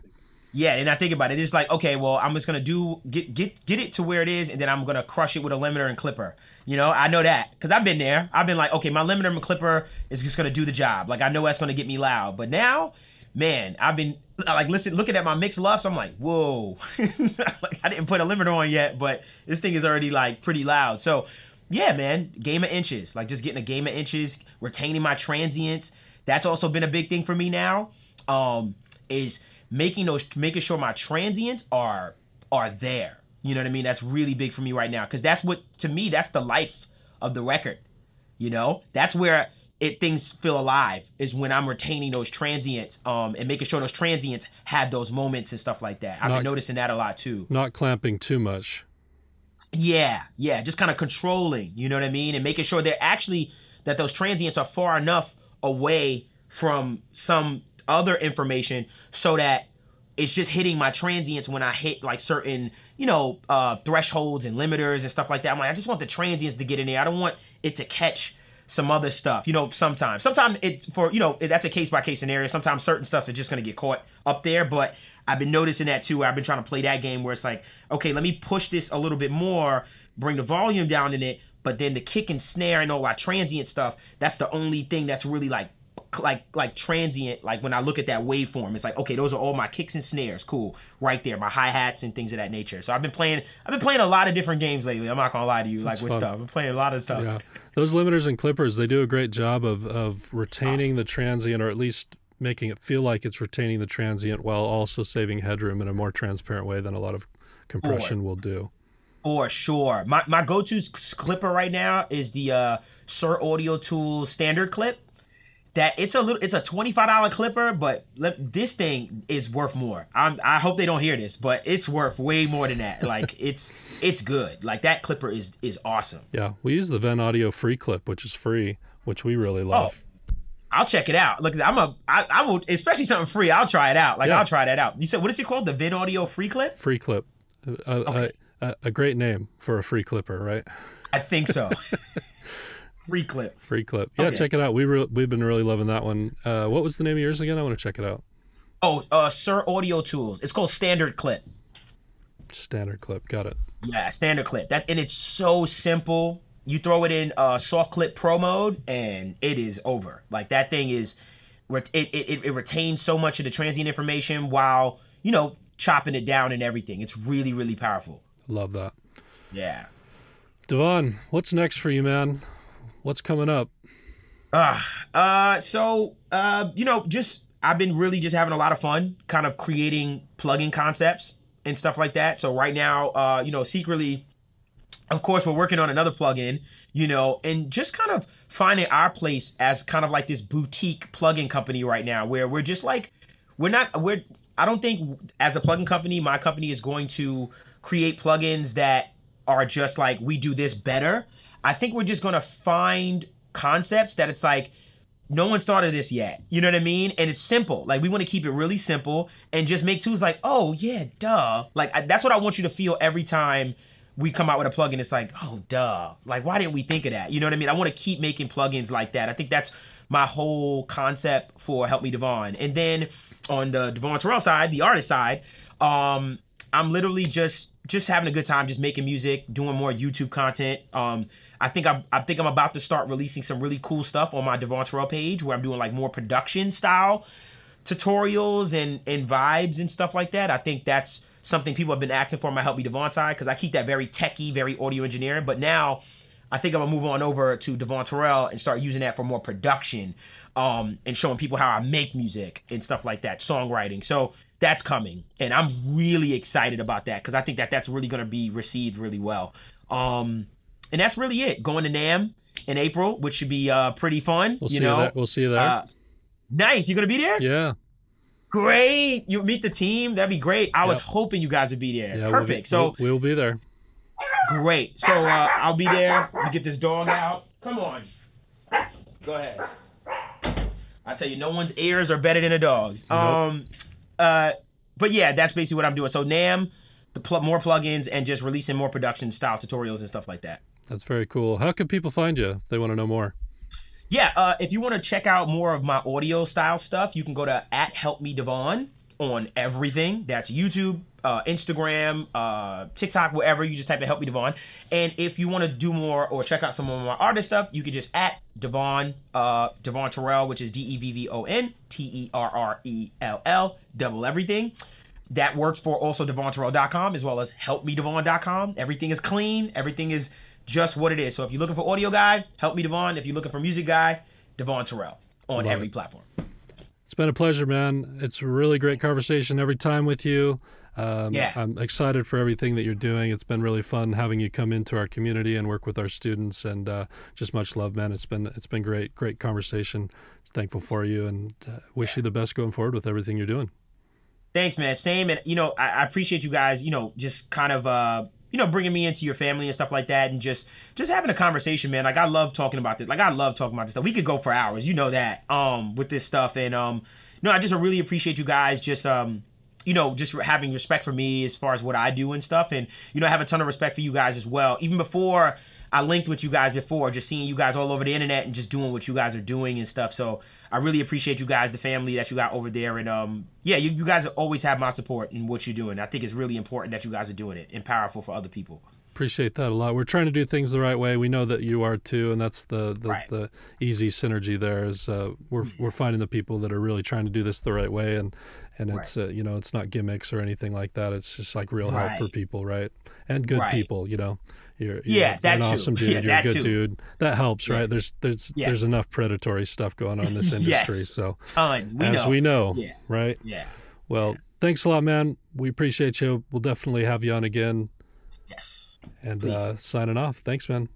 Yeah, and I think about it. It's like, okay, well, I'm just gonna do get get get it to where it is, and then I'm gonna crush it with a limiter and clipper. You know, I know that because I've been there. I've been like, okay, my limiter and clipper is just gonna do the job. Like I know that's gonna get me loud. But now, man, I've been like listen, looking at my mix lufs. I'm like, whoa, like I didn't put a limiter on yet, but this thing is already like pretty loud. So, yeah, man, game of inches, like just getting a game of inches, retaining my transients. That's also been a big thing for me now. Um, is making those making sure my transients are are there. You know what I mean? That's really big for me right now because that's what to me that's the life of the record. You know, that's where it things feel alive is when I'm retaining those transients um and making sure those transients have those moments and stuff like that. I've Not- been noticing that a lot too. Not clamping too much. Yeah, yeah, just kind of controlling, you know what I mean, and making sure they're actually that those transients are far enough away from some other information so that it's just hitting my transients when I hit like certain, you know, uh thresholds and limiters and stuff like that. I'm like, I just want the transients to get in there. I don't want it to catch some other stuff. You know, sometimes, sometimes it for you know that's a case by case scenario. Sometimes certain stuff is just gonna get caught up there, but I've been noticing that too. I've been trying to play that game where it's like, okay, let me push this a little bit more, bring the volume down in it, but then the kick and snare and all that transient stuff. That's the only thing that's really like like like transient like when i look at that waveform it's like okay those are all my kicks and snares. Cool. Right there. My hi-hats and things of that nature. So i've been playing i've been playing a lot of different games lately. I'm not gonna lie to you. Like with fun. stuff. I've been playing a lot of stuff. Yeah, those limiters and clippers, they do a great job of of retaining the transient, or at least making it feel like it's retaining the transient while also saving headroom in a more transparent way than a lot of compression will do. For sure. My my go-to clipper right now is the uh Sir Audio Tool standard clip. That it's a little it's a $25 clipper, but let, this thing is worth more. I'm I hope they don't hear this, but it's worth way more than that. Like it's it's good. Like that clipper is is awesome. Yeah, we use the Venn Audio free clip, which is free, which we really oh, love. oh, I'll check it out. Look, I'm a I, I will especially something free. I'll try it out. Like Yeah. I'll try that out. You said what is it called? The Venn Audio free clip? Free clip, a, a, a great name for a free clipper, right? I think so. free clip. Free clip. Yeah, Okay. check it out. We re- we've been really loving that one. Uh, what was the name of yours again? I want to check it out. Oh, uh Sir Audio Tools. It's called standard clip. Standard clip. Got it. Yeah, standard clip. That and it's so simple. You throw it in uh, soft clip pro mode, and it is over. Like that thing is, it it, it retains so much of the transient information while you know chopping it down and everything. It's really really powerful. Love that. Yeah. Devvon, what's next for you, man? What's coming up? Uh, uh, so, uh, you know, just, I've been really just having a lot of fun kind of creating plugin concepts and stuff like that. So right now, uh, you know, secretly, of course, we're working on another plugin, you know, and just kind of finding our place as kind of like this boutique plugin company right now where we're just like, we're not, we're, I don't think as a plugin company, my company is going to create plugins that are just like we do this better. I think we're just gonna find concepts that it's like no one started this yet. You know what I mean? And it's simple. Like we want to keep it really simple and just make tools like, oh yeah, duh. Like I, that's what I want you to feel every time we come out with a plugin. It's like, oh duh. Like why didn't we think of that? You know what I mean? I want to keep making plugins like that. I think that's my whole concept for Help Me Devvon. And then on the Devvon Terrell side, the artist side, um, I'm literally just just having a good time, just making music, doing more YouTube content. Um, I think I'm, I think I'm about to start releasing some really cool stuff on my Devvon Terrell page where I'm doing like more production style tutorials and and vibes and stuff like that. I think that's something people have been asking for my Help Me Devvon side because I keep that very techy, very audio engineering. But now I think I'm gonna move on over to Devvon Terrell and start using that for more production um, and showing people how I make music and stuff like that, songwriting. So that's coming and i'm really excited about that because i think that that's really going to be received really well. Um and that's really it. Going to NAMM in april which should be uh pretty fun We'll you see know? you. We'll see you there. uh, nice. You gonna be there? Yeah. great. You meet the team. That'd be great. I was hoping you guys would be there. Yeah. we'll be- perfect. So we'll, we'll be there. great. So uh i'll be there. We get this dog out. Come on. Go ahead. I tell you no one's ears are better than a dog's. Um uh but yeah that's basically what i'm doing so NAMM the pl- more plugins and just releasing more production style tutorials and stuff like that That's very cool. How can people find you if they want to know more? yeah uh if you want to check out more of my audio style stuff you can go to at help me devvon on everything that's youtube uh, instagram uh, tiktok wherever you just type in help me devvon and if you want to do more or check out some of my artist stuff you can just at devvon uh, devvon terrell which is E d-e-v-v-o-n t-e-r-r-e-l-l double everything that works for also devvonterrell.com as well as helpmedevvon.com everything is clean everything is just what it is so if you're looking for audio guy help me devvon if you're looking for music guy devvon terrell on Love every it. platform It's been a pleasure, man. It's a really great conversation every time with you. Um, Yeah. I'm excited for everything that you're doing. It's been really fun having you come into our community and work with our students, and uh, just much love, man. It's been it's been great, great conversation. Thankful for you, and uh, wish you the best going forward with everything you're doing. Thanks, man. Same, and you know, I, I appreciate you guys. You know, just kind of, uh, you know, bringing me into your family and stuff like that, and just, just having a conversation, man. Like I love talking about this. Like I love talking about this stuff. We could go for hours. You know that. Um, with this stuff, and um, no, I just really appreciate you guys. Just um, you know, just having respect for me as far as what I do and stuff, and you know, I have a ton of respect for you guys as well. Even before I linked with you guys before, just seeing you guys all over the internet and just doing what you guys are doing and stuff. So I really appreciate you guys, the family that you got over there, and um, yeah, you, you guys always have my support in what you're doing. I think it's really important that you guys are doing it and powerful for other people. Appreciate that a lot. We're trying to do things the right way. We know that you are too, and that's the the, Right. the easy synergy. There is uh, we're we're finding the people that are really trying to do this the right way, and and it's uh, you know it's not gimmicks or anything like that. It's just like real help for people, right? And good Right. people, you know. You're, you're Yeah, that an too. awesome dude. Yeah, you're a good too. dude. That helps, Yeah. right? There's there's Yeah. there's enough predatory stuff going on in this industry. Yes. So Tons. We as know. we know, Yeah. right? Yeah. Well, thanks a lot, man. We appreciate you. We'll definitely have you on again. Yes. And Please. uh, signing off. Thanks, man.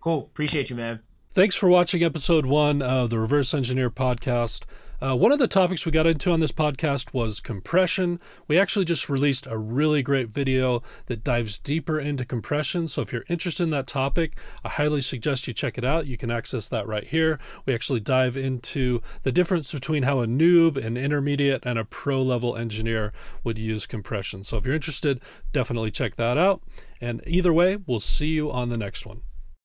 Cool. Appreciate you, man. Thanks for watching episode one of the Reverse Engineer podcast. Uh, one of the topics we got into on this podcast was compression. We actually just released a really great video that dives deeper into compression. So if you're interested in that topic, I highly suggest you check it out. You can access that right here. We actually dive into the difference between how a noob, an intermediate, and a pro level engineer would use compression. So if you're interested, definitely check that out. And either way, we'll see you on the next one.